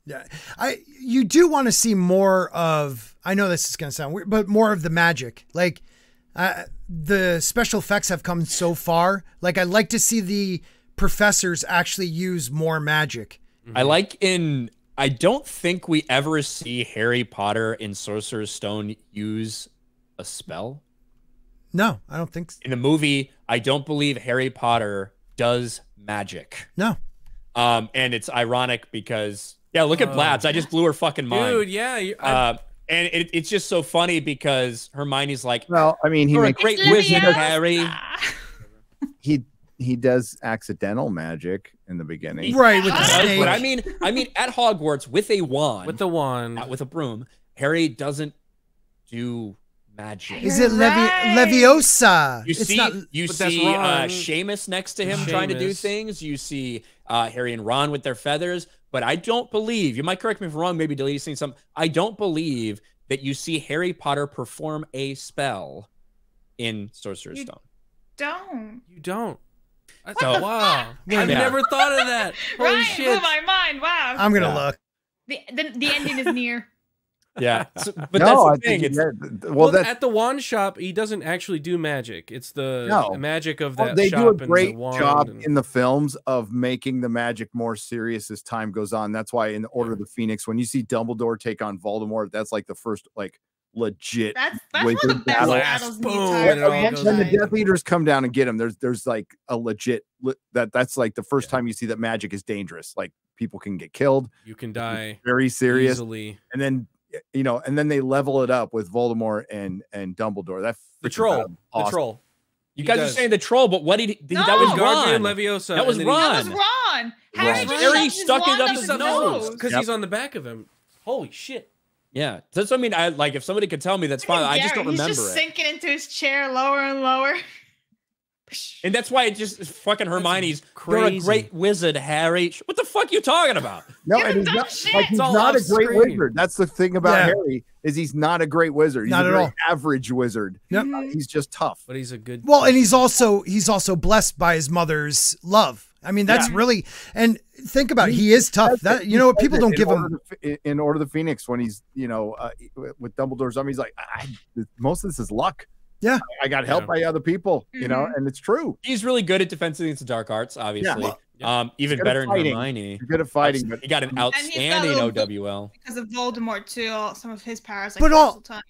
Yeah. I you do want to see more of I know this is going to sound weird, but more of the magic. Like uh, the special effects have come so far. Like I'd like to see the professors actually use more magic. I like in. I don't think we ever see Harry Potter in Sorcerer's Stone use a spell. No, I don't think so. in the movie, I don't believe Harry Potter does magic. no. Um, and it's ironic because yeah, look at Oh. Blatz. I just blew her fucking mind. Dude, yeah. You, I, Uh, and it, it's just so funny because Hermione's like, Well, I mean, he "You're a great wizard, Leviosa. Harry." <laughs> he he does accidental magic in the beginning. Right with the Does, Does, snake. But I mean, I mean, at Hogwarts with a wand, with the wand. not with a broom, Harry doesn't do magic. Is You're it Levi- Leviosa? You it's see, not you see uh, Seamus next to him trying to do things. You see uh, Harry and Ron with their feathers. But I don't believe, you might correct me if I'm wrong, maybe Delete's seen some. I don't believe that you see Harry Potter perform a spell in Sorcerer's You- Stone. Don't. You don't. I- So- wow. Yeah. I've never thought of that. <laughs> Holy Ryan shit. blew my mind. Wow. I'm going to Yeah. look. the, the the ending is near. Yeah. <laughs> So- but no, I that's the thing. think It's, that- well, Well, that's at the wand shop, he doesn't actually do magic. It's the No. magic of well, that they shop do a great wand job and- in the films of making the magic more serious as time goes on. That's why in the Order of the Phoenix, when you see Dumbledore take on Voldemort, that's like the first like legit. That's that's one of the Wizard best battle. battles in the Boom, entire and it when the. Death Eaters come down and get him, there's there's like a legit that that's like the first time you see that magic is dangerous. Like people can get killed, you can die very serious, easily. and then y- Eh, you know, and then they level it up with Voldemort and and Dumbledore. That The freaking troll. battle, The troll. you He guys does. are saying the troll, but what did he? did- That was Guardian Ron. Leviosa. That was and then he- That was Ron. Harry, Ron. just Harry stuck it up his his nose. nose. because Yep. he's on the back of him. Holy shit. Yeah. That's what I mean. I like if somebody could tell me that's fine. I just don't remember He's just it. sinking into his chair lower and lower. <laughs> And that's why it just fucking Hermione's. You're a great wizard, Harry. What the fuck are you talking about? No, and he's not shit. like It's he's not a great screen. wizard. That's the thing about Yeah. Harry is he's not a great wizard. He's Not a at all. average wizard. Yep. Mhm. He's just tough. But he's a good. Well, and he's also he's also blessed by his mother's love. I mean, that's Yeah. really and think about it. He is tough. That you know what people don't give him. The, in Order of the Phoenix when he's you know uh, with Dumbledore's arm. He's like, I, most of this is luck. Yeah. I got help Yeah. by other people. You know, Mhm. and it's true. He's really good at defense against the dark arts, obviously. Yeah. Um, even better than fighting. Hermione. You're good at fighting, but He got an he's got outstanding OWL. because of Voldemort too. all- Some of his powers, like But all- Parseltongue.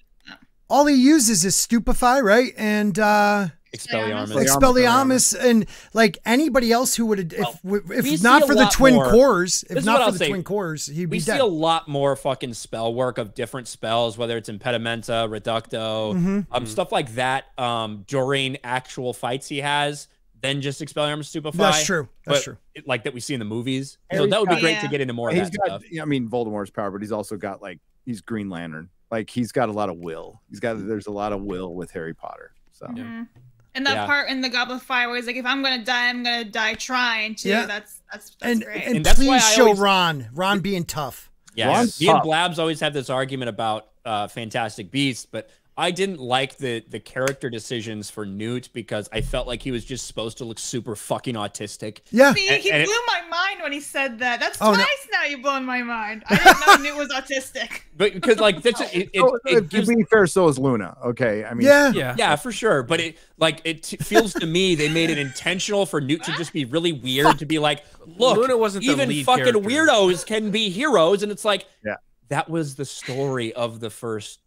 All he uses is stupefy, right? And uh Expelliarmus. Expelliarmus. Expelliarmus and like anybody else who would if we if see not for the twin more- cores, if not for I'll the say. twin cores, he'd we be see dead. a lot more fucking spell work of different spells, whether it's impedimenta, reducto, Mhm. um, stuff like that. Um, during actual fights he has, than just Expelliarmus Stupefy. That's true. That's true. it- like that we see in the movies. So that would be got- great to get into more of he's that got. stuff. I mean, Voldemort's power, but he's also got like he's Green Lantern. Like he's got a lot of will. He's got there's a lot of will with Harry Potter. So Mhm. And that Yeah. part in the Goblet of Fire where he's like, if I'm gonna die, I'm gonna die trying to. Yeah. That's that's, that's and great. and, And that's why please I show always- Ron, Ron being tough. Yeah, Ron's me and. Blabs always have this argument about uh, Fantastic Beasts, but I didn't like the the character decisions for Newt because I felt like he was just supposed to look super fucking autistic. Yeah, See, and- he and it- blew my mind when he said that. That's Oh, no. now you've blown my mind. I didn't know Newt was autistic. <laughs> But because like that's it, it, Oh, it to gives be fair, so is Luna. Okay, I mean, yeah, Yeah. yeah for sure. But it like it feels to me they made it intentional for Newt to just be really weird to be like, look, Luna wasn't the even lead fucking character. weirdos can be heroes, and it's like, Yeah. that was the story of the first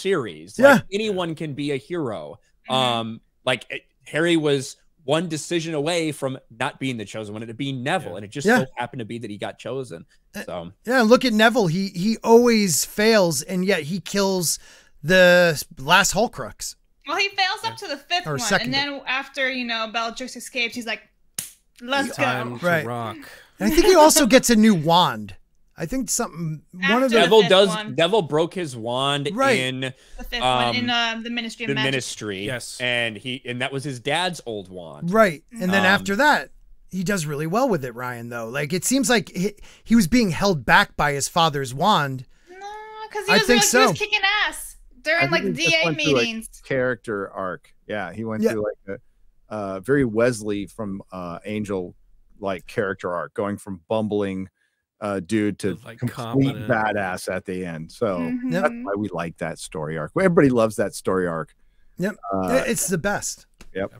series. Yeah. Like, anyone can be a hero. Mhm. Um, like it, Harry was one decision away from not being the chosen one, and it being Neville, Yeah. and it just Yeah. so happened to be that he got chosen. Uh, So yeah. Look at Neville. He he always fails, and yet he kills the last Horcrux. Well, he fails up to the fifth Or one, second. and then after you know Bellatrix escapes, he's like, "Let's Time go." to Right. rock. And I think he also gets a new wand. I think something one of the the Neville does. one. Neville broke his wand Right. in The fifth Um, one in uh, the Ministry of the Magic. ministry. Yes. and he and that was his dad's old wand. right, and then Um, after that, he does really well with it. Ryan, though, like it seems like he, he was being held back by his father's wand. No, because he I was think like, so. he was kicking ass during like DA went through, like, meetings. character arc. Yeah, he went Yeah. through like a uh, very Wesley from uh, Angel like character arc, going from bumbling uh, dude to Like, complete competent. badass at the end. So Mhm. that's why we like that story arc. Everybody loves that story arc. Yep. Uh, it's the best. Yep,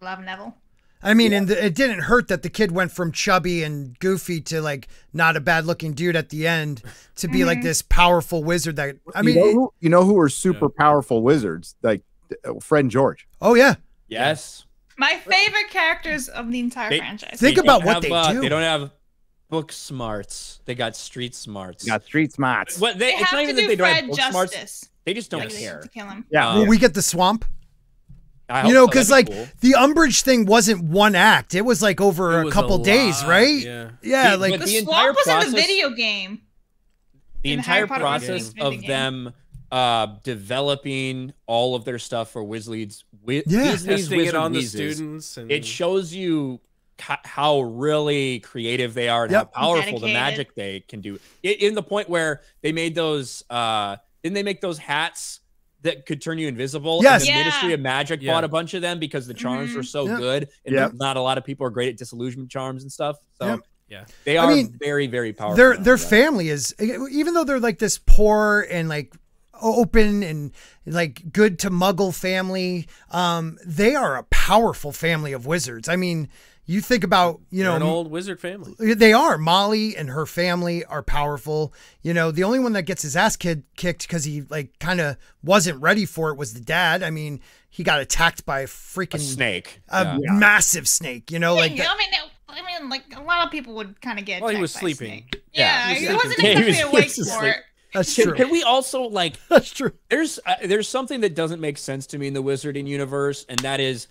love Neville. I mean, and the, it didn't hurt that the kid went from chubby and goofy to like not a bad looking dude at the end to be like Mhm. this powerful wizard. That I mean, you know, who, you know who are super powerful wizards? Like uh, Fred and George. oh yeah, Yes. My favorite characters of the entire They- franchise. Think They about don't what have, they uh, do. They don't have book smarts. They got street smarts. Got street smarts. What they, they it's have not to even that do they don't have Fred book smarts. They just don't Like, care. to kill him. Yeah. Um, Will we get the swamp? I You know, because That'd like cool. the Umbridge thing wasn't one act; it was like over It a was couple days, right? Yeah. Yeah, The- like but The, the entire swamp was in the video game. the in entire Harry process video of them uh developing all of their stuff for Weasley's Wi- Yeah. Weasley's Testing Wizard it on the students. And It shows you ho- how really creative they are and Yep. how powerful the magic they can do. I- In the point where they made those uh didn't they make those hats that could turn you invisible? Yes. And the Yeah. Ministry of Magic Yeah. bought a bunch of them because the charms Mhm. were so Yeah. good and Yep. not a lot of people are great at disillusionment charms and stuff. So Yep. Yeah. they I are mean, very, very powerful. their their yeah. family is even though they're like this poor and like open and like good to muggle family um they are a powerful family of wizards i mean you think about you They're know an old wizard family. they are molly and her family are powerful you know the only one that gets his ass kid kicked because he like kind of wasn't ready for it was the dad i mean he got attacked by a a freaking snake. a Yeah. massive snake you know like Yeah, that- I mean, I mean, like a lot of people would kind of get. Well, he was by sleeping. Yeah, Yeah, he he, was wasn't sleeping. He exactly was- he <laughs> awake was for asleep. it. that's true can we also like that's true there's uh, there's something that doesn't make sense to me in the wizarding universe and that is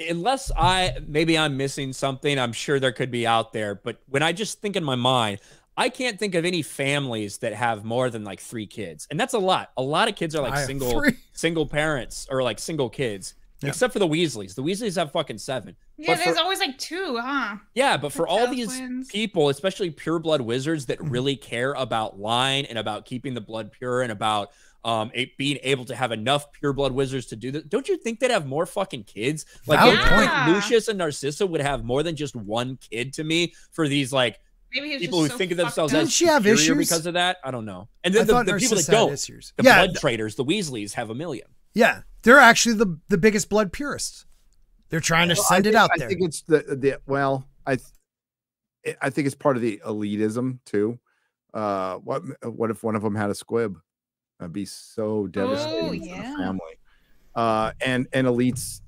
unless i maybe i'm missing something i'm sure there could be out there but when i just think in my mind i can't think of any families that have more than like three kids and that's a lot a lot of kids are like I single <laughs> single parents or like single kids Yeah. except for the weasleys the weasleys have fucking seven Yeah, But there's for- always like two, huh? yeah, but for all these twins. people, especially pure blood wizards that Mhm. really care about line and about keeping the blood pure and about um it being able to have enough pureblood wizards to do that, don't you think they'd have more fucking kids? Like Valid don't you think point. Lucius and Narcissa would have more than just one kid to me for these like Maybe he was people who so think of themselves up. as Doesn't she have issues? because of that. I don't know. And I then the, the people that Narcissa don't, issues. the yeah, blood traitors, the Weasleys have a million. Yeah, they're actually the the biggest blood purists. They're trying to Well, I send it think- out I there. think it's the the well, I th- I think it's part of the elitism too. Uh, what what if one of them had a squib? That'd be so devastating for the family. Uh, and and elites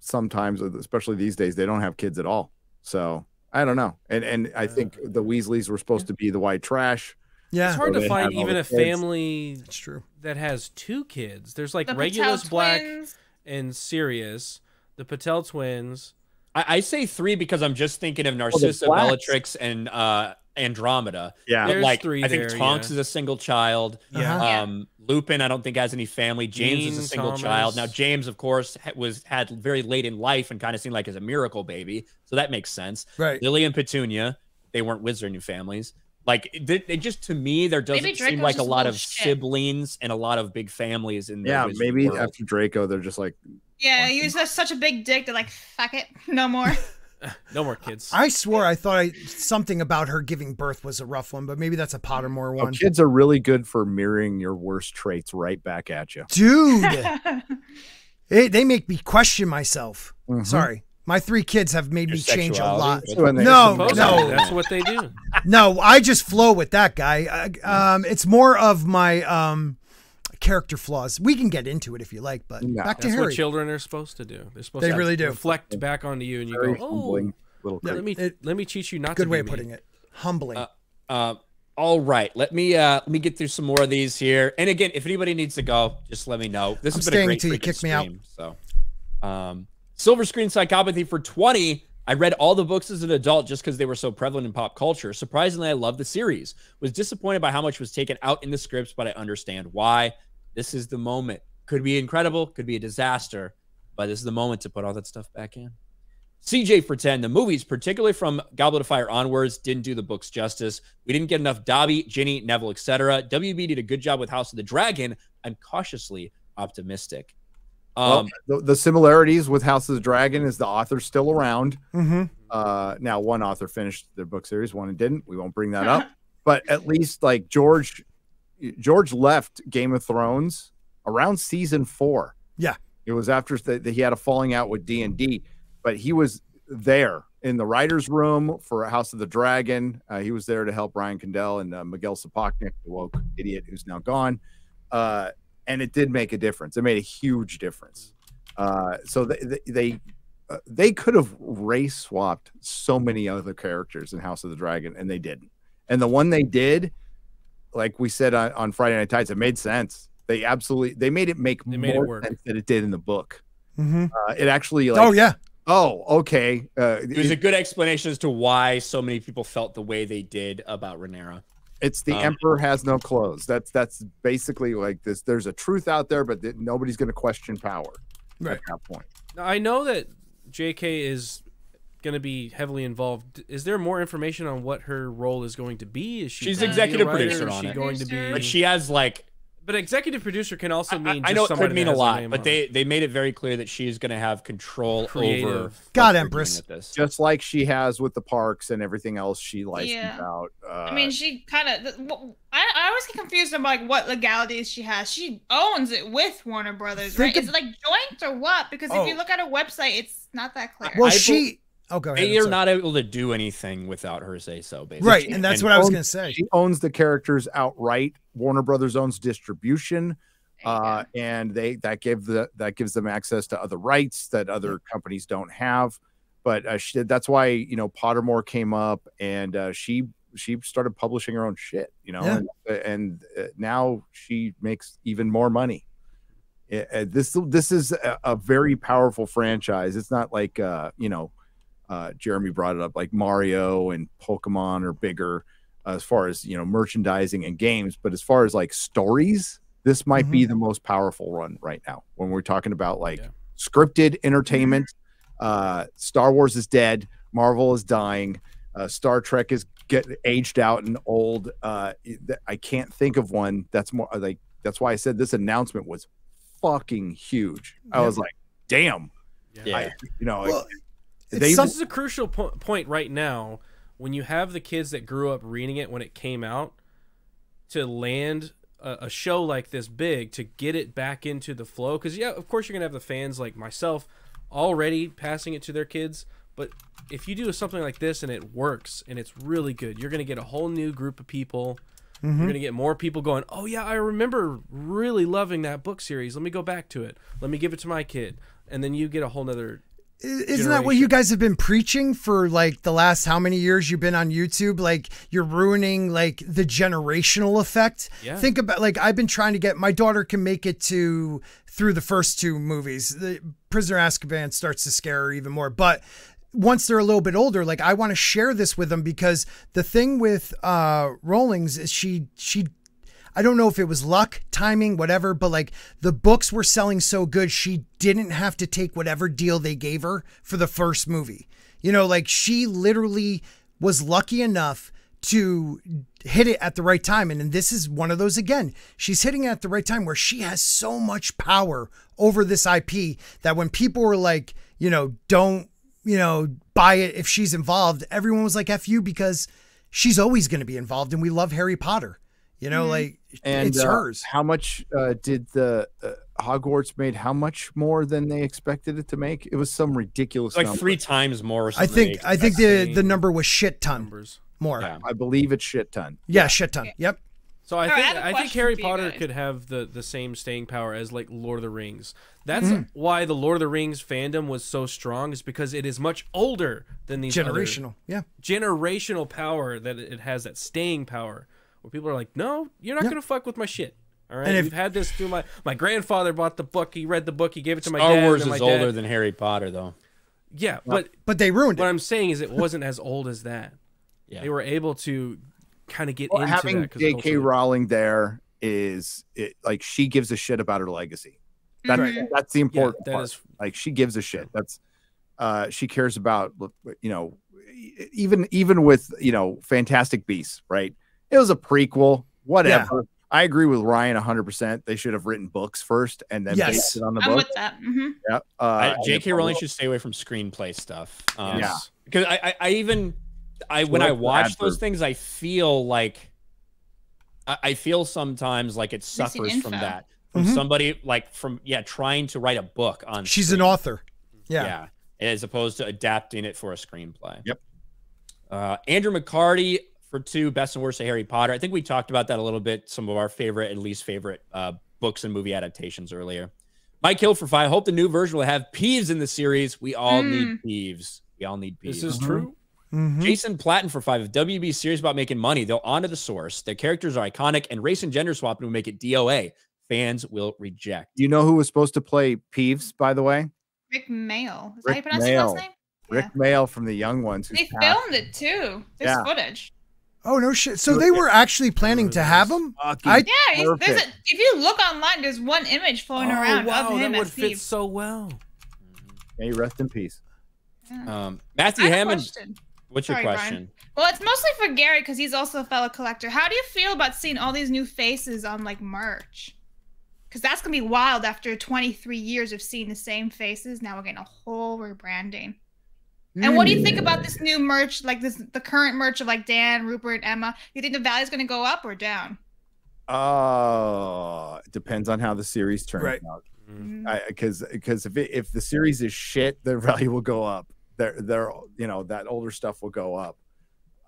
sometimes, especially these days, they don't have kids at all. So I don't know. And and I think the Weasleys were supposed to be the white trash. yeah, It's hard So to find even a kids. family it's true. that has two kids. There's like The Regulus Patel Black twins. and Sirius, the Patel twins. I, I say three because I'm just thinking of Narcissa, Blacks. Bellatrix, and uh Andromeda. Yeah. There's like three I think there, Tonks yeah. is a single child. Yeah. Yeah. Um, Lupin, I don't think has any family. James is a single Thomas. child. Now James, of course, was had very late in life and kind of seemed like as a miracle baby, so that makes sense. Right. Lily and Petunia, they weren't wizarding families. Like they, they just to me, there doesn't seem like a lot of shit. siblings and a lot of big families in the Yeah, maybe world. after Draco, they're just like, Yeah, he was just such a big dick. They're like, fuck it, <laughs> no more. <laughs> No more kids. I swore I thought I, something about her giving birth was a rough one, but maybe that's a Pottermore oh, one. kids are really good for mirroring your worst traits right back at you. Dude, <laughs> it, they make me question myself. Mhm. Sorry. My three kids have made Your me change a lot. So when they- No, no. that's what they do. No, I just flow with that guy. I, um, it's more of my um, character flaws. We can get into it if you like, but No. back to That's what Harry. children are supposed to do. They're supposed They to really do. reflect back onto you, and you Very go, "Oh, humbling little Yeah. let me It- let me teach you not Good to." way be of me." putting it. Humbling. Uh, Uh, all right, let me uh let me get through some more of these here. And again, if anybody needs to go, just let me know. This I'm has been a great until you freaking kick me out. So, um, Silver Screen Psychopathy for twenty. I read all the books as an adult just because they were so prevalent in pop culture. Surprisingly, I love the series. Was disappointed by how much was taken out in the scripts, but I understand why. This is the moment. Could be incredible, could be a disaster, but this is the moment to put all that stuff back in. CJ for 10. The movies, particularly from Goblet of Fire onwards, didn't do the books justice. We didn't get enough Dobby, Ginny, Neville, etc. WB did a good job with House of the Dragon. I'm cautiously optimistic. Well, Um, the, the similarities with House of the Dragon is the author's still around. mm-hmm. Uh, now, one author finished their book series, one didn't. We won't bring that <laughs> up. But at least, like George, George left Game of Thrones around season four. Yeah. it was after that he had a falling out with D and D, but he was there in the writers' room for House of the Dragon. Uh, he was there to help Ryan Condal and uh, Miguel Sapochnik, the woke idiot who's now gone. Uh, and it did make a difference. It made a huge difference. Uh, so they they they, uh, they could have race swapped so many other characters in House of the Dragon, and they didn't. And the one they did, like we said on, on Friday Night Tights, it made sense. They absolutely they made it make They made it more work. sense than it did in the book. Mm-hmm. Uh, it actually like oh yeah. oh okay uh, it was a good explanation as to why so many people felt the way they did about Rhaenyra. it's the um, emperor has no clothes. That's that's basically like this. There's a truth out there, but th- nobody's going to question power Right. at that point. Now, I know that J.K. is going to be heavily involved. Is there more information on what her role is going to be? Is she She's going to be a executive writer? producer Is on she it. going to be? But she has like But executive producer can also mean. I just know it could mean a lot, but they it. they made it very clear that she's going to have control over Creative. what God, Empress. this. Just like she has with the parks and everything else, she licensed Yeah. out. Uh, I mean, she kind of. I, I always get confused on like what legalities she has. She owns it with Warner Brothers, right? Think Is it like joint or what? Because Oh. if you look at her website, it's not that clear. Well, I bel- she. Oh, go ahead. They I'm are not able to do anything without her say so. Basically, right, and that's what I was gonna say. she owns the characters outright. Warner Brothers owns distribution. There you go. uh, and they that give the that gives them access to other rights that other companies don't have. But uh, she, that's why you know Pottermore came up, and uh, she she started publishing her own shit, you know, Yeah. and, and uh, now she makes even more money. Uh, uh, this this is a, a very powerful franchise. It's not like uh, you know, uh, Jeremy brought it up, like Mario and Pokemon are bigger uh, as far as you know merchandising and games, but as far as like stories, this might be the most powerful run right now when we're talking about like Yeah. scripted entertainment. Uh, Star Wars is dead, Marvel is dying, uh, Star Trek is getting aged out and old. Uh, I can't think of one that's more like that's why I said this announcement was fucking huge. I Yeah. was like, damn, yeah. I, you know, Well, it's they- This is a crucial po- point right now when you have the kids that grew up reading it when it came out to land a, a show like this big to get it back into the flow. Because yeah, of course you're gonna have the fans like myself already passing it to their kids, but if you do something like this and it works and it's really good, you're gonna get a whole new group of people. You're mm-hmm. gonna get more people going. Oh yeah, I remember really loving that book series. Let me go back to it. Let me give it to my kid, and then you get a whole nother Isn't that what you guys have been preaching for like the last how many years you've been on YouTube? Like you're ruining like the generational effect. Yeah. Think about like I've been trying to get my daughter can make it to through the first two movies. The Prisoner Azkaban starts to scare her even more, but once they're a little bit older, like I want to share this with them because the thing with uh Rawlings is she she I don't know if it was luck, timing, whatever, but like the books were selling so good, she didn't have to take whatever deal they gave her for the first movie. You know, like she literally was lucky enough to hit it at the right time. And, and this is one of those again. She's hitting it at the right time where she has so much power over this IP that when people were like, you know, don't, you know, buy it if she's involved, everyone was like, F you because she's always going to be involved. And we love Harry Potter. You know, Mhm. like And it's uh, hers. How much uh, did the uh, Hogwarts made? How much more than they expected it to make? It was some ridiculous. Like number. three times more. Or I think I think the the number was shit ton numbers. more. Yeah. I believe it's shit ton. Yeah, shit ton. Okay. Yep. So I All right, think I have a I think Harry Potter could have the the same staying power as like Lord of the Rings. That's Mm-hmm. why the Lord of the Rings fandom was so strong is because it is much older than these other- Generational. Yeah. generational power that it has that staying power where people are like, "No, you're not Yeah. going to fuck with my shit." All right? And if- We've had this through my my grandfather bought the book, he read the book, he gave it to my Star dad. Wars and is my dad- older than Harry Potter, though. Yeah, but But they ruined what it. I'm saying is it wasn't as old as that. <laughs> Yeah. They were able to kind of get Well, into having that 'cause J.K. culturally- Rowling there is it, like she gives a shit about her legacy. That's Mhm. that's the Yeah, important that part. is like she gives a shit. That's uh she cares about you know even even with you know Fantastic Beasts, right? It was a prequel, whatever. I agree with Ryan 100%. They should have written books first and then Yes. based it on the book. I'm book. with that. hmm Yeah. Uh, I, J.K. Rowling should stay away from screenplay stuff. Um, Yeah. because I, I, I even I when I watch those adverb. things, I feel like I, I feel sometimes like it suffers from that from Mhm. somebody like from yeah trying to write a book on. She's an author. Yeah. yeah, as opposed to adapting it for a screenplay. Yep. Uh, Andrew McCarty for two best and worst of Harry Potter. I think we talked about that a little bit. Some of our favorite and least favorite uh, books and movie adaptations earlier. Mike Hill for five. Hope the new version will have Peeves in the series. We all need Peeves. We all need Peeves. This is Mhm. true. Mhm. Jason Platten for five. If WB is serious about making money, they'll honor the source. Their characters are iconic, and race and gender swapping will make it DOA. Fans will reject. Do you know who was supposed to play Peeves, by the way? Rik Mayall. Is that how Rick you pronounce his last Mayall. name? Rick Yeah. Mayall from the Young Ones. who's They passed. filmed it too. There's Yeah. footage. Oh no shit. So they were actually planning to have him? I- Yeah, there's a, if you look online, there's one image floating Oh, around wow, of him that would as fit Steve. so well. May you rest in peace. Um, Matthew Hammond, question. what's your Sorry, Brian. question? Well, it's mostly for Gary because he's also a fellow collector. How do you feel about seeing all these new faces on like merch? Because that's gonna be wild after 23 years of seeing the same faces. Now we're getting a whole rebranding. And what do you think about this new merch, like this the current merch of like Dan, Rupert, Emma? You think the value is gonna go up or down? Uh, it depends on how the series turns Right. out. Mm. Because because if it, if the series is shit, their <laughs> value will go up. Their their you know that older stuff will go up.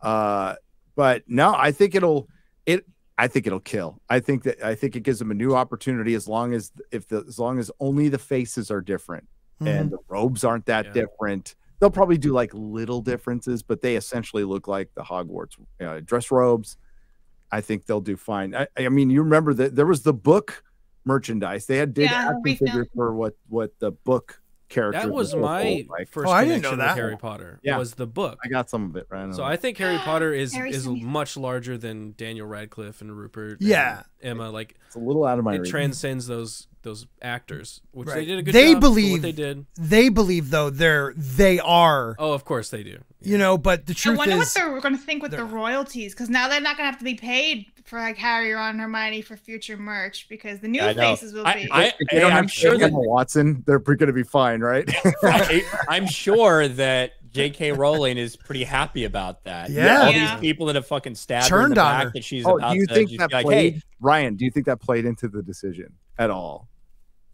Uh, but no, I think it'll it. I think it'll kill. I think that I think it gives them a new opportunity as long as if the as long as only the faces are different Mhm. and the robes aren't that Yeah. different. They'll probably do like little differences, but they essentially look like the Hogwarts uh, dress robes. I think they'll do fine. I, I mean, you remember that there was the book merchandise. They had did Yeah, action figures for what what the book character. That was were my like. first Oh, I didn't connection know with that. Harry Potter. Yeah. Was the book. I got some of it right. So I think Harry <gasps> Potter is Harry is sent much larger than Daniel Radcliffe and Rupert. and Yeah. Emma. Like it's a little out of my it range. transcends those those actors, which they did a good They job for believe- what they did. They believe though they're they are, Oh, of course they do. you know, but the I truth is, what is they're going to think with the royalties because now they're not going to have to be paid for like Harry, Ron, Hermione for future merch because the new I know. faces will I- be. I, I, hey, <laughs> I'm sure that- Emma Watson, they're going to be fine, right? I, I'm sure that J.K. Rowling is pretty happy about that. Yeah. all Yeah. these people that have fucking stabbed her in Turned the on back her. that she's oh, about do you to think that be like, played, hey, Ryan? Do you think that played into the decision at all?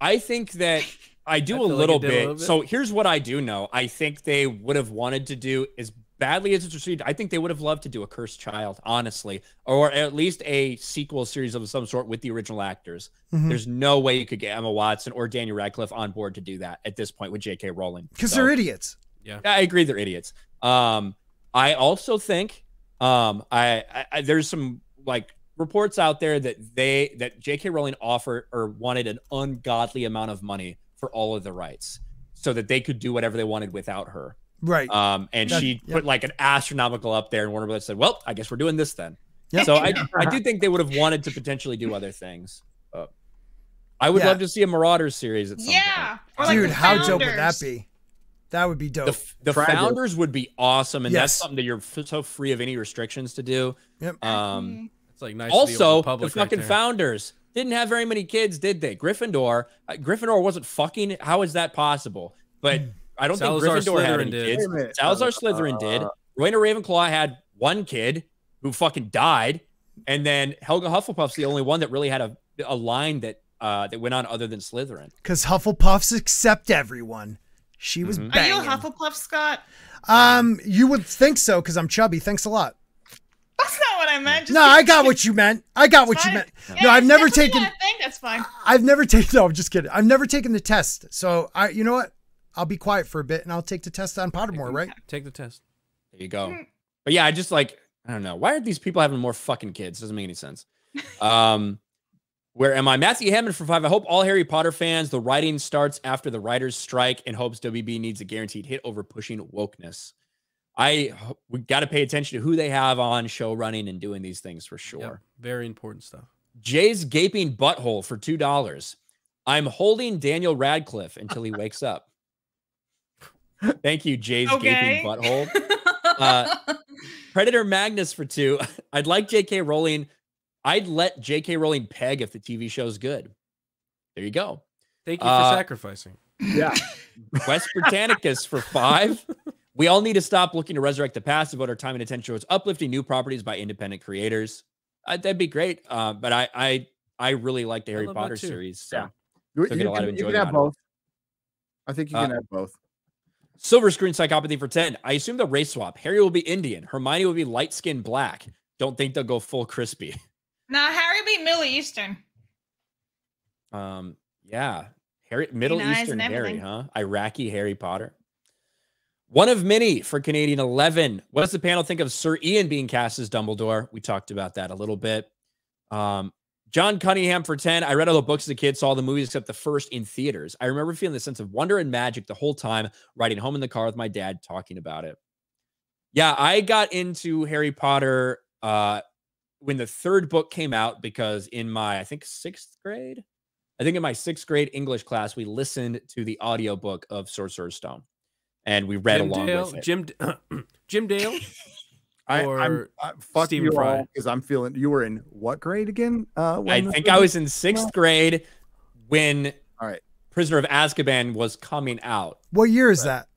I think that I do <laughs> I a feel like little a little bit. So here's what I do know. I think they would have wanted to do as badly as it's received. I think they would have loved to do a cursed child, honestly, or at least a sequel series of some sort with the original actors. Mhm. There's no way you could get Emma Watson or Daniel Radcliffe on board to do that at this point with J.K. Rowling because So- they're idiots. Yeah, I agree, they're idiots. Um, I also think um, I, I, I there's some like reports out there that they that J.K. Rowling offered or wanted an ungodly amount of money for all of the rights, so that they could do whatever they wanted without her. Right. Um, and That- she yeah. put like an astronomical up there, and Warner Brothers said, "Well, I guess we're doing this then." Yep. So I, I do think they would have wanted to potentially do other things. Uh, I would Yeah. love to see a Marauders series at some Yeah. Or like Dude, the how dope would that be? That would be dope. The, the founders would be awesome, and Yes. that's something that you're f- so free of any restrictions to do. Yep. Um, Mm. It's like nice. to be also, the public right fucking there. founders didn't have very many kids, did they? Gryffindor, uh, Gryffindor wasn't fucking. How is that possible? But I don't Salazar think Gryffindor had Slytherin any did. kids. Wait. Salazar Uh, Slytherin did. uh, Rowena Ravenclaw had one kid who fucking died, and then Helga Hufflepuff's the only one that really had a a line that uh that went on other than Slytherin. Because Hufflepuffs accept everyone. She was Mhm. Are you a. Hufflepuff, Scott? Um, you would think so because I'm chubby. Thanks a lot. That's not what I meant. Just No, I got what you meant. I got what you meant. Yeah, no, I've never taken. I think. That's fine. I've never taken. <laughs> No, I'm just kidding. I've never taken the test. So I, you know what? I'll be quiet for a bit and I'll take the test on Pottermore. Right? <laughs> Take the test. There you go. Mm. But yeah, I just like I don't know why aren't these people having more fucking kids? Doesn't make any sense. Um, where am I? Matthew Hammond for five. I hope all Harry Potter fans. The writing starts after the writers' strike, and hopes WB needs a guaranteed hit over pushing wokeness. I we got to pay attention to who they have on show running and doing these things for sure. Yep, Very important stuff. Jay's gaping butthole for two dollars. I'm holding Daniel Radcliffe until he wakes up. <laughs> Thank you, Jay's Okay. gaping butthole. <laughs> Uh, Predator Magnus for two. <laughs> I'd like J.K. Rowling. I'd let J.K. Rowling peg if the TV show's good. There you go. Thank you Uh, for sacrificing. Yeah. West Britannicus for five. We all need to stop looking to resurrect the past about our time and attention towards uplifting new properties by independent creators. Uh, that'd be great. Uh, but I, I, I really like the Harry Potter series. So. Yeah. You, Still get you a lot of can, you can have out it. both. I think you Uh, can have both. Silver screen psychopathy for 10. I assume the race swap. Harry will be Indian. Hermione will be light skinned black. Don't think they'll go full crispy. <laughs> Now Harry be Middle Eastern. Um, yeah. Harry Middle Eastern Harry, huh? Iraqi Harry Potter. One of many for Canadian 11. What does the panel think of Sir Ian being cast as Dumbledore? We talked about that a little bit. Um, John Cunningham for 10. I read all the books as a kid, saw the movies except the first in theaters. I remember feeling the sense of wonder and magic the whole time, riding home in the car with my dad talking about it. Yeah, I got into Harry Potter uh when the third book came out because in my I think 6th grade, I think in my 6th grade English class we listened to the audiobook of Sorcerer's Stone and we read Jim along Dale, with it. Jim, <clears throat> Jim Dale. I, I'm, or I, fuck Stephen you Fry. because I'm feeling. You were in what grade again? Uh, I when this think was- I was in 6th grade when All right. Prisoner of Azkaban was coming out. What year is that?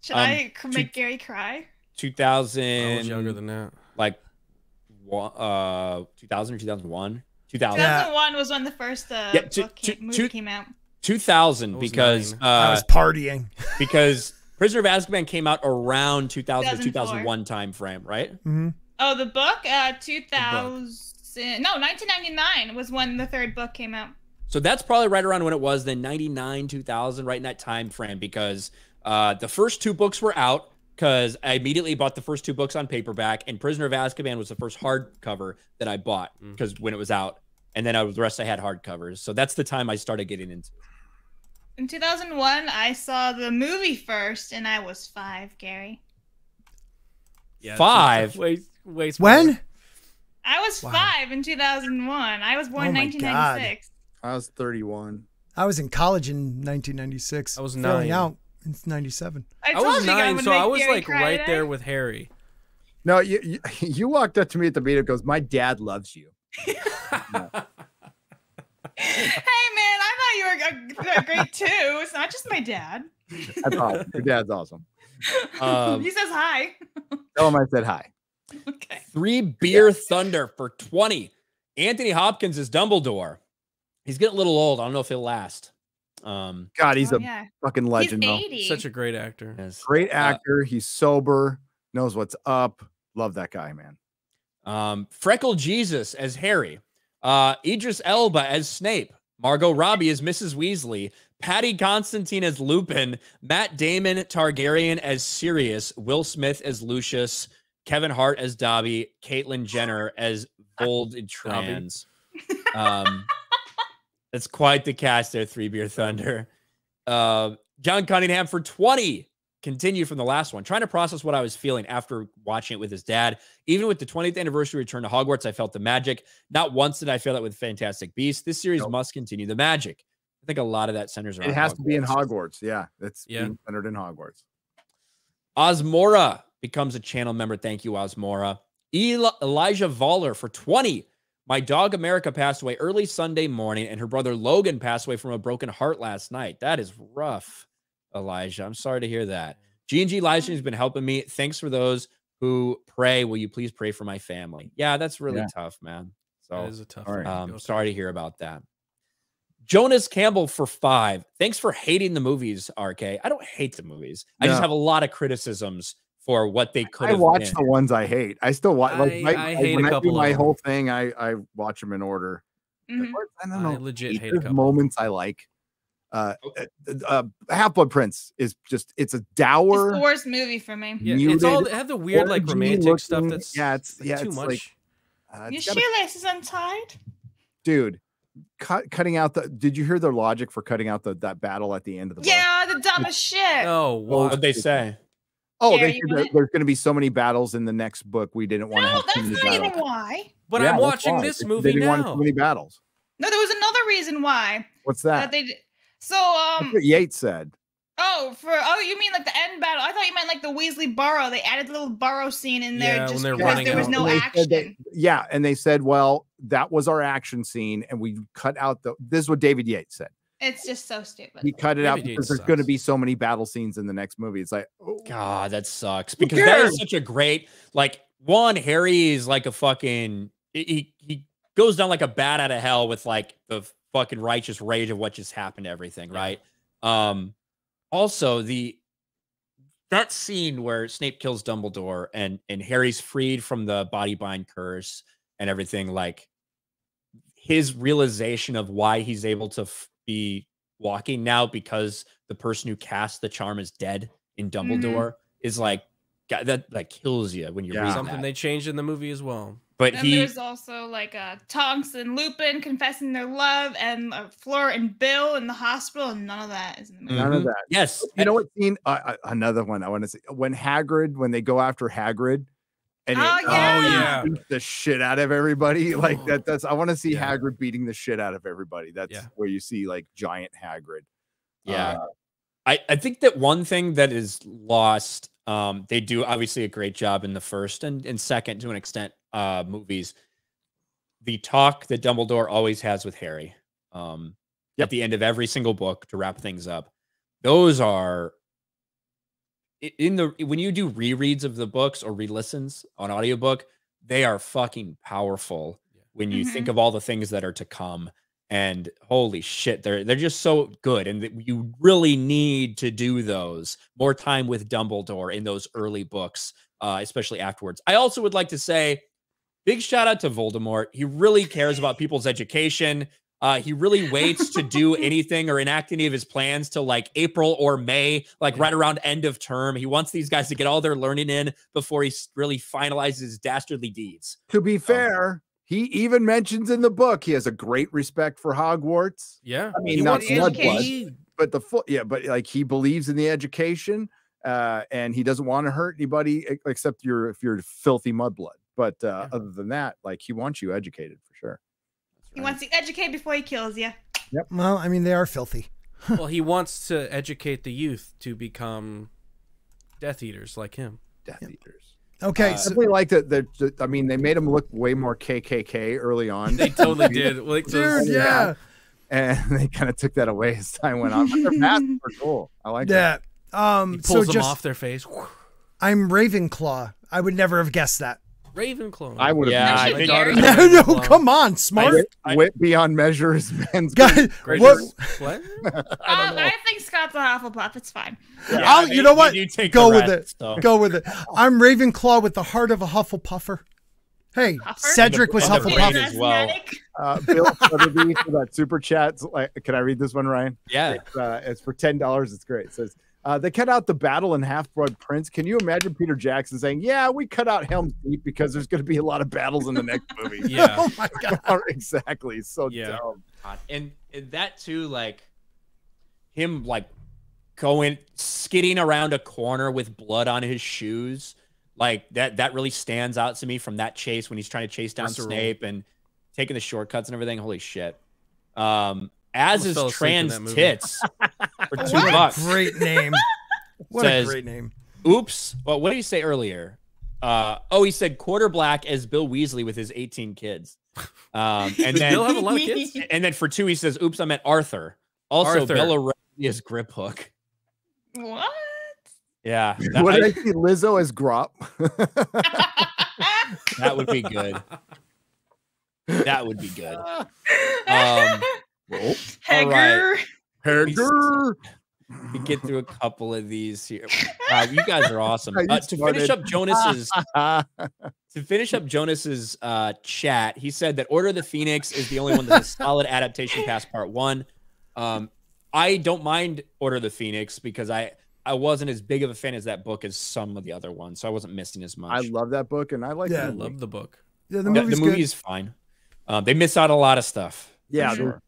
Should Um, I c- two- make Gary cry? 2000 I was younger than that. like uh 2000 or 2001 2000 Yeah. 2001 was when the first uh, Yeah, two- book came, two- movie two- came out. 2000 because nine. I uh was partying. because Prisoner of Azkaban came out around 2000 to 2001 time frame, right? hmm Oh, the book? Uh, 2000. No, 1999 was when the third book came out. So that's probably right around when it was, then 99, 2000, right in that time frame, because uh, the first two books were out. Because I immediately bought the first two books on paperback, and Prisoner of Azkaban was the first hardcover that I bought Mm. because when it was out, and then I, the rest I had hardcovers. So that's the time I started getting into. It. In 2001, I saw the movie first, and I was five, Gary. Yeah, Five? Wait, way smaller. When? I was Wow. five in 2001. I was born Oh in my 1996. I was 31. I was in college in 1996. I was nine. out in 97. I I was you I nine, so I was Gary like right today. there with Harry. No, you, you <laughs> you walked up to me at the meeting. Goes, my dad loves you. <laughs> Hey man, I thought you were a, a great too. It's not just my dad. That's awesome. Your dad's awesome. <laughs> Um, he says hi. Tell him I said hi. <laughs> Okay. Three beer thunder for 20. Anthony Hopkins is Dumbledore. He's getting a little old. I don't know if he'll last. Um, God, he's Oh, a yeah. fucking legend. He's though. 80. Such a great actor. yes. Great Uh, actor. he's sober. Knows what's up. Love that guy, man. Um, Freckle Jesus as Harry, uh, Idris Elba as Snape, Margot Robbie as Mrs. Weasley, Paddy Considine as Lupin, Matt Damon Targaryen as Sirius, Will Smith as Lucius, Kevin Hart as Dobby, Caitlyn Jenner as Bold <laughs> and Trans. Um, that's quite the cast there, Three Beer Thunder. Uh, John Cunningham for 20. Continued from the last one, trying to process what I was feeling after watching it with his dad. Even with the 20th anniversary return to Hogwarts, I felt the magic. Not once did I feel that with Fantastic Beasts. This series Nope. must continue the magic. I think a lot of that centers around. It has to be in Hogwarts. Hogwarts. Yeah, it's Yeah. being centered in Hogwarts. Osmora becomes a channel member. Thank you, Osmora. Eli- Elijah Voller for 20. My dog America passed away early Sunday morning, and her brother Logan passed away from a broken heart last night. That is rough, Elijah. I'm sorry to hear that. G&G live stream has been helping me. Thanks for those who pray. Will you please pray for my family? Yeah, that's really Yeah. tough, man. That So is a tough all to um, go sorry to hear about that. Jonas Campbell for five. Thanks for hating the movies, RK. I don't hate the movies. I just have a lot of criticisms for what they could I have watch been. the ones I hate. I still watch. Like, I- my- I like, hate a when I do couple my of 'em. whole thing. I I watch them in order. Mhm. I don't I know. legit hate a couple. moments I like. Uh, uh, uh, Half Blood Prince is just it's a dour. It's the worst movie for me. Yeah, it's all muted, it had the weird like orangey romantic stuff that's yeah, it's like, yeah, too it's much. like uh, Your it's shoelace is untied. dude. Cut, cutting out the. Did you hear their logic for cutting out the that battle at the end of the book? Yeah, the dumbest shit. oh, what? What'd they say? Oh, Yeah, they you said wanna- there's going to be so many battles in the next book. We didn't want to no, have that's too many not battles. even why. but Yeah, I'm watching why. this They- movie They didn't want now. too many battles. No, there was another reason why What's that that? they did. So That's um what Yates said. oh for oh you mean like the end battle? I thought you meant like the Weasley Burrow. They added a little Burrow scene in there Yeah, just because running there was out. no they action. that- yeah, and they said, well, that was our action scene, and we cut out the. This is what David Yates said. It's just so stupid. He cut it out because Yates there's going to be so many battle scenes in the next movie. It's like, oh, God, that sucks because that is such a great like one. Harry is like a fucking he he goes down like a bat out of hell with like the fucking righteous rage of what just happened to everything, Yeah. right? Um, also the that scene where Snape kills Dumbledore and and Harry's freed from the body bind curse and everything, like his realization of why he's able to f- be walking now because the person who cast the charm is dead in Dumbledore is like God, that that kills you when you Yeah. read Something that. they changed in the movie as well. But and he there's also like uh, Tonks and Lupin confessing their love, and uh, Fleur and Bill in the hospital, and none of that is in the movie. none of Mhm. that. yes, You know what scene? Uh, uh, another one I want to see when Hagrid when they go after Hagrid. And Oh, Oh yeah. yeah. the shit out of everybody. <laughs> Like Oh. that. That's I want to see Yeah. Hagrid beating the shit out of everybody. That's Yeah. where you see like giant Hagrid. Yeah. Uh, I, I think that one thing that is lost, um, they do obviously a great job in the first and, and second to an extent, uh, movies. The talk that Dumbledore always has with Harry, um, Yep. at the end of every single book to wrap things up. Those are in the when you do rereads of the books or re-listens on audiobook, they are fucking powerful Yeah. when you think Mhm. of all the things that are to come and holy shit they're they're just so good and you really need to do those more time with dumbledore in those early books uh, especially afterwards i also would like to say big shout out to voldemort he really cares about people's education uh, he really waits to do <laughs> anything or enact any of his plans till like april or may like right around end of term he wants these guys to get all their learning in before he really finalizes his dastardly deeds to be fair, he even mentions in the book he has a great respect for Hogwarts. Yeah. I mean, He not wants- blood, but the full yeah, but like he believes in the education, uh, and he doesn't want to hurt anybody except you're if you're filthy mudblood. But uh, Yeah. other than that, like he wants you educated for sure. He wants to educate before he kills you. Yep. Well, I mean, they are filthy. <laughs> well, he wants to educate the youth to become Death Eaters like him. Death Eaters. Okay, Uh, so Definitely like that. that- I mean, they made him look way more KKK early on. <laughs> They totally <laughs> did. Like those, dude, yeah, and they kind of took that away as time went on. But their masks were cool. I like that. yeah. he Um, so pulls them just off their face. I'm Ravenclaw. I would never have guessed that. Ravenclaw. I would have. Yeah, I My think- <laughs> No, No, no, come on, smart Wit, I- wit beyond measure is man's. guy. Gracious- What? <laughs> What? Um, I think Scott's a Hufflepuff. It's fine. I'll- you know what? do take Go the with rest, it. so. Go with it. I'm Ravenclaw with the heart of a Hufflepuffer. Hey, Puffer? Cedric was And the brain Hufflepuff. as well. Uh, Bill Sotheby <laughs> for that super chat. Like, can I read this one, Ryan? Yeah. It's, uh, it's for ten dollars. It's great. It says uh, they cut out the battle in Half Blood Prince. Can you imagine Peter Jackson saying, "Yeah, we cut out Helm's Deep because there's going to be a lot of battles in the next <laughs> movie." Yeah. <laughs> Oh my <laughs> god. exactly. So Yeah. dumb. God. And, and that too, like him like going skidding around a corner with blood on his shoes. Like that that really stands out to me from that chase when he's trying to chase down Visceral. Snape and taking the shortcuts and everything. Holy shit. Um as is fell asleep in trans that tits <laughs> for two What? bucks. Great name. What Says- a great name. Oops. Well, what did he say earlier? Uh, oh, he said quarter black as Bill Weasley with his 18 kids. Um, and Does Bill then have a lot of kids? <laughs> and then for two, he says, "Oops, I meant Arthur." Also, Arthur. Bella Ramsey Griphook. what? Yeah, <laughs> What that, did I see? Lizzo as Grawp. that would be good. That would be good. Um, Hegger. Hager. We get through a couple of these here. Wow, you guys are awesome. <laughs> Uh, to finish up Jonas's <laughs> to finish up Jonas's uh, chat, he said that Order of the Phoenix is the only one that's a solid adaptation past part one. Um, I don't mind Order of the Phoenix because I I wasn't as big of a fan as that book as some of the other ones, so I wasn't missing as much. I love that book, and I like. Yeah. I the movie. love the book. Yeah, the the, movie's the movie is fine. Um, they miss out a lot of stuff. Yeah, sure.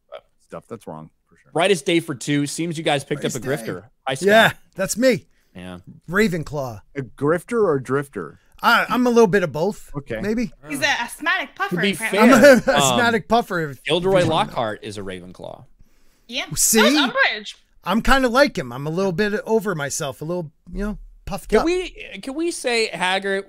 Stuff that's wrong for sure. Brightest day for two. Seems you guys picked up a day. grifter. Hi, Scott. Yeah, that's me. yeah. Ravenclaw. A grifter or drifter? I, I'm a little bit of both. Okay. Maybe. He's an asthmatic puffer. be apparently. I'm fair, a um, <laughs> asthmatic puffer. if- Gilderoy Lockhart is a Ravenclaw. Yeah. See? Umbridge. I'm kind of like him. I'm a little bit over myself, a little, you know, puffed Can up. we can we say Hagrid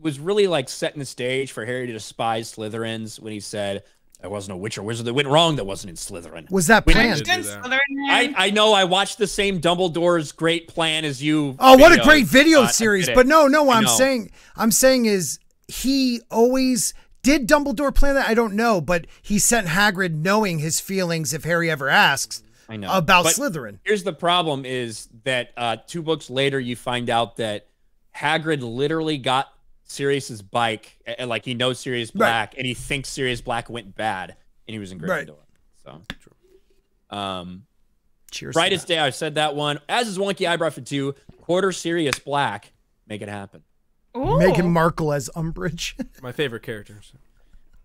was really like setting the stage for Harry to despise Slytherins when he said there wasn't a witch or wizard that went wrong that wasn't in Slytherin. Was that We planned? did do Good that. I, I know I watched the same Dumbledore's great plan as you. Oh, what a great video but I series! But no, no, what I I'm saying, I'm saying is he always did Dumbledore plan that. I don't know, but he sent Hagrid knowing his feelings if Harry ever asks I know about But Slytherin. Here's the problem: is that uh, two books later, you find out that Hagrid literally got Sirius's bike, and like he knows Sirius Black, and he thinks Sirius Black went bad, and he was in Right. Gryffindor. So, um, Cheers. to brightest that. day. I said that one. As is wonky eyebrow for two. Quarter Sirius Black. Make it happen. Ooh. Meghan Markle as Umbridge. <laughs> My favorite characters.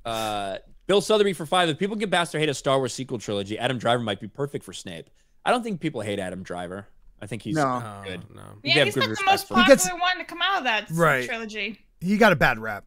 Uh, Bill Sotheby for five. If people get past their hate of Star Wars sequel trilogy, Adam Driver might be perfect for Snape. I don't think people hate Adam Driver. I think he's No. Good. no. You Yeah, he's good not the respect most for him. He popular one to come out of that Right. trilogy. He got a bad rap.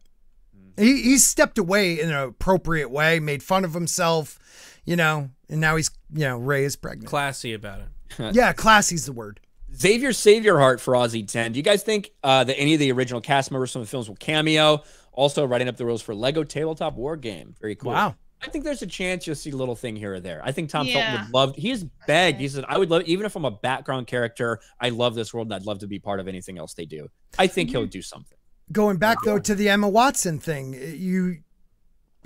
He he stepped away in an appropriate way, made fun of himself, you know, and now he's you know Ray is pregnant. Classy about it. <laughs> yeah, classy's the word. Xavier Savior Heart for Aussie 10. Do you guys think uh, that any of the original cast members from the films will cameo? Also, writing up the rules for Lego Tabletop War Game. Very cool. Wow. I think there's a chance you'll see a little thing here or there. I think Tom Yeah. Felton would love. He's begged. He said, "I would love, even if I'm a background character, I love this world and I'd love to be part of anything else they do." I think he'll do something. Going back though to the Emma Watson thing, you,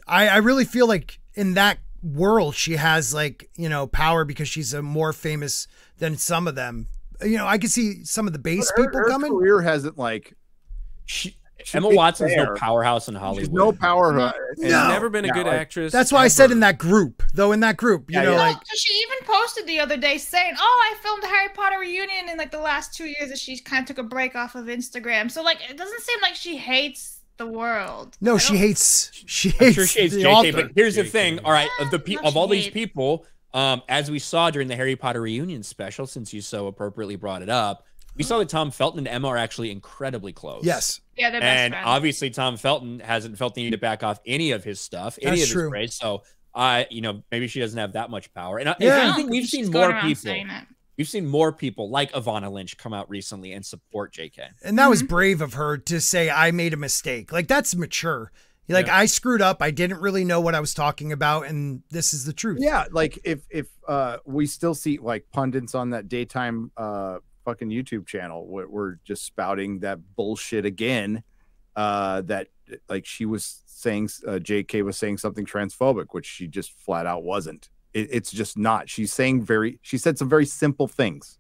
I I really feel like in that world she has like you know power because she's a more famous than some of them. You know, I could see some of the base Her- people her coming. career hasn't like She, Emma Watson's fair. no powerhouse in Hollywood. she's no power. uh, She's No. never been a Yeah, good like- actress. That's why I said in that group, though. In that group, you Yeah, know, yeah. like So she even posted the other day saying, "Oh, I filmed a Harry Potter reunion in like the last two years, and she kind of took a break off of Instagram." So like, it doesn't seem like she hates the world. no, she hates. She hates sure she hates the JK, author. but here's the thing. All right, of the pe- of all these hates. people, um, as we saw during the Harry Potter reunion special, since you so appropriately brought it up, we saw that Tom Felton and Emma are actually incredibly close. yes, Yeah, they're best and friends. obviously Tom Felton hasn't felt the need to back off any of his stuff, any That's of his true. praise. So, I, you know, maybe she doesn't have that much power. And I- if Yeah. I don't anything, think we've she's seen more people. We've seen more people like Evanna Lynch come out recently and support JK. and that was brave of her to say I made a mistake. Like that's mature. Like Yeah. I screwed up. I didn't really know what I was talking about, and this is the truth. Yeah, like if if uh we still see like pundits on that daytime uh fucking YouTube channel we're, we're just spouting that bullshit again uh that like she was saying uh, JK was saying something transphobic which she just flat out wasn't it, it's just not she's saying very she said some very simple things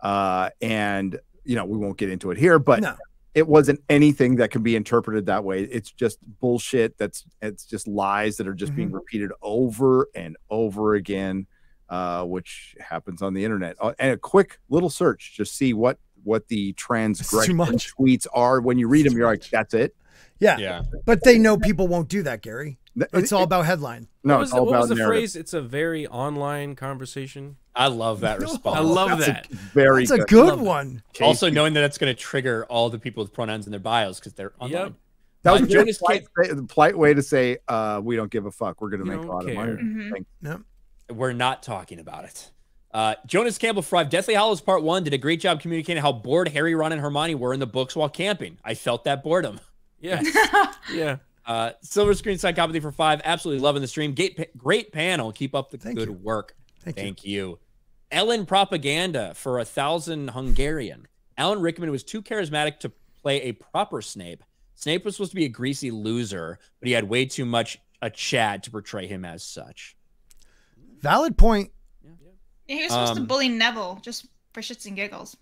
uh and you know we won't get into it here but No. it wasn't anything that can be interpreted that way. It's just bullshit. That's it's just lies that are just being repeated over and over again, uh, which happens on the internet. Uh, and a quick little search, just see what what the transgression tweets are. When you read It's them, you're like, that's it. Yeah. Yeah. But they know people won't do that, Gary. It's all about headline. no, what was, it's the, all what about was the narrative. phrase? It's a very online conversation. I love that <laughs> response. I love That's a that. very It's a good. good Love it. one. Also, knowing that it's going to trigger all the people with pronouns in their bios because they're online. Yep. That was just polite, the polite way to say uh, we don't give a fuck. We're going to make a don't lot of care. money. Mhm. Thank- Yep. We're not talking about it. Uh, Jonas Campbell for five. Deathly Hallows Part One did a great job communicating how bored Harry, Ron, and Hermione were in the books while camping. I felt that boredom. Yeah. <laughs> yeah. Uh, Silver Screen Psychopathy for five. Absolutely loving the stream. Great, great panel. Keep up the Thank good you. work. Thank, you. Thank you. Ellen Propaganda for a thousand Hungarian. Alan Rickman was too charismatic to play a proper Snape. Snape was supposed to be a greasy loser, but he had way too much a Chad to portray him as such. Valid point. Yeah, he was supposed to Um, bully Neville just for shits and giggles.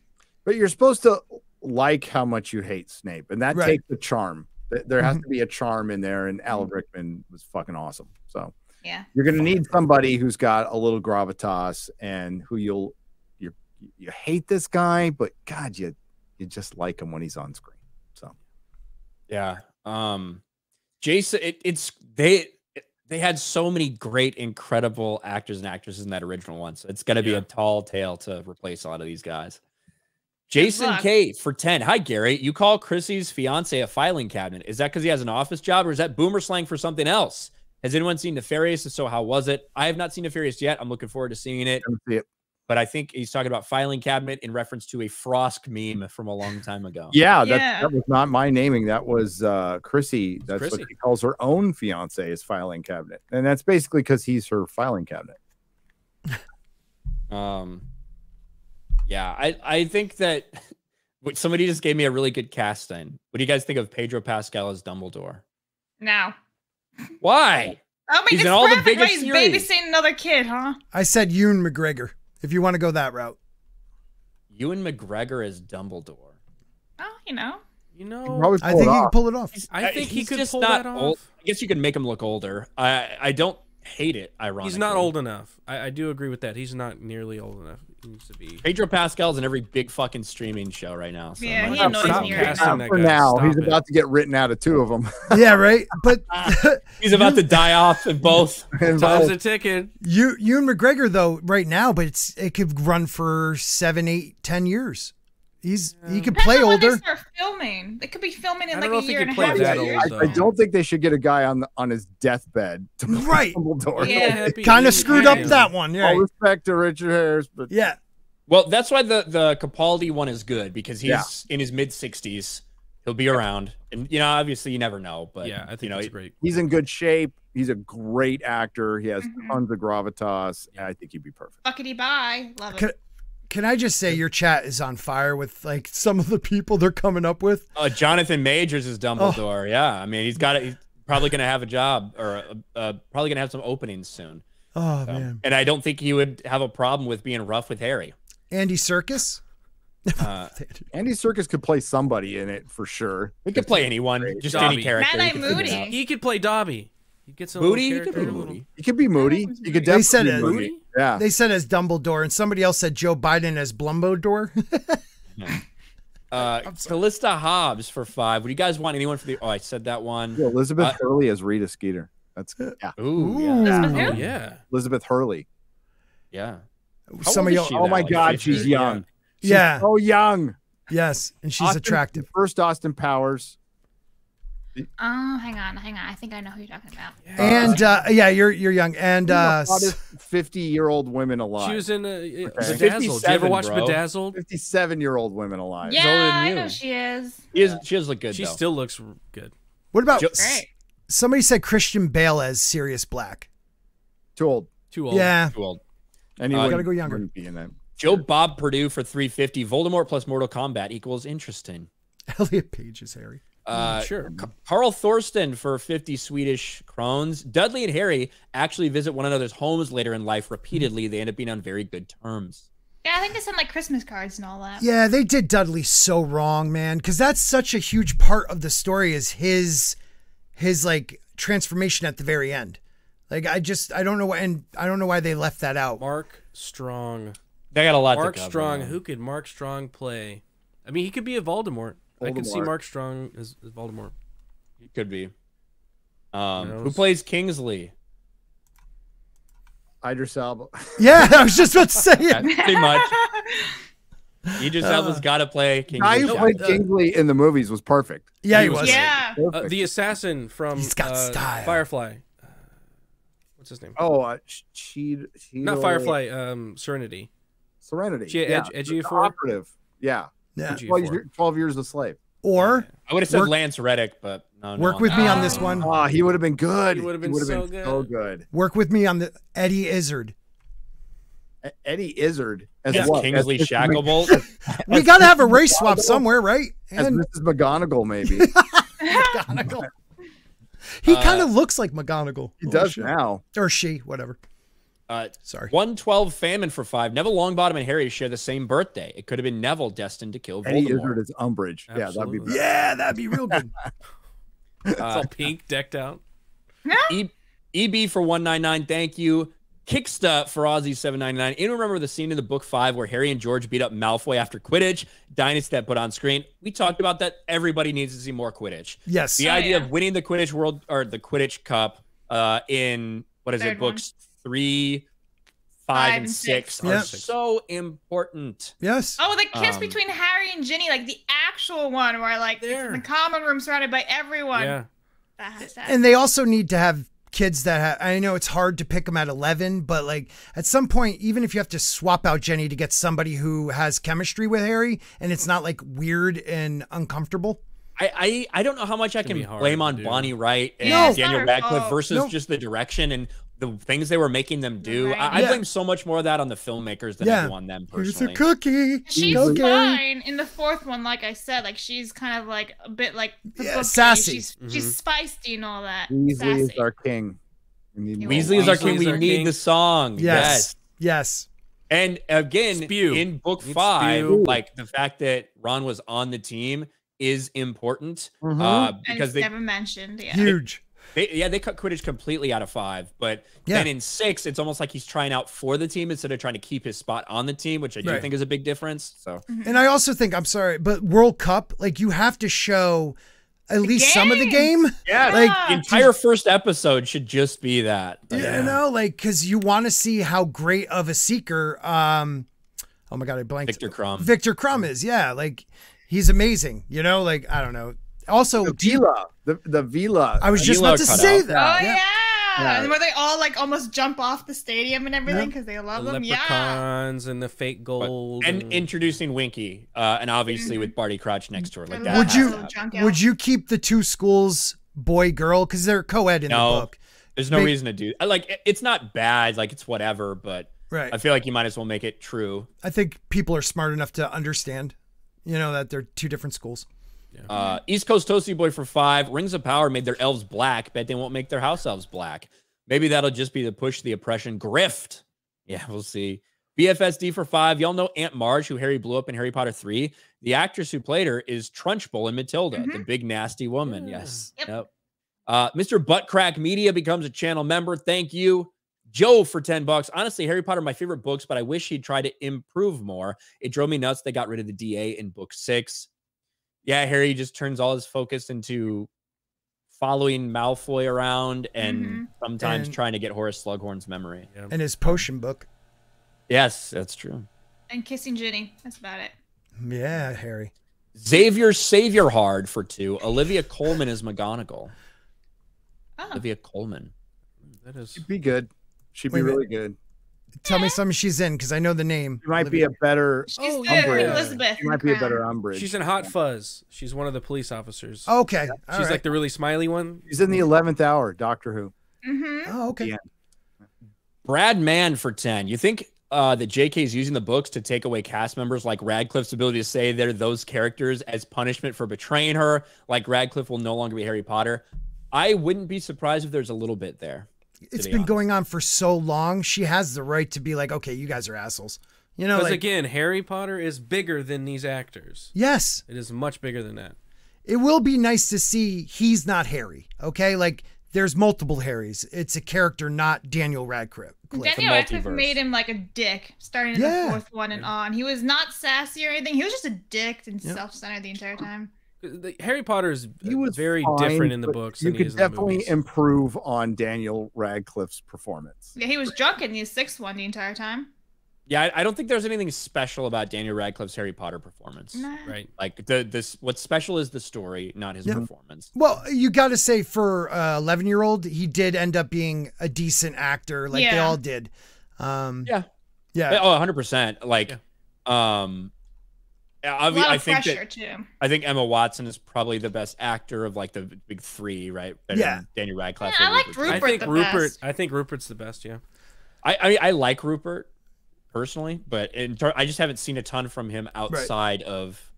But you're supposed to like how much you hate Snape, and that Right. takes the charm. There has Mhm. to be a charm in there, and Alan Rickman was fucking awesome. So Yeah. you're going to need somebody who's got a little gravitas and who you'll you you hate this guy, but God, you you just like him when he's on screen. So Yeah. Um Jason it, it's they they had so many great incredible actors and actresses in that original one. So it's going to be Yeah. a tall tale to replace a lot of these guys. Jason. K for 10. Hi Gary, you call Chrissy's fiance a filing cabinet. Is that cuz he has an office job or is that boomer slang for something else? Has anyone seen Nefarious? If so, how was it? I have not seen Nefarious yet. I'm looking forward to seeing it, see it. But I think he's talking about filing cabinet in reference to a Frost meme from a long time ago. yeah, that, Yeah. that was not my naming. That was uh Chrissy. That's Chrissy. what she calls her own fiance is filing cabinet, and that's basically because he's her filing cabinet. <laughs> Um, yeah, I I think that <laughs> somebody just gave me a really good casting. What do you guys think of Pedro Pascal as Dumbledore? Now. Why? I mean, He's it's in all the biggest He's series. babysitting another kid, huh? I said Ewan McGregor. If you want to go that route, Ewan McGregor as Dumbledore. Oh, you know. You know, probably I think he could pull it off. I think he could just pull not that old. I guess you could make him look older. I I don't hate it. Ironically, he's not old enough. I, I do agree with that. He's not nearly old enough. He needs to be. Pedro Pascal's in every big fucking streaming show right now. So Yeah, he annoys Stop me right him. now. for now. Stop he's it. about to get written out of two of them. <laughs> yeah, right. But <laughs> He's about to die off in both. <laughs> Time's a ticking. you Ewan McGregor though right now, but it's it could run for seven, eight, ten years. He's he could play older. They start filming. They could be filming in like a year and a half. old, I, I don't think they should get a guy on the, on his deathbed to play <laughs> Right. Dumbledore. Yeah. Kind of screwed up him. that one. Yeah. All respect to Richard Harris, but Yeah. Well, that's why the the Capaldi one is good because he's Yeah. in his mid sixties. He'll be around, and you know, obviously, you never know. But Yeah, I think you know, that's great. he's in good shape. He's a great actor. He has Mhm. tons of gravitas. and I think he'd be perfect. Fuckity bye. Love it. Can, can I just say your chat is on fire with like some of the people they're coming up with? uh, Jonathan Majors is Dumbledore. Yeah, I mean, he's got it. He's probably going to have a job, or uh, uh, probably going to have some openings soon. Oh So- man. and I don't think he would have a problem with being rough with Harry. Andy Serkis? Uh, <laughs> Andy Serkis could play somebody in it for sure. he could play anyone, just Dobby. any character. Mad-Eye he could figure it Moody. He could play Dobby. He gets a Moody, he could be Moody. He could be Moody. He could They said definitely be. Moody. Moody? Yeah. They said as Dumbledore, and somebody else said Joe Biden as Blumbledore. <laughs> <laughs> Uh, Callista Hobbs for five. Would you guys want anyone for the? Oh, I said that one. Yeah, Elizabeth Uh, Hurley as Rita Skeeter. That's good. yeah. Ooh, Ooh. yeah, Elizabeth Oh, yeah. Elizabeth Hurley. yeah. Some of y'all. Oh now? my Like God, she's young. She's Yeah. so young. Yes, and she's Austin- attractive. First Austin Powers. Oh, hang on, hang on. I think I know who you're talking about. And uh, yeah, you're you're young. And uh, One of the hottest fifty-year-old women alive. She was in uh, uh, Okay. Bedazzled. Did you ever 57, watch bro. Bedazzled? fifty-seven-year-old women alive. Yeah, older than I you. know she is. She is. She does look good. She though. still looks good. what about Jo- Great. somebody said Christian Bale as Sirius Black? Too old. Too old. Yeah, too old. And he Uh, Gotta go younger. wouldn't Be in that. Joe Bob Purdue for 350. Voldemort plus Mortal Kombat equals interesting. <laughs> Elliot Page is Harry. Uh, sure. Carl Thorsten for 50 Swedish krones. Dudley and Harry actually visit one another's homes later in life repeatedly. They end up being on very good terms. Yeah, I think they send like Christmas cards and all that. Yeah, they did Dudley so wrong, man, because that's such a huge part of the story is his his like transformation at the very end. Like I just I don't know why and I don't know why they left that out. Mark Strong. They got a lot Mark to cover. Strong. Who could Mark Strong play? I mean, he could be a Voldemort. I could see Mark Strong as, as Voldemort. He could be. Um, who knows? plays Kingsley? Idris Elba. <laughs> Yeah, I was just about to say Yeah, it. pretty much. <laughs> Idris Uh, Elba's got to play Kingsley. who Shaq. played uh, Kingsley in the movies was perfect. Yeah, he He was was. yeah. Uh, the assassin from He's got uh, style. Firefly. Uh, what's his name? oh, uh, she, she Not Firefly. Um, Serenity. Serenity. She- yeah. Edge- Edgy the for- operative. Yeah. Yeah. Edgy. 12 years, 12 years a slave. Or I would have said Work- Lance Reddick, but no, no. work with me on this one. Oh, he would have been good. He would've been would've so so good. good. Work with me on the Eddie Izzard. Eddie Izzard as As what? Kingsley As Mr. Shacklebolt. <laughs> We got to have a race swap somewhere, right? As Mrs. McGonagall, maybe. <laughs> McGonagall. He Uh, kind of looks like McGonagall. he Oh, does shit. now. Or she, whatever. Uh, Sorry. 112 famine for five. Neville Longbottom and Harry share the same birthday. It could have been Neville destined to kill Eddie Voldemort. Izzard is Umbridge. Yeah, that'd be Absolutely. better. Yeah, that'd be real good. <laughs> It's Uh, all pink, decked out. E- EB for 199. Thank you. Kicksta for Aussie 799. Anyone remember the scene in the book five where Harry and George beat up Malfoy after Quidditch? Dynasty that put on screen. We talked about that. Everybody needs to see more Quidditch. Yes. The Oh, idea yeah. of winning the Quidditch World or the Quidditch Cup uh, in what is it? One. Books three, five, Five and and six, six. are Yep. so important. Yes. Oh, the kiss Um, between Harry and Ginny, like the actual one where like it's in There. the common room surrounded by everyone. Yeah. And they also need to have kids that ha- I know it's hard to pick them at 11, but like at some point, even if you have to swap out Jenny to get somebody who has chemistry with Harry and it's not like weird and uncomfortable. I, I I don't know how much I can blame on do. Bonnie Wright and Yeah, it's not Daniel Radcliffe versus No. just the direction and the things they were making them do. Right. I, I Yeah. blame so much more of that on the filmmakers than Yeah. On them personally. Here's a cookie. She's Okay. fine in the fourth one, like I said. Like she's kind of like a bit like Yeah, sassy. She's she's feisty and all that. Weasley is our king. We need more Weasley is our king. We need the song. Yes. Yes. And again, Spew. in book Need five, spew. like the fact that Ron was on the team is important Mhm. uh, And because it's they, never mentioned. Yeah. Huge. They, yeah, they cut Quidditch completely out of five. But Yeah. then in six, it's almost like he's trying out for the team instead of trying to keep his spot on the team, which I do Right. think is a big difference. So And I also think, I'm sorry, but World Cup, like you have to show at least some of the game. yeah, Like, the entire first episode should just be that. Like, You know, like because you want to see how great of a seeker. Um, oh my god, I blanked. Viktor Krum. Viktor Krum is, yeah, like he's amazing. You know, like I don't know. Also, The do Veela. The, the Veela. I was just Veela about to say out. that. Oh yeah. Yeah. And where they all like almost jump off the stadium and everything because they The love them. Yeah. leprechauns and the fake But- gold. and introducing Winky, uh, and obviously Mhm. with Barty Crouch next to her, like I that. Would you- to little happen. drunk out. Would you keep the two schools boy girl because they're co-ed in No. the book, There's no Big- reason to do. I Like it's not bad. Like it's whatever, but right? I feel like you might as well make it true. I think people are smart enough to understand, you know, that they're two different schools. Uh, East Coast Toasty Boy for five. Rings of Power made their elves black. Bet they won't make their house elves black. Maybe that'll just be the push the oppression grift. Yeah, we'll see. BFSD for five. Y'all know Aunt Marge, who Harry blew up in Harry Potter 3. The actress who played her is Trunchbull in Matilda, the big nasty woman. Yeah. Yes. Yep. Uh, Mr. Buttcrack Media becomes a channel member. Thank you. Joe for 10 bucks. Honestly, Harry Potter, my favorite books, but I wish he'd try to improve more. It drove me nuts. They got rid of the DA in book six. Yeah, Harry just turns all his focus into following Malfoy around and Mhm. sometimes And- trying to get Horace Slughorn's memory. Yeah. And his potion book. Yes, that's true. And kissing Ginny. That's about it. Yeah, Harry. Xavier Savior Hard for two. Olivia Colman is McGonagall. Oh. Olivia Colman. that is. She'd be good. She'd be a really good. Tell me something she's in because I know the name. She might be a better. She's Oh, the yeah. Elizabeth. She might be a better Umbridge. She's in Hot Fuzz. She's one of the police officers. Okay. all She's right. like the really smiley one. She's in the eleventh hour. Doctor Who. Mhm. Oh, okay. Yeah. Brad Mann for 10. You think uh, that JK is using the books to take away cast members like Radcliffe's ability to say they're those characters as punishment for betraying her? Like Radcliffe will no longer be Harry Potter? I wouldn't be surprised if there's a little bit there. It's be been honest. going on for so long. She has the right to be like, okay, you guys are assholes. You know, Because like, again, Harry Potter is bigger than these actors. yes, It is much bigger than that. it will be nice to see he's not Harry. Okay, like there's multiple Harrys. It's a character, not Daniel Radcliffe. Daniel Radcliffe made him like a dick starting in Yeah. the fourth one and on. He was not sassy or anything. He was just a dick and Yep. self-centered the entire time. The, Harry Potter is He was very fine, different in the books You than he could is in the definitely movies. improve on Daniel Radcliffe's performance. Yeah, he was drunk in the sixth one the entire time. Yeah, I, I don't think there's anything special about Daniel Radcliffe's Harry Potter performance. Nah. right. Like the this, what's special is the story, not his Yeah. performance. Well, you got to say for uh, 11 year old, he did end up being a decent actor, like they all did. Um, Yeah. yeah. Oh, 100 percent. Like, um, A I, lot I think pressure that too. I think Emma Watson is probably the best actor of like the big three, right? Better Yeah. than Daniel Radcliffe. Yeah, I like Rupert. I think the Rupert. best. I think Rupert's the best. Yeah. I, I I like Rupert personally, but in ter- I just haven't seen a ton from him outside of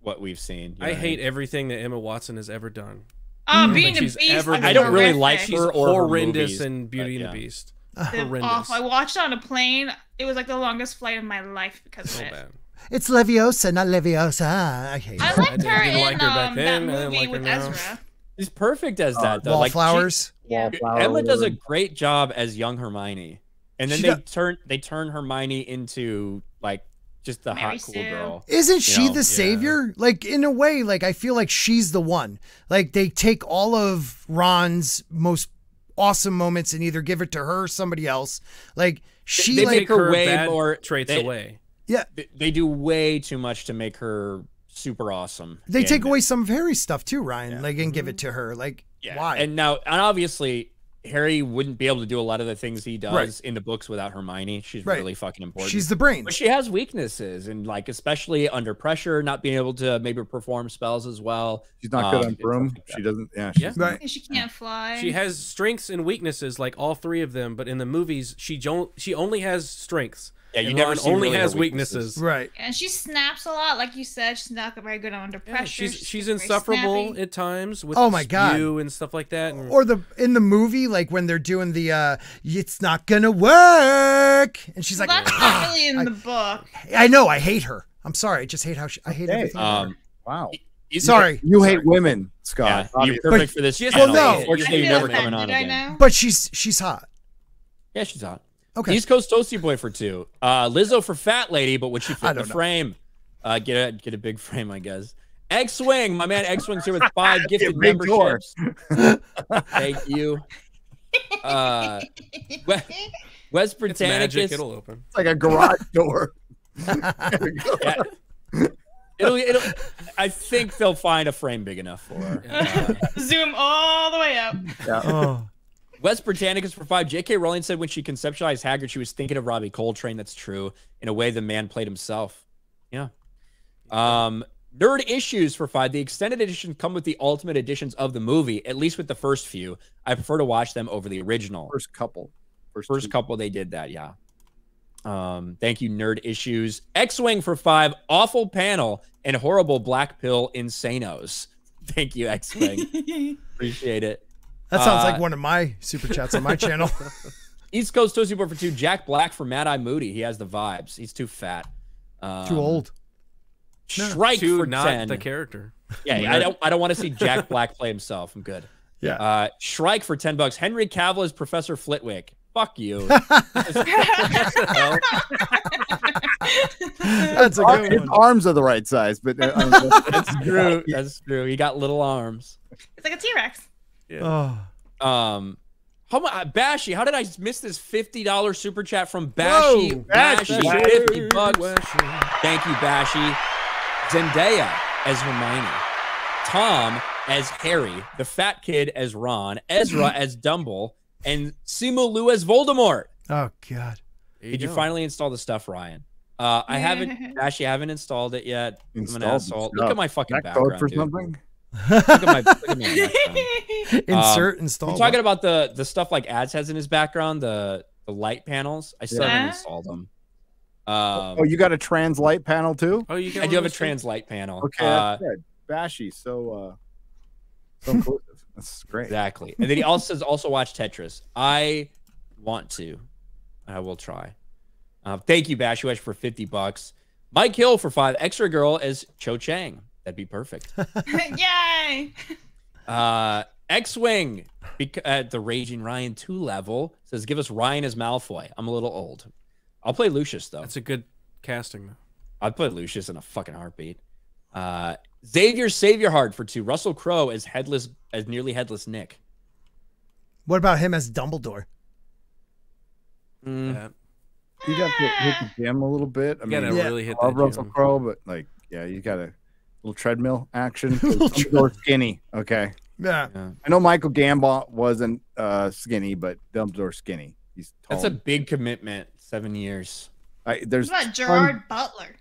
what we've seen. you know I what hate mean? everything that Emma Watson has ever done. Oh, don't Beauty and the Beast. ever was been- I don't really horrific. like She's her or her horrendous movies, in Beauty but and the yeah. Beast. <laughs> They're horrendous. awful. I watched it on a plane. It was like the longest flight of my life because So of it. bad. It's Leviosa, not Leviosa. I hate I liked didn't- her didn't in like her back um, then, that movie like with now. Ezra. She's perfect as that though. Like she- Wallflowers. Yeah. Emma does a great job as young Hermione, and then She they do- turn they turn Hermione into like just the Mary hot cool girl. Isn't she know, the yeah. savior? Like in a way, like I feel like she's the one. Like they take all of Ron's most awesome moments and either give it to her or somebody else. Like she they like make her her way bad more- traits they- away. Yeah, They- They do way too much to make her super awesome. they take away some of Harry's stuff too, Ryan. Yeah. Like and give it to her. Like Yeah. why? And now, and obviously, Harry wouldn't be able to do a lot of the things he does Right. in the books without Hermione. She's Right. really fucking important. she's the brain. but she has weaknesses, and like especially under pressure, not being able to maybe perform spells as well. She's not good Um, on broom. like She doesn't. Yeah. Yeah. she's Right. She can't fly. She has strengths and weaknesses, like all three of them. But in the movies, she don't. She only has strengths. Yeah, you and never only really has weaknesses. weaknesses. Right. and she snaps a lot, like you said. She's not very good under Yeah, pressure. she's she's insufferable snappy. at times with Oh my God. spew and stuff like that. And Or the in the movie, like when they're doing the uh it's not gonna work. And she's Well, like, that's "Ah." not really in I- the book. I know, I hate her. I'm sorry. I just hate how she I hate Okay. everything. her. Um, Wow. he's- Sorry. You hate Sorry. women, Yeah, Scott. you're obviously. perfect for this. Well, no. I Unfortunately, you're never coming on again. But she's she's hot. Yeah, she's hot. Okay. East Coast Toasty Boy for two. Uh, Lizzo for fat lady, but would she fit the know. frame? Uh, get a get a big frame, I guess. X Wing, my man X Wing's here with <laughs> five gifted big memberships. <laughs> Thank you. Uh, We- Wes it's magic. It'll open. It's like a garage <laughs> door. Yeah. It'll, it'll, I think they'll find a frame big enough for her. Uh, Zoom all the way up. Oh. Wes Britannicus for five. J.K. Rowling said when she conceptualized Hagrid, she was thinking of Robbie Coltrane. That's true. In a way, the man played himself. Yeah. Um, Nerd Issues for five. The extended editions come with the ultimate editions of the movie, at least with the first few. I prefer to watch them over the original. First couple. First, First two. couple, they did that. Yeah. Um, thank you, Nerd Issues. X Wing for five. Awful panel and horrible black pill insanos. <laughs> Thank you, X Wing. <laughs> Appreciate it. That sounds Uh, like one of my super chats on my <laughs> channel. East Coast Toasty Boy for two. Jack Black for Mad Eye Moody. He has the vibes. He's too fat. Um, Too old. Strike to for not ten. the character. yeah, I don't. I don't want to see Jack Black play himself. I'm good. Yeah. Uh, Shrike for ten bucks. Henry Cavill is Professor Flitwick. Fuck you. <laughs> That's a good His one. arms are the right size, but uh, <laughs> That's true. That's true. He got little arms. It's like a T Rex. Oh. Um, how much? Bashy, how did I miss this fifty dollars super chat from Bashy? Whoa, Bashy, Bashy. fifty bucks. Thank you, Bashy. Zendaya as Hermione. Tom as Harry. The fat kid as Ron. Ezra <clears throat> as Dumble. And Simu Liu as Voldemort. Oh God. There Did you go. finally install the stuff, Ryan? Uh, I haven't, <laughs> Bashy, I haven't installed it yet. I'm an Installed asshole. Look at my fucking that code background. for dude. something. Look at my, look at my background. <laughs> Insert install. I'm talking about the the stuff like ads has in his background, the the light panels. I still Yeah. haven't installed them. Um, oh, you got a trans light panel too? Oh, you can. I do have a trans light panel. Okay, Uh, that's good. Bashy, so uh, so inclusive. <laughs> That's great. exactly. And then he also says also watch Tetris. I want to. I will try. Uh, thank you, Bashuesh, for 50 bucks. Mike Hill for five. Extra girl as Cho Chang. That'd be perfect. <laughs> <laughs> Yay! Uh, X-Wing bec- at the Raging Ryan 2 level says, give us Ryan as Malfoy. I'm a little old. I'll play Lucius, though. That's a good casting though. I'd put Lucius in a fucking heartbeat. Uh, Xavier Savior Hard for two. Russell Crowe as headless, as nearly headless Nick. What about him as Dumbledore? Mm, Yeah. You got to hit the gym a little bit. I You mean, gotta Yeah. really hit I love that Russell gym. Crowe, but like, yeah, you got a little treadmill action. <laughs> Little Dumbledore's skinny. Okay. Yeah. yeah. I know Michael Gambon wasn't uh, skinny, but Dumbledore's skinny. He's tall. That's a big commitment. Seven years. I, there's What about Gerard Butler?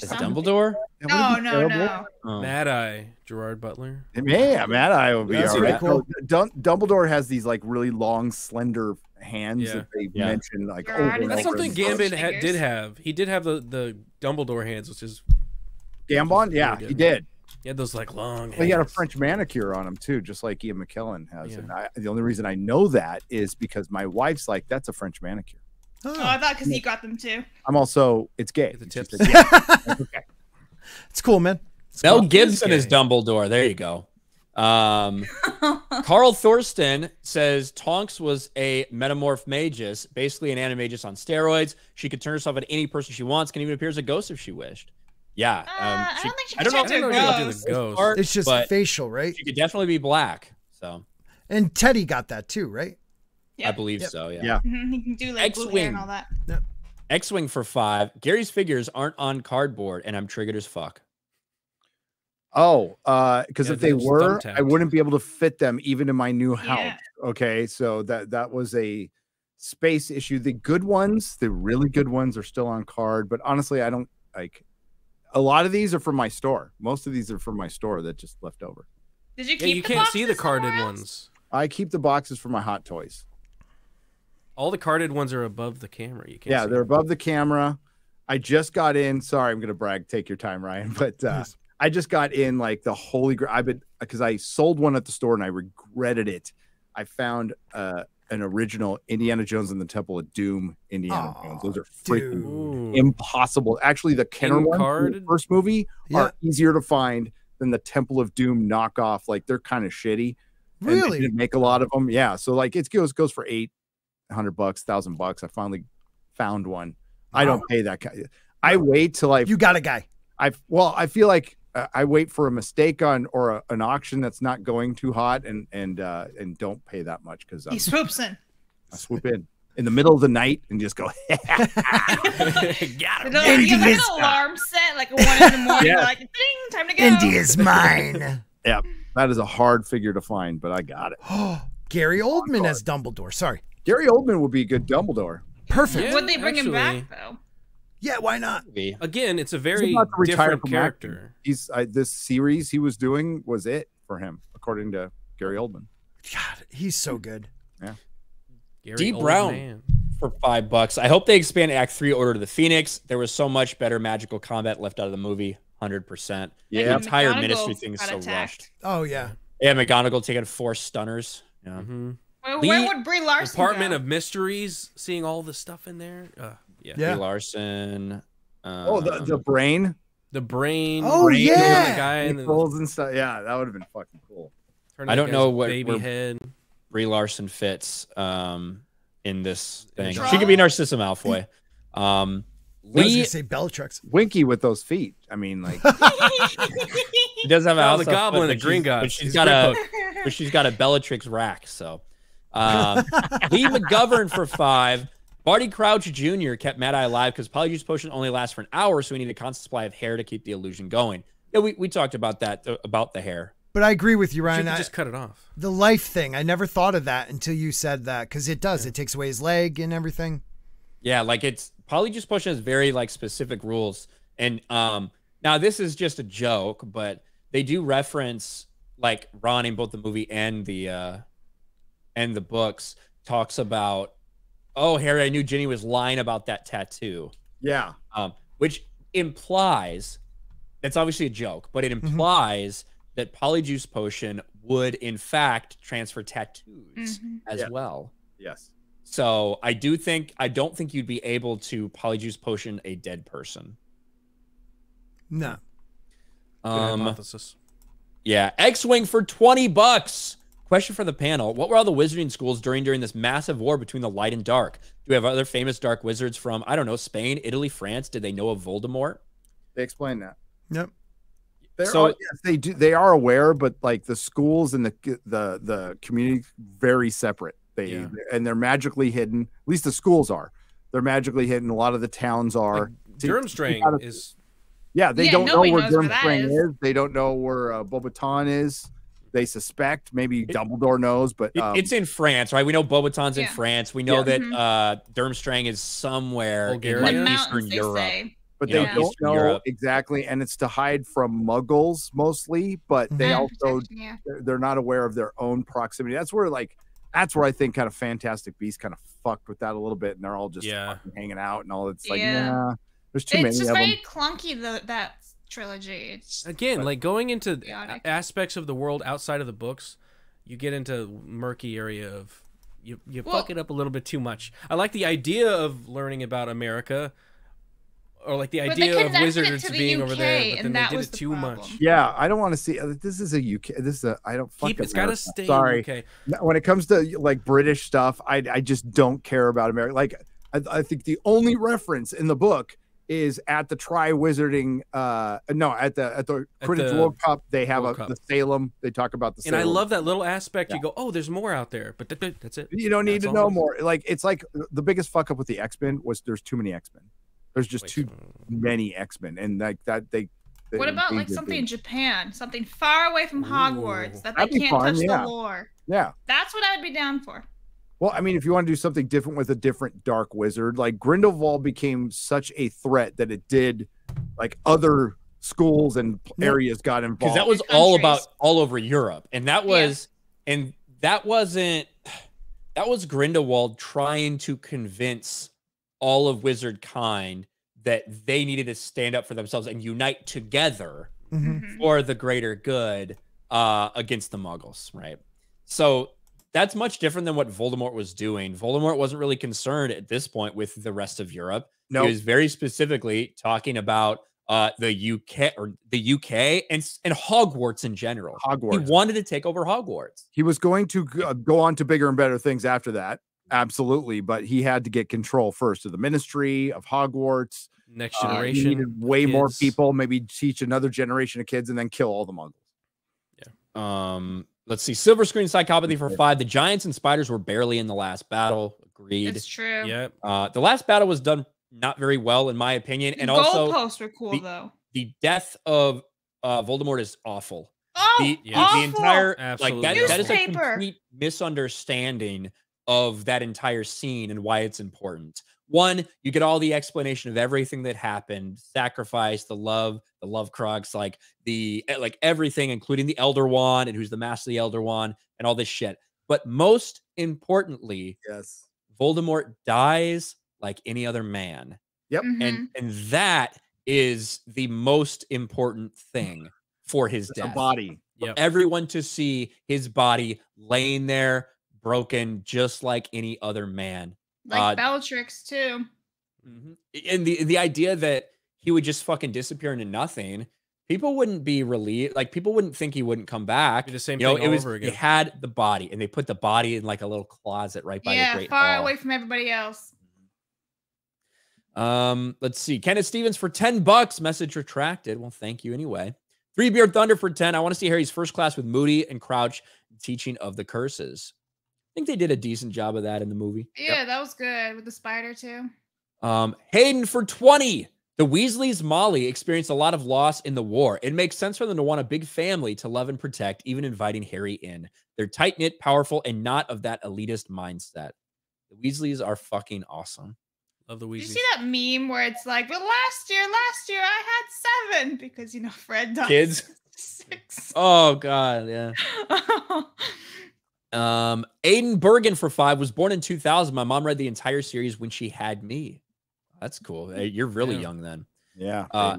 For As something. Dumbledore? No, no, terrible. no. Oh. Mad Eye, Gerard Butler. Yeah, Mad Eye would be That's all pretty right. cool. Oh, no, Dumbledore has these like really long, slender hands Yeah. that they Yeah. mention like Gerard over is and That's over. something again. Gambit Gambit ha- did have. He did have the the Dumbledore hands, which is Gambon, yeah, Really he did. he had those like long. Well, he had a. French manicure on him too, just like Ian McKellen has. Yeah. And I, the only reason I know that is because my wife's like, "That's a French manicure." Oh, Oh, I thought because you got them too. I'm also, it's gay. Get the And she tips. said, <laughs> "Yeah." Okay. it's cool, man. It's Mel cool. Gibson is gay. Dumbledore. There you go. Um, <laughs> Carl Thorsten says Tonks was a Metamorphmagus, basically an animagus on steroids. She could turn herself into any person she wants, can even appear as a ghost if she wished. Yeah. Um, Uh, I don't think she I don't know can if I don't know turn if to you a ghost. the ghost. It's just facial, right? she could definitely be black. So And Teddy got that too, right? Yeah. I believe Yep. so. Yeah. Yeah. <laughs> He can do like blue hair and all that. Yep. X-wing for five. Gary's figures aren't on cardboard, and I'm triggered as fuck. Oh, uh, because Yeah, if they were, I wouldn't be able to fit them even in my new house. Yeah. Okay, so that that was a space issue. The good ones, the really good ones, are still on card, but honestly, I don't like. A lot of these are from my store. Most of these are from my store that just left over. Did you keep? Yeah, you the can't see the carded ones. I keep the boxes for my hot toys. All the carded ones are above the camera. You can't. yeah, they're them. above the camera. I just got in. Sorry, I'm gonna brag. Take your time, Ryan. <laughs> But uh, Yes. I just got in like the holy grail. I've been because I sold one at the store and I regretted it. I found uh, an original Indiana Jones and the Temple of Doom Indiana Jones. Those are freaking dude. Impossible. Actually, the Kenner one, from the first movie, Yeah. are easier to find than the Temple of Doom knockoff. Like they're kind of shitty. Really? didn't make a lot of them. Yeah. So like it goes goes for eight hundred bucks, thousand bucks. I finally found one. I don't pay that. ki- I wait till I You got a guy. I well, I feel like uh, I wait for a mistake on or a, an auction that's not going too hot and and uh and don't pay that much because He swoops in. I swoop in in the middle of the night and just go. <laughs> <laughs> Got You him. know, you have like India's- an alarm set, like a one in the morning, Yeah. like ding, time to go. India's mine. <laughs> that is a hard figure to find, but I got it. <gasps> Gary Oldman as Dumbledore. Sorry. Gary Oldman would be a good Dumbledore. Perfect. Yeah, Would they bring him back though? Yeah, why not? Maybe. Again, it's a very about different from acting. character. He's I, this series he was doing was it for him, according to Gary Oldman. God, he's so good. Gary D. Old Brown. Man. for five bucks. I hope they expand Act Three, Order to the Phoenix. There was so much better magical combat left out of the movie. Hundred percent. Yeah, The Yeah. entire McGonagall ministry thing is so attacked. rushed. Oh yeah. Yeah, McGonagall taking four stunners. Yeah. Mhm. Where, Lee- where would Brie Larson Department go? of Mysteries, seeing all the stuff in there. Uh, yeah. Yeah. Brie Larson. Um, Oh, the, the brain, The brain. Oh, brain yeah. The guy in the, Nichols and stuff. Yeah, that would have been fucking cool. I don't know what- baby where- head. Brie Larson fits um, in this thing. drama? She could be Narcissa Malfoy. Um, I was Lee gonna say Bellatrix. Winky with those feet. I mean, like <laughs> he does have a Oh, house the goblin, foot, the green she's- god. but she's He's got a but she's got a Bellatrix rack. So, um, Lee McGovern for five. Barty Crouch Jr. kept Mad Eye alive because Polyjuice Potion only lasts for an hour, so we need a constant supply of hair to keep the illusion going. Yeah, we, we talked about that uh, about the hair. But I agree with you, You Ryan. should I- just cut it off. the life thing. I never thought of that until you said that because it does. It takes away his leg and everything. Yeah, like it's Polyjuice Potion has very like specific rules, and um now this is just a joke, but they do reference like Ron in both the movie and the uh and the books talks about oh Harry, I knew Ginny was lying about that tattoo, yeah, um, which implies that's obviously a joke, but it Mm-hmm. implies that Polyjuice Potion would in fact transfer tattoos Mhm. as Yeah. well. yes. So I do think I don't think you'd be able to polyjuice potion a dead person. No. Good Um, hypothesis. yeah, X-wing for twenty bucks. Question for the panel: What were all the wizarding schools during during this massive war between the light and dark? Do we have other famous dark wizards from I don't know Spain, Italy, France? Did they know of Voldemort? They explain that. They're So- all- yes, they do. They are aware, but like the schools and the the the community very separate. They Yeah. and they're magically hidden. At least the schools are. They're magically hidden. A lot of the towns are. Like, Durmstrang gotta- is Yeah, they Yeah, don't know where knows where that Durmstrang is. is. They don't know where uh, Beauxbatons is. They suspect. Maybe Dumbledore knows, but um, it's in France, right? We know Beauxbatons in France. We know Yeah. that Mhm. uh Durmstrang is somewhere Bulgaria? in like Eastern they Europe. say. but you they know, don't Eastern know Europe. exactly, and it's to hide from Muggles mostly. But they And also yeah. they're, they're not aware of their own proximity. That's where like that's where I think kind of Fantastic Beasts kind of fucked with that a little bit, and they're all just Yeah. hanging out and all. It's like Yeah. nah, there's too It's many just of them. very clunky the that trilogy. It's again like going into Chaotic. aspects of the world outside of the books. You get into murky area of you you Well- fuck it up a little bit too much. I like the idea of learning about America, or like the idea of wizards to the being over there, but then and they did it the too problem. much. Yeah, I don't want to see. uh, This is a UK. This is a. I don't fuck Keep it's got to stay. Sorry. UK. When it comes to like British stuff, I I just don't care about America. Like I, I think the only reference in the book is at the Tri Wizarding. Uh, no, at the at the At Quidditch the World Cup, they have World a Cup. the Salem. They talk about the. Salem. And I love that little aspect. You go, oh, there's more out there, but th- th- that's it. You don't need That's to know it is. more. Like it's like the biggest fuck up with the X Men was there's too many X Men. There's just Wait, too many X Men, and like that they. they what about like they- something in Japan, something far away from Hogwarts Ooh. that they That'd can't fun, touch yeah. the lore? Yeah. That's what I'd be down for. Well, I mean, if you want to do something different with a different dark wizard, like Grindelwald became such a threat that it did, like other schools and areas got involved. because that was all about all over Europe, and that Yeah. was and that wasn't that was Grindelwald trying to convince all of wizard kind that they needed to stand up for themselves and unite together Mhm. Mhm. for the greater good uh against the muggles right so that's much different than what voldemort was doing voldemort wasn't really concerned at this point with the rest of europe no, he was very specifically talking about uh the uk or the uk and and hogwarts in general Hogwarts. he wanted to take over hogwarts he was going to uh, go on to bigger and better things after that. Absolutely, but he had to get control first of the Ministry of Hogwarts. Next Uh, he generation. needed way more people. Maybe teach another generation of kids, and then kill all the Muggles. Yeah. Um let's see silver screen psychopathy for five the giants and spiders were barely in the last battle agreed It's true. Yeah. uh the last battle was done not very well in my opinion The and also goalposts were cool the- though. the death of uh Voldemort is awful. Oh, The, Yeah. awful. the entire Absolutely like that, that is a Newspaper. complete misunderstanding of that entire scene and why it's important. One, you get all the explanation of everything that happened, sacrifice, the love, the love crux, like the eh, like everything, including the Elder Wand and who's the master of the Elder Wand and all this shit. But most importantly, Yes. Voldemort dies like any other man Mhm. and and that is the most important thing <laughs> for his It's a death. body. Yep. Everyone to see his body laying there, broken, just like any other man. Like uh, Bellatrix too. Mhm. And the the idea that he would just fucking disappear into nothing, people wouldn't be relieved. Like people wouldn't think he wouldn't come back. Do the same you know, thing it was over they again. had the body, and they put the body in like a little closet right by the Yeah, great far hall. away from everybody else. Um, let's see. Kenneth Stevens for 10 bucks. Message retracted. Well, thank you anyway. Three Beard Thunder for 10. I want to see Harry's first class with Moody and Crouch teaching of the curses. I think they did a decent job of that in the movie. Yeah, that was good with the spider too. Um, Hayden for 20. The Weasleys' Molly experienced a lot of loss in the war. It makes sense for them to want a big family to love and protect, even inviting Harry in. They're tight knit, powerful, and not of that elitist mindset. The Weasleys are fucking awesome. Love the Did you see that meme where it's like, "But last year, last year I had seven because you know Fred died Kids? <laughs> six." Oh, God. Yeah. <laughs> Um, Aiden Bergen for five was born in 2000. My mom read the entire series when she had me. That's cool. Hey, You're really Yeah. young then. Yeah. Uh,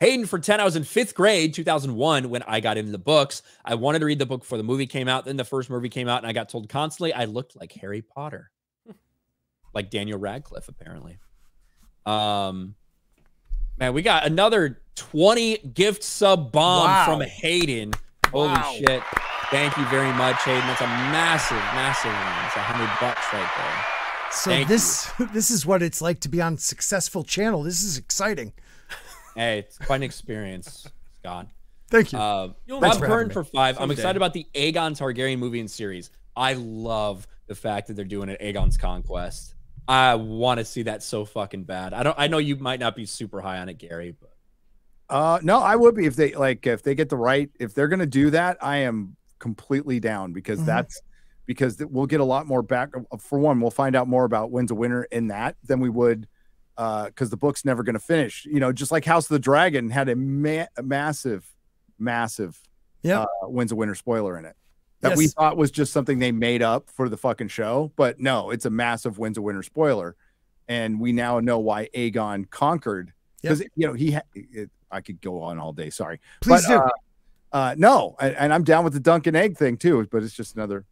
Hayden for 10. I was in fifth grade, 2001, when I got into the books. I wanted to read the book before the movie came out. Then the first movie came out, and I got told constantly I looked like Harry Potter, <laughs> like Daniel Radcliffe, apparently. Um, man, we got another 20 gift sub bomb Wow. from Hayden. Holy Wow. shit. Thank you very much, Hayden. That's a massive, massive one. It's a hundred bucks right there. So Thank this <laughs> this is what it's like to be on successful channel. This is exciting. <laughs> Hey, it's quite an experience, Scott. Thank you. Uh, You'll Thanks Bob for Byrne having me. for five. I'm excited about the Aegon Targaryen movie and series. I love the fact that they're doing an Aegon's Conquest. I want to see that so fucking bad. I don't. I know you might not be super high on it, Gary, but Uh, no, I would be if they like if they get the right if they're gonna do that. I am completely down because Mhm. that's because we'll get a lot more back. uh, For one, we'll find out more about Winds of Winter in that than we would uh because the book's never gonna finish. You know, just like House of the Dragon had a, ma- a massive, massive Yep. uh, Winds of Winter spoiler in it that we thought was just something they made up for the fucking show, but no, it's a massive Winds of Winter spoiler, and we now know why Aegon conquered because you know he. Ha- it, I could go on all day. Sorry, Please but, do. Uh, uh, no, and, and I'm down with the Dunk and Egg thing too, but it's just another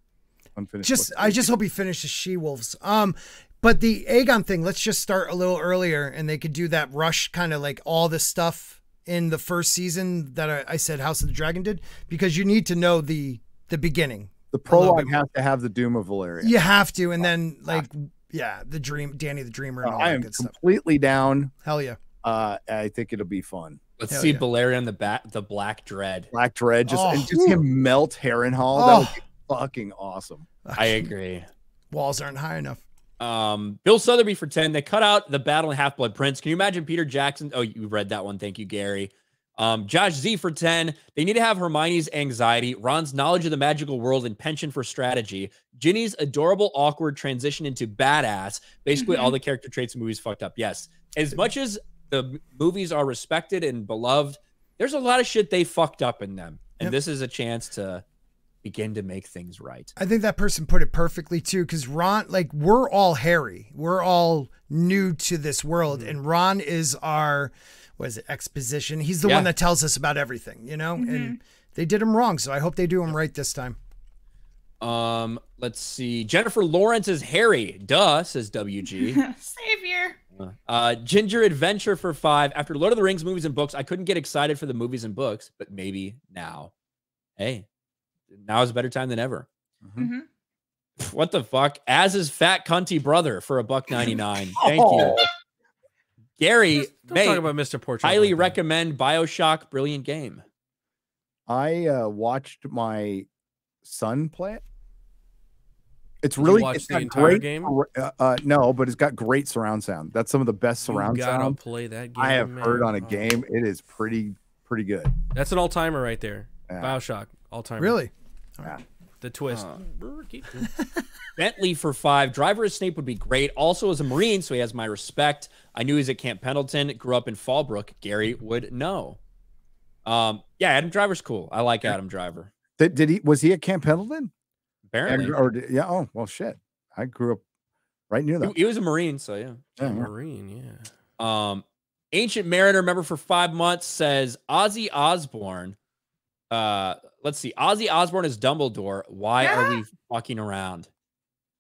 unfinished. just. I just hope he finishes She Wolves. Um, but the Aegon thing, let's just start a little earlier, and they could do that rush kind of like all the stuff in the first season that I, I said House of the Dragon did, because you need to know the the beginning. the prologue has to have the Doom of Valyria. You have to, and then like yeah, the dream, Danny the Dreamer, and all I that am good stuff. completely down. Hell yeah. Uh, I think it'll be fun. Let's Hell see yeah. Balerion the bat, the Black Dread. Black Dread, just Oh. and just him melt Harrenhal. That would Oh. be fucking awesome. I agree. Walls aren't high enough. Um, Bill Sotheby for 10. They cut out the Battle in Half Blood Prince. Can you imagine Peter Jackson? Oh, you read that one. Thank you, Gary. Um, Josh Z for 10. They need to have Hermione's anxiety, Ron's knowledge of the magical world, and penchant for strategy. Ginny's adorable, awkward transition into badass. Basically, all the character traits movies fucked up. Yes. As much as the movies are respected and beloved, there's a lot of shit they fucked up in them. And Yep. this is a chance to begin to make things right. I think that person put it perfectly too, because Ron, like, we're all Harry. We're all new to this world, and Ron is our, what is it, exposition. He's the Yeah. one that tells us about everything, you know? And they did him wrong, so I hope they do him right this time. Um, let's see. Jennifer Lawrence is Harry. Duh, says WG. <laughs> Savior. Uh, Ginger Adventure for five. After Lord of the Rings movies and books, I couldn't get excited for the movies and books, but maybe now. Hey, now is a better time than ever. hmm <laughs> What the fuck? As is fat cunty brother for a buck <laughs> ninety nine. Thank you. Gary. Don't mate, talk about Mr. Portrait. highly like recommend Bioshock. Brilliant game. I uh, watched my son play it. It's Did you really watch it's the entire great, game? Uh, uh, no, but it's got great surround sound. That's some of the best You surround gotta sound play that game. I have heard on a Oh. game. It is pretty pretty good. That's an all timer right there. Yeah. Bioshock, all timer. Really? The twist. Uh. <laughs> Bentley for five. Driver as Snape would be great. Also, as a Marine, so he has my respect. I knew he was at Camp Pendleton. Grew up in Fallbrook. Gary would know. Um, yeah, Adam Driver's cool. I like Adam Driver. Did, did he was he at Camp Pendleton? Apparently, And- or yeah. Oh well, shit. I grew up right near he, that. he was a Marine, so yeah. Yeah, yeah. Marine, yeah. Um, Ancient Mariner, member for five months, says Ozzy Osbourne. Uh, let's see. Ozzy Osbourne is Dumbledore. Why are we <laughs> fucking around?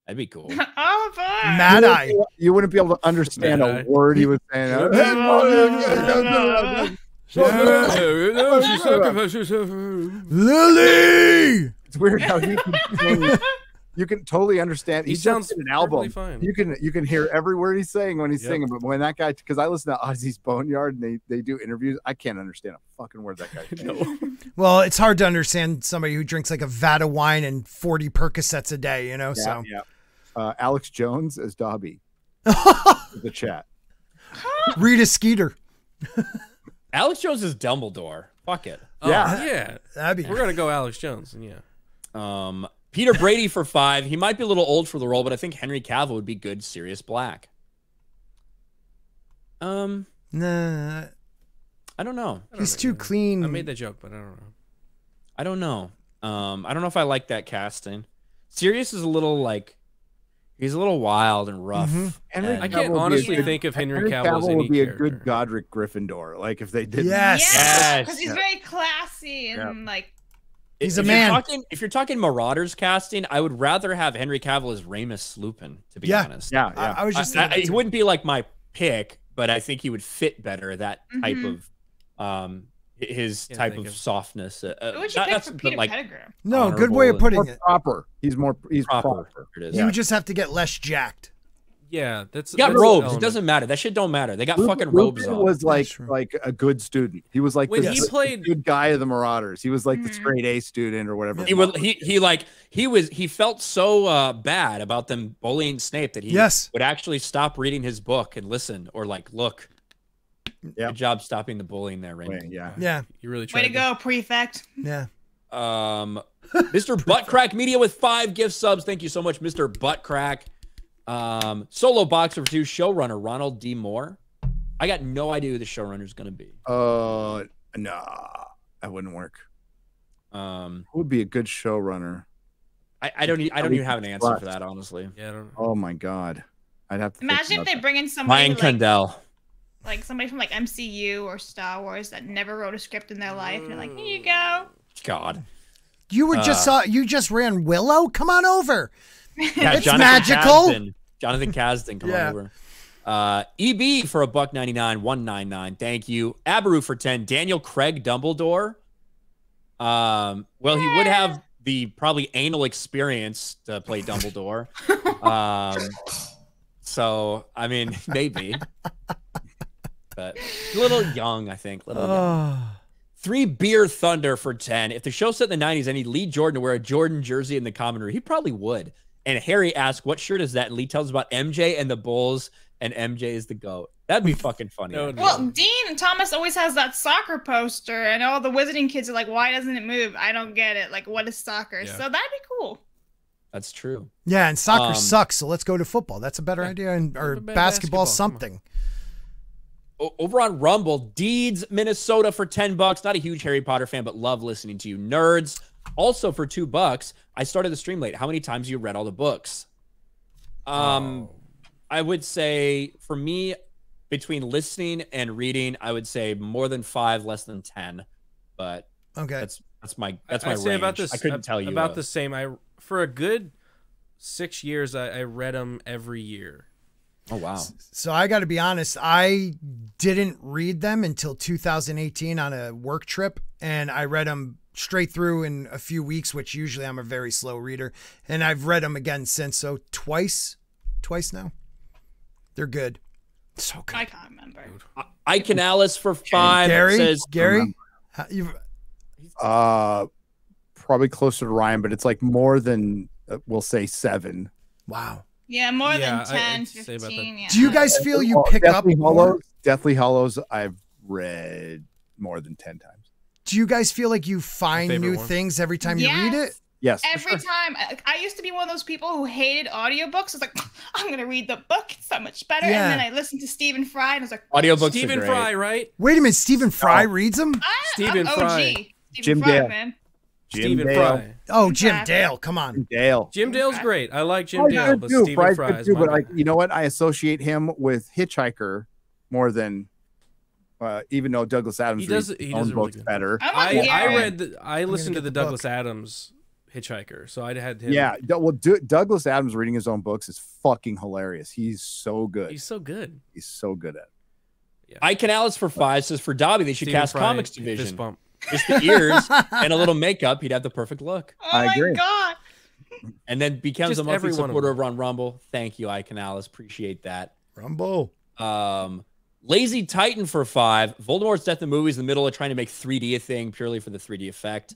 That'd be cool. <laughs> oh boy. Mad Eye. You wouldn't be able to understand Mad Eye. a word he was saying. Lily! It's weird how he can <laughs> totally, you can totally understand. He He's sounds sounds an perfectly album. fine. You can you can hear every word he's saying when he's Yep. singing. But when that guy, because I listen to Ozzy's Boneyard and they they do interviews, I can't understand a fucking word that guy. <laughs> no. Well, it's hard to understand somebody who drinks like a vat of wine and 40 Percocets a day, you know? Yeah, so yeah. Uh, Alex Jones as Dobby. <laughs> the chat. Rita Skeeter. Alex Jones is Dumbledore. Fuck it. Oh, Yeah. yeah. That'd be We're gonna go Alex Jones, and yeah. Um, Peter Brady for five. He might be a little old for the role, but I think Henry Cavill would be good Sirius Black. Um, Nah, I don't know. I don't he's know, too yeah. clean. I made that joke, but I don't know. I don't know. Um, I don't know if I like that casting. Sirius is a little like he's a little wild and rough. Mhm. Henry and- I Cavill can't would be a honestly good- think of Henry Henry Cavill as Cavill any would be a good Godric Gryffindor. Like if they did. Yes. Yes. Because he's very classy and like He's if a you're man. talking- if you're talking Marauders casting, I would rather have Henry Cavill as Remus Lupin. To be Yeah. honest, Yeah, I, yeah. I was just I- thinking I- that he wouldn't be like my pick, but I think he would fit better that type Mhm. of um his Yeah, type of of- softness. Uh, uh, who would you not- pick not for Peter like Pettigrew? no, good way of putting it. proper. He's more. He's proper. proper. It is. He would just have to get less jacked. Yeah, that's He got that's robes. It doesn't matter. That shit don't matter. They got Lupin- fucking robes Lupin on. was like like a good student. He was like When the, he the played- good guy of the Marauders. He was like the Mhm. straight A student or whatever. he was he he like he was he felt so uh bad about them bullying Snape that he Yes. would actually stop reading his book and listen or like look. Yeah. Good job stopping the bullying there, Wait, Raymond. yeah. Yeah. You really tried. Way to go, prefect. Yeah. Um, <laughs> Mr. Buttcrack Media with five gift subs. Thank you so much, Mr. Buttcrack. Um, solo boxer for two, showrunner Ronald D. Moore. I got no idea who the showrunner is going to be. Uh, no, that wouldn't work. Um, Who would be a good showrunner? I, I don't. I don't even have an answer for that, honestly. Yeah, I don't know. Oh my god, I'd have to Imagine if they that. bring in somebody Ryan like, Kendall. like somebody from like MCU or Star Wars that never wrote a script in their life, and they're like, here you go. God. You were just Uh, saw you just ran Willow. Come on over. Yeah, <laughs> It's magical. Kasdan. Jonathan Kasdan, come Yeah. on over. Uh, EB for a buck ninety nine, one nine nine. Thank you. Abaru for ten. Daniel Craig Dumbledore. Um, well, he would have the probably anal experience to play Dumbledore. <laughs> um, so I mean, <laughs> maybe, but a little young, I think. Little young. <sighs> Three beer thunder for 10. If the show set in the 90s, I need Lee Jordan to wear a Jordan jersey in the common room. He probably would. And Harry asks, What shirt is that? And Lee tells about MJ and the Bulls, and MJ is the GOAT. That'd be fucking funny. That would be- Well, Dean Thomas always has that soccer poster, and all the Wizarding kids are like, "Why doesn't it move? I don't get it. Like, what is soccer?" Yeah. So that'd be cool. That's true. Yeah, and soccer Um, sucks, so let's go to football. That's a better idea, and or basketball, basketball? Come on. something. Over on Rumble, Deeds, Minnesota for 10 bucks. Not a huge Harry Potter fan, but love listening to you nerds. Also for two bucks, I started the stream late. How many times you read all the books? Um, Oh. I would say for me, between listening and reading, I would say more than five, less than ten. But Okay. that's that's my that's my I'd say range. about this. I couldn't tell you about uh, the same. I for a good six years, I, I read them every year. Oh wow, So I got to be honest, I didn't read them until 2018 on a work trip, and I read them straight through in a few weeks, which usually I'm a very slow reader, and I've read them again since. So twice, twice now. They're good. So good. I can't remember. Ike and Alice for five Gary, says Gary, how- you've, Uh, probably closer to Ryan, but it's like more than uh, we'll say seven. wow. Yeah, more Yeah, than I- 10, I'd say about that. 15. Yeah. Do you guys feel you pick up Deathly more? Hallows. Deathly Hallows. I've read more than ten times. Do you guys feel like you find new one. things every time you read it? Yes. Every sure. time. I- I used to be one of those people who hated audiobooks. It's like, <sniffs> I'm going to read the book. It's so much better. Yeah. And then I listened to Stephen Fry and I was like, audiobooks. Stephen are great. Fry, right? Wait a minute, Stephen Fry Oh. reads them? ah, Stephen I'm Fry. OG. Stephen Jim Fry, Dale. man. Jim Stephen Dale. Fry. Oh, Jim Exactly. Dale, come on. Dale. Jim Dale's great. I like Jim Fry's Dale, but too. Stephen Fry's Fry is too, my but guy. like you know what? I associate him with Hitchhiker more than uh, even though Douglas Adams He does- reads he his does own really books good- better. I'm I, with I Gary. read the, I listened to the the Douglas book. Adams Hitchhiker, so I had him. Yeah, well, D- Douglas Adams reading his own books is fucking hilarious. He's so good. he's He's, so good. He's so good at. it. Ike and Alice for five says for Dobby they should Stephen cast Fry, comics fist division. bump. Just the ears <laughs> and a little makeup, he'd have the perfect look. Oh I my agree. God. And then becomes Just a monthly every one of supporter over on Rumble. Thank you, I and Alice. Appreciate that. Rumble. Um, Lazy Titan for five. Voldemort's death in the movies in the middle of trying to make 3D a thing purely for the 3D effect.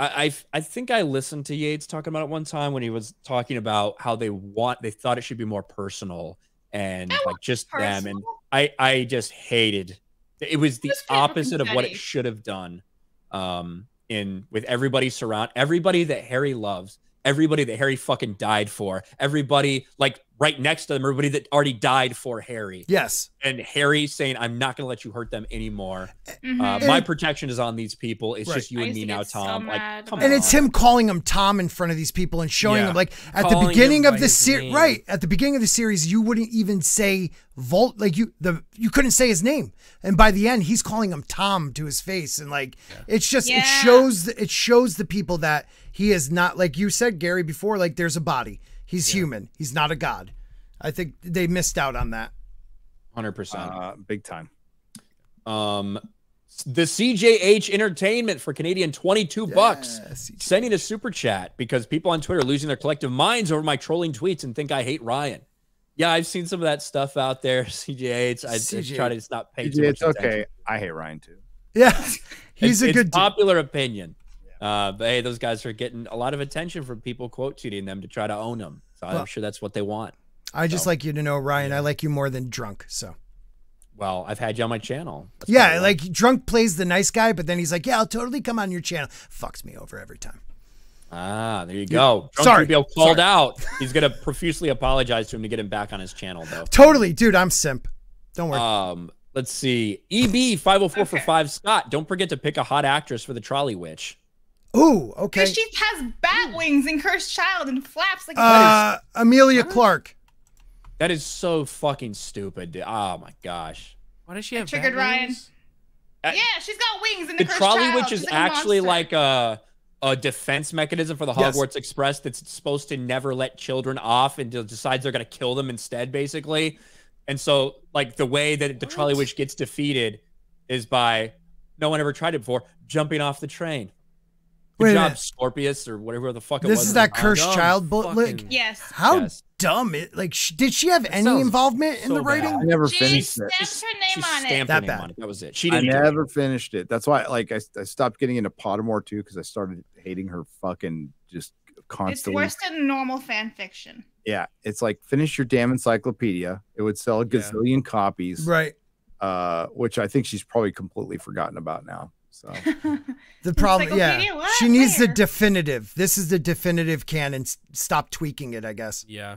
I, I I think I listened to Yates talking about it one time when he was talking about how they want they thought it should be more personal and like just them and I I just hated it was the opposite of what it should have done um in with everybody surround everybody that Harry loves everybody that Harry fucking died for everybody like right next to them everybody that already died for Harry Yes. and Harry saying I'm not going to let you hurt them anymore Mhm. uh, my protection is on these people it's Right. just you and me now get so Tom like come And on. it's him calling him Tom in front of these people and showing Yeah. them like at the beginning of by the series, right? At the beginning of the series, you wouldn't even say Volt, like you the you couldn't say his name, and by the end, he's calling him Tom to his face, and like it's just it Yeah. shows it shows the people that he is not like you said Gary before, like there's a body, he's human, he's not a god. I think they missed out on that. 100% Uh, big time. Um, the CJH Entertainment for Canadian 22 bucks. Yes, Sending a super chat because people on Twitter are losing their collective minds over my trolling tweets and think I hate Ryan. Yeah, I've seen some of that stuff out there. <laughs> CJH, it's I, I CJ. try to not pay too It's much attention. okay. I hate Ryan too. Yeah, <laughs> he's It's- a it's good dude. popular opinion. Uh, but hey, those guys are getting a lot of attention from people quote tweeting them to try to own them. So Well- I'm sure that's what they want. I just like you to know, Ryan. I like you more than drunk. So Well, I've had you on my channel. That's yeah, probably why. like drunk plays the nice guy, but then he's like, "Yeah, I'll totally come on your channel." Fucks me over every time. ah, there you go. Drunk Sorry, Rubio called sorry. out. <laughs> He's gonna profusely apologize to him to get him back on his channel, though. Totally, dude. I'm simp. Don't worry. Um, let's see. EB five hundred four for five. Scott, don't forget to pick a hot actress for the Trolley Witch. Ooh, okay. Because she has bat wings and cursed child and flaps like a Uh, Emilia Clarke. That is so fucking stupid. dude. Oh my gosh. Why does she have triggered bat Ryan. wings? Uh, Yeah, she's got wings and The a cursed Trolley child. Witch is like actually monster. like a a defense mechanism for the Yes. Hogwarts Express that's supposed to never let children off and decides they're gonna kill them instead, basically. And so, like the way that the Trolley Witch gets defeated is by no one ever tried it before, jumping off the train. Good Wait job. Scorpius, or whatever the fuck it This was. is that the cursed Dumb child. But like, Yes. how Yes. dumb it? Like, sh- did she have any sounds involvement in the bad. I never She finished it. stamped her She name on it. stamped That name bad. on it. That was it. She I didn't. do it. never finished it. That's why, like, I, I stopped getting into Pottermore too because I started hating her fucking just constantly. It's worse than normal fan fiction. Yeah, it's like finish your damn encyclopedia. It would sell a Yeah. gazillion copies, Right. uh, which I think she's probably completely forgotten about now. So <laughs> The problem, yeah, Encyclopedia? She needs the definitive. This is the definitive canon. Stop tweaking it, I guess. Yeah.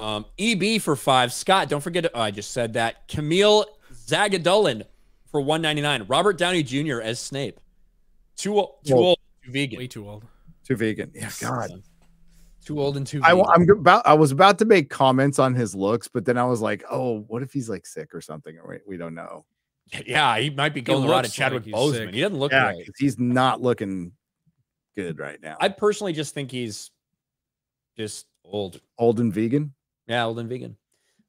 Um, EB for five. Scott, don't forget. To, oh, I just said that. Camille Zagadulin for one ninety nine. Robert Downey Jr. as Snape. Too old. Too old. Too vegan. Way too old. too vegan. Yeah, God. Too old and too. I, Vegan. I'm about. I was about to make comments on his looks, but then I was like, "Oh, what if he's like sick or something?" We, we don't know. Yeah, he might be going the route of looks Chadwick like Boseman. sick. He doesn't look Yeah, right. 'cause he's not looking good right now. I personally just think he's just old. Old and vegan. Yeah, old and vegan.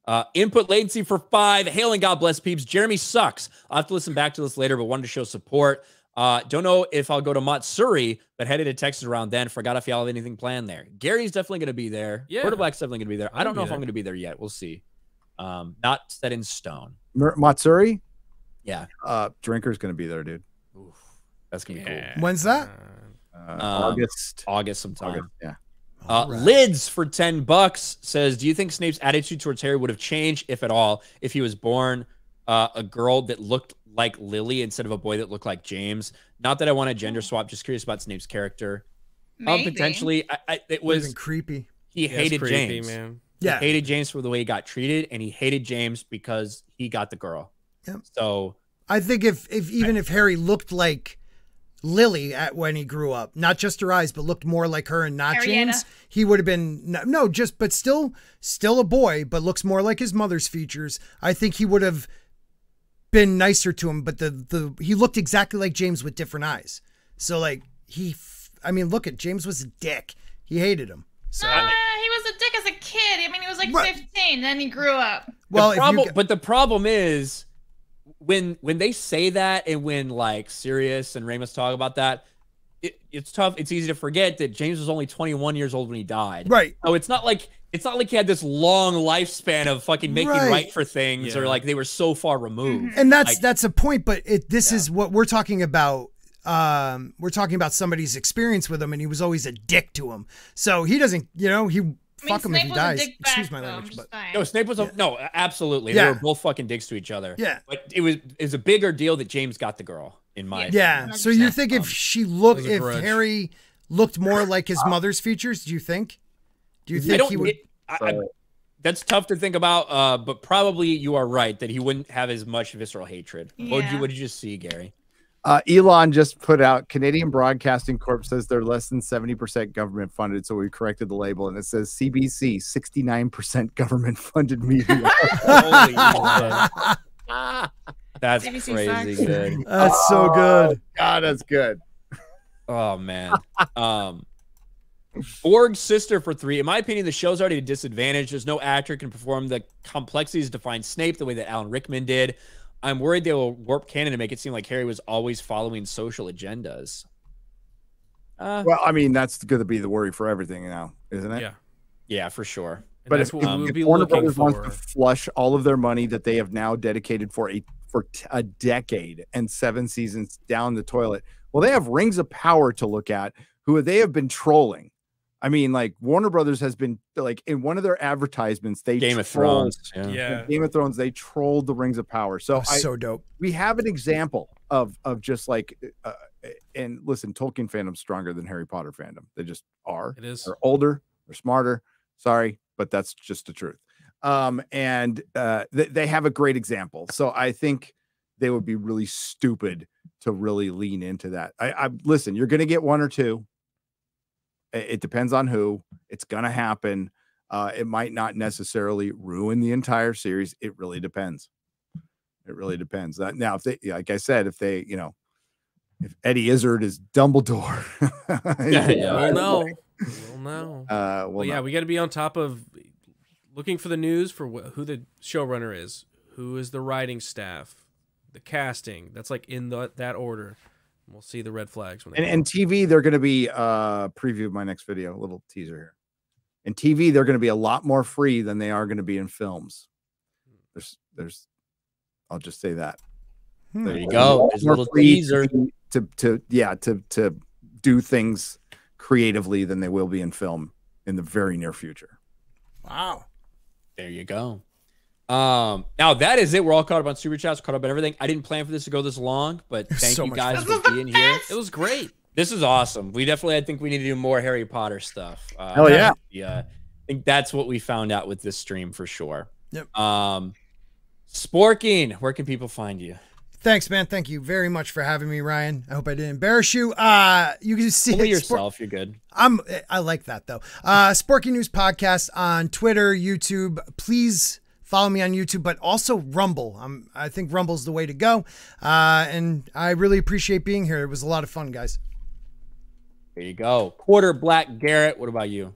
Uh, input latency for five. Hail and God bless peeps. Jeremy sucks. I'll have to listen back to this later, but wanted to show support. Uh, don't know if I'll go to Matsuri, but headed to Texas around then. Forgot if y'all have anything planned there. Gary's definitely going to be there. Yeah. Porter Black's definitely going to be there. I I'll don't know be if I'm going to be there yet. We'll see. Um, not set in stone. Mer- Matsuri, Yeah. uh, drinker's gonna be there, dude. Oof, that's going to be cool. When's that? Uh, Um, August. August sometime. August. Yeah. Uh, All right. Lids for 10 bucks says, Do you think Snape's attitude towards Harry would have changed, if at all, if he was born uh, a girl that looked like Lily instead of a boy that looked like James? Not that I want a gender swap, just curious about Snape's character. Um, potentially, I, I, it Would've been was creepy. he Yeah, hated creepy, James. man. Yeah. He hated James for the way he got treated, and he hated James because he got the girl. Yep. So, I think if if even if Harry looked like Lily at when he grew up, not just her eyes, but looked more like her and not Ariana. James, he would have been no, no, just but still still a boy, but looks more like his mother's features. I think he would have been nicer to him, but the the he looked exactly like James with different eyes. So like he, f- I mean, look at James was a dick. He hated him. So Nah, he was a dick as a kid. I mean, he was like Right. 15, then he grew up. well, the if problem, you but the problem is when when they say that and when like Sirius and Remus talk about that, it, it's tough. It's easy to forget that James was only 21 years old when he died. right, So it's not like it's not like he had this long lifespan of fucking making Right. right, for things or like they were so far removed. and that's Like- that's a point but it this Yeah. is what we're talking about um we're talking about somebody's experience with him and he was always a dick to him so he doesn't you know he I mean, fuck him if he was a dies dick excuse back, my language just but. No, Snape was a, no, absolutely. Yeah. They were both fucking dicks to each other. yeah But it was it was a bigger deal that James got the girl in my yeah so you think Um, if she looked It was a if grudge. harry looked more like his mother's features do you think do you I think don't. he would it- I, I, that's tough to think about. Uh, but probably you are right that he wouldn't have as much visceral hatred. What did you What did you just see, Gary? Uh, Elon just put out Canadian Broadcasting Corp says they're less than 70% government funded. So we corrected the label and it says CBC, 69% <laughs> government funded media. <laughs> Holy. That's CBC crazy sucks. good. that's so good God, that's good. Oh man. Um Borg's sister for three. In my opinion, the show's already a disadvantage. There's no actor can perform the complexities to find Snape the way that Alan Rickman did. I'm worried they will warp canon and make it seem like Harry was always following social agendas. Uh, Well, I mean, that's going to be the worry for everything now, isn't it? Yeah. yeah, for sure. And But that's if, what if, we would if be Warner looking Brothers wants to flush all of their money that they have now dedicated for a for t- a decade and seven seasons down the toilet, well, they have Rings of Power to look at, who they have been trolling. I mean, like Warner Brothers has been like in one of their advertisements, they Game of trolled- Thrones. Yeah. Yeah. Game of Thrones, they trolled the Rings of Power. So I, so dope. we have an example of of just like uh, and listen tolkien fandom's stronger than harry potter fandom they just are It is. they're older they're smarter sorry but that's just the truth um and uh th- they have a great example so i think they would be really stupid to really lean into that i, I listen you're gonna get one or two it, it depends on who it's gonna happen uh it might not necessarily ruin the entire series it really depends it really depends. That now, if they, like I said, if they, you know, if Eddie Izzard is Dumbledore, <laughs> Yeah, you yeah. know, We'll know. We'll know. Uh, well, Well, yeah, no. we got to be on top of looking for the news for wh- who the showrunner is, who is the writing staff, the casting. That's like in the, that order. We'll see the red flags when they and, and. TV, they're going to be uh preview of my next video, a little teaser here. In TV, they're going to be a lot more free than they are going to be in films. There's, there's, I'll just say that. Hmm. There you go. There's a more little free teaser. to, to, to, yeah, to, to do things creatively than they will be in film in the very near future. Wow. There you go. Um, now that is it. We're all caught up on super chats, caught up on everything. I didn't plan for this to go this long, but thank so you guys fun. for This was the being here. <laughs> it was great. This is awesome. We definitely, I think, we need to do more Harry Potter stuff. Uh, Hell yeah. yeah. I think that's what we found out with this stream for sure. Yep. Um, Sporking, where can people find you? Thanks, man. Thank you very much for having me, Ryan. I hope I didn't embarrass you. Uh, you can see Only it, Sport- yourself. You're good. I'm I like that though. Uh Sporky News Podcast on Twitter, YouTube. Please follow me on YouTube, but also Rumble. I'm I think Rumble's the way to go. Uh and I really appreciate being here. It was a lot of fun, guys. There you go. Quarter Black Garrett. What about you?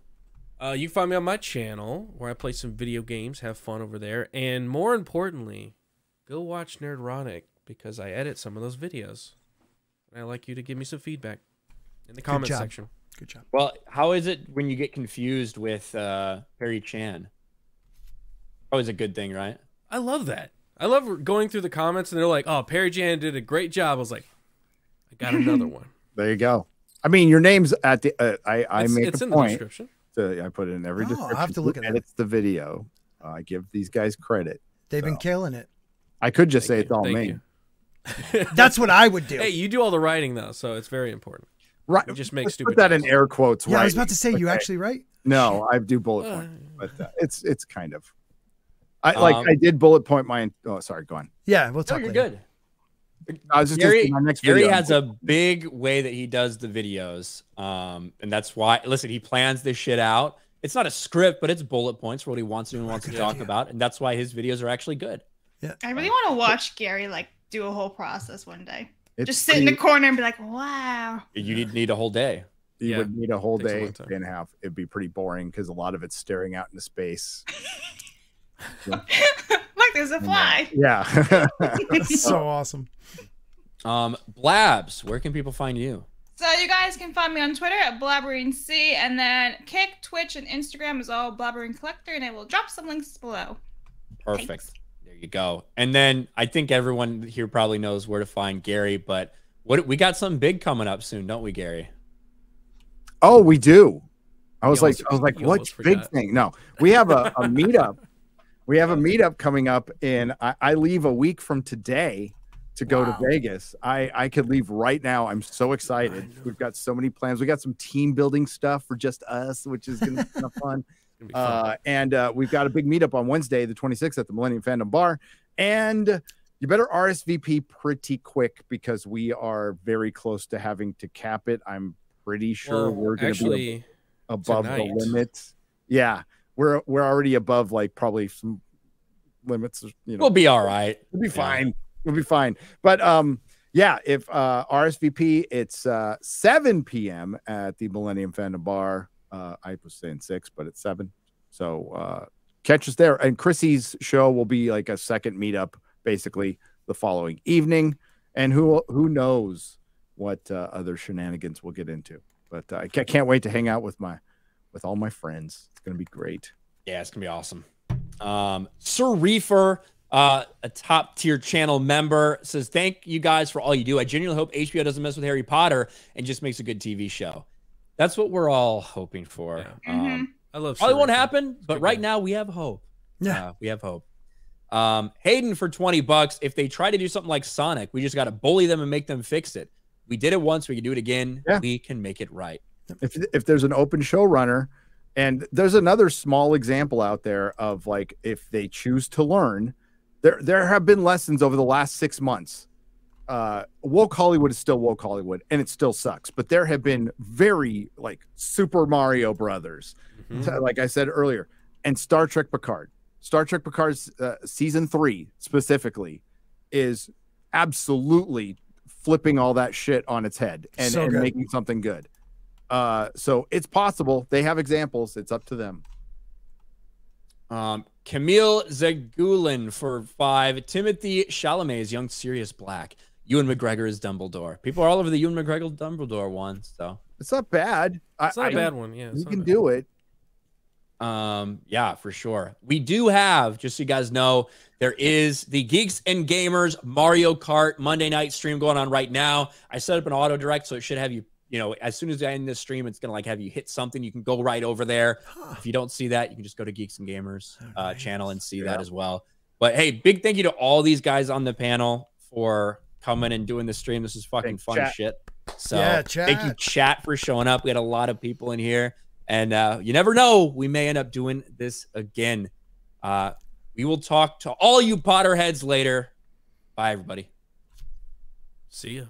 Uh, you can find me on my channel where I play some video games, have fun over there, and more importantly, go watch Nerdrotic because I edit some of those videos. And I'd like you to give me some feedback in the comment job. section. Good job. Well, how is it when you get confused with uh, Harry Chan? Always a good thing, right? I love that. I love going through the comments and they're like, "Oh, Perry Jan did a great job." I was like, "I got another one." <laughs> There you go. I mean, your name's at the. Uh, I I it's, make it's a in the point. description. To, I put it in every Oh, description. I'll have to look at it. It's the video. Uh, I give these guys credit. They've been killing it. I could just say Thank it's you. all Thank me. <laughs> <laughs> That's what I would do. Hey, you do all the writing though, so it's very important. Right. You just make Let's stupid Put that in air quotes. yeah, right. I was about to say you Okay. actually right. No, I do bullet Uh, point, but uh, it's it's kind of. I like Um, I did bullet point my. Oh, sorry. Go on. Yeah, we'll No, talk you're later. good. I was just Gary- my next Gary video. has a big way that he does the videos, um, and that's why. Listen, he plans this shit out. It's not a script, but it's bullet points for what he wants to and wants to talk idea. about, and that's why his videos are actually good. Yeah, I really want to watch Gary like do a whole process one day. It's Just sit in the corner and be like, "Wow." You need need a whole day. You Yeah, would need a whole takes a day, long day and a half. It'd be pretty boring because a lot of it's staring out into space. <laughs> <laughs> Look, there's a fly. Yeah. <laughs> That's so awesome. Um, Blabs, where can people find you? So you guys can find me on Twitter at BlabberingC, and then Kick, Twitch, and Instagram is all Blabbering Collector, and I will drop some links below. Perfect. Thanks. There you go. And then I think everyone here probably knows where to find Gary, but what we got something big coming up soon, don't we, Gary? oh, we do. I was You like, almost- I was like, what big forgot. thing? No, we have a, a meetup. We have a meetup coming up, and I, I leave a week from today to go Wow. to Vegas. I I could leave right now. I'm so excited. We've got so many plans. We got some team building stuff for just us, which is gonna be kind of <laughs> fun. Be fun. Uh, and uh, we've got a big meetup on Wednesday, the 26th, at the Millennium Fandom Bar. And you better RSVP pretty quick because we are very close to having to cap it. I'm pretty sure Well, we're going to be actually, above tonight. the limits. Yeah, we're we're already above like probably some limits. You know, We'll be all right. We'll be Yeah. fine. We'll be fine. But um, yeah, if uh RSVP, it's uh 7 p.m. at the Millennium Fandom Bar. Uh, I was saying six, but it's seven. So uh catch us there. And Chrissy's show will be like a second meetup, basically the following evening. And who who knows what uh, other shenanigans we'll get into. But uh, I can't wait to hang out with my with all my friends. It's gonna be great. Yeah, it's gonna be awesome. Um, Sir Reefer, uh, a top tier channel member, says, "Thank you guys for all you do. I genuinely hope HBO doesn't mess with Harry Potter and just makes a good TV show. That's what we're all hoping for. Yeah. Um, I love. probably won't Sharika. happen, but right guy. now we have hope. Yeah. Uh, we have hope. Um, Hayden for 20 bucks. If they try to do something like Sonic, we just got to bully them and make them fix it. We did it once, we can do it again. Yeah. We can make it right. if if there's an open showrunner and there's another small example out there of like if they choose to learn there there have been lessons over the last six months. Uh woke hollywood is still woke hollywood and it still sucks but there have been very like super mario brothers Mhm. like i said earlier and star trek picard. Star trek picard's uh, season three specifically is absolutely flipping all that shit on its head and, So and making something good uh so it's possible they have examples it's up to them Um, Camille Zagulin for five. Timothée Chalamet is young Sirius Black. Ewan McGregor is Dumbledore. People are all over the Ewan McGregor Dumbledore one. So, it's not bad It's not I- a bad one. Yeah, you can bad. do it um, yeah, for sure. We do have, just so you guys know, there is the Geeks and Gamers Mario Kart Monday night stream going on right now. I set up an auto direct, so it should have you. You know, as soon as I end this stream, it's gonna like have you hit something. You can go right over there. If you don't see that, you can just go to Geeks and Gamers uh, Alright. channel and see Yeah. that as well. But hey, big thank you to all these guys on the panel for coming and doing the stream. This is fucking Thanks, fun chat. shit. So Yeah, thank you, chat. chat, for showing up. We had a lot of people in here, and uh, you never know, we may end up doing this again. Uh, we will talk to all you Potterheads later. Bye, everybody. See ya.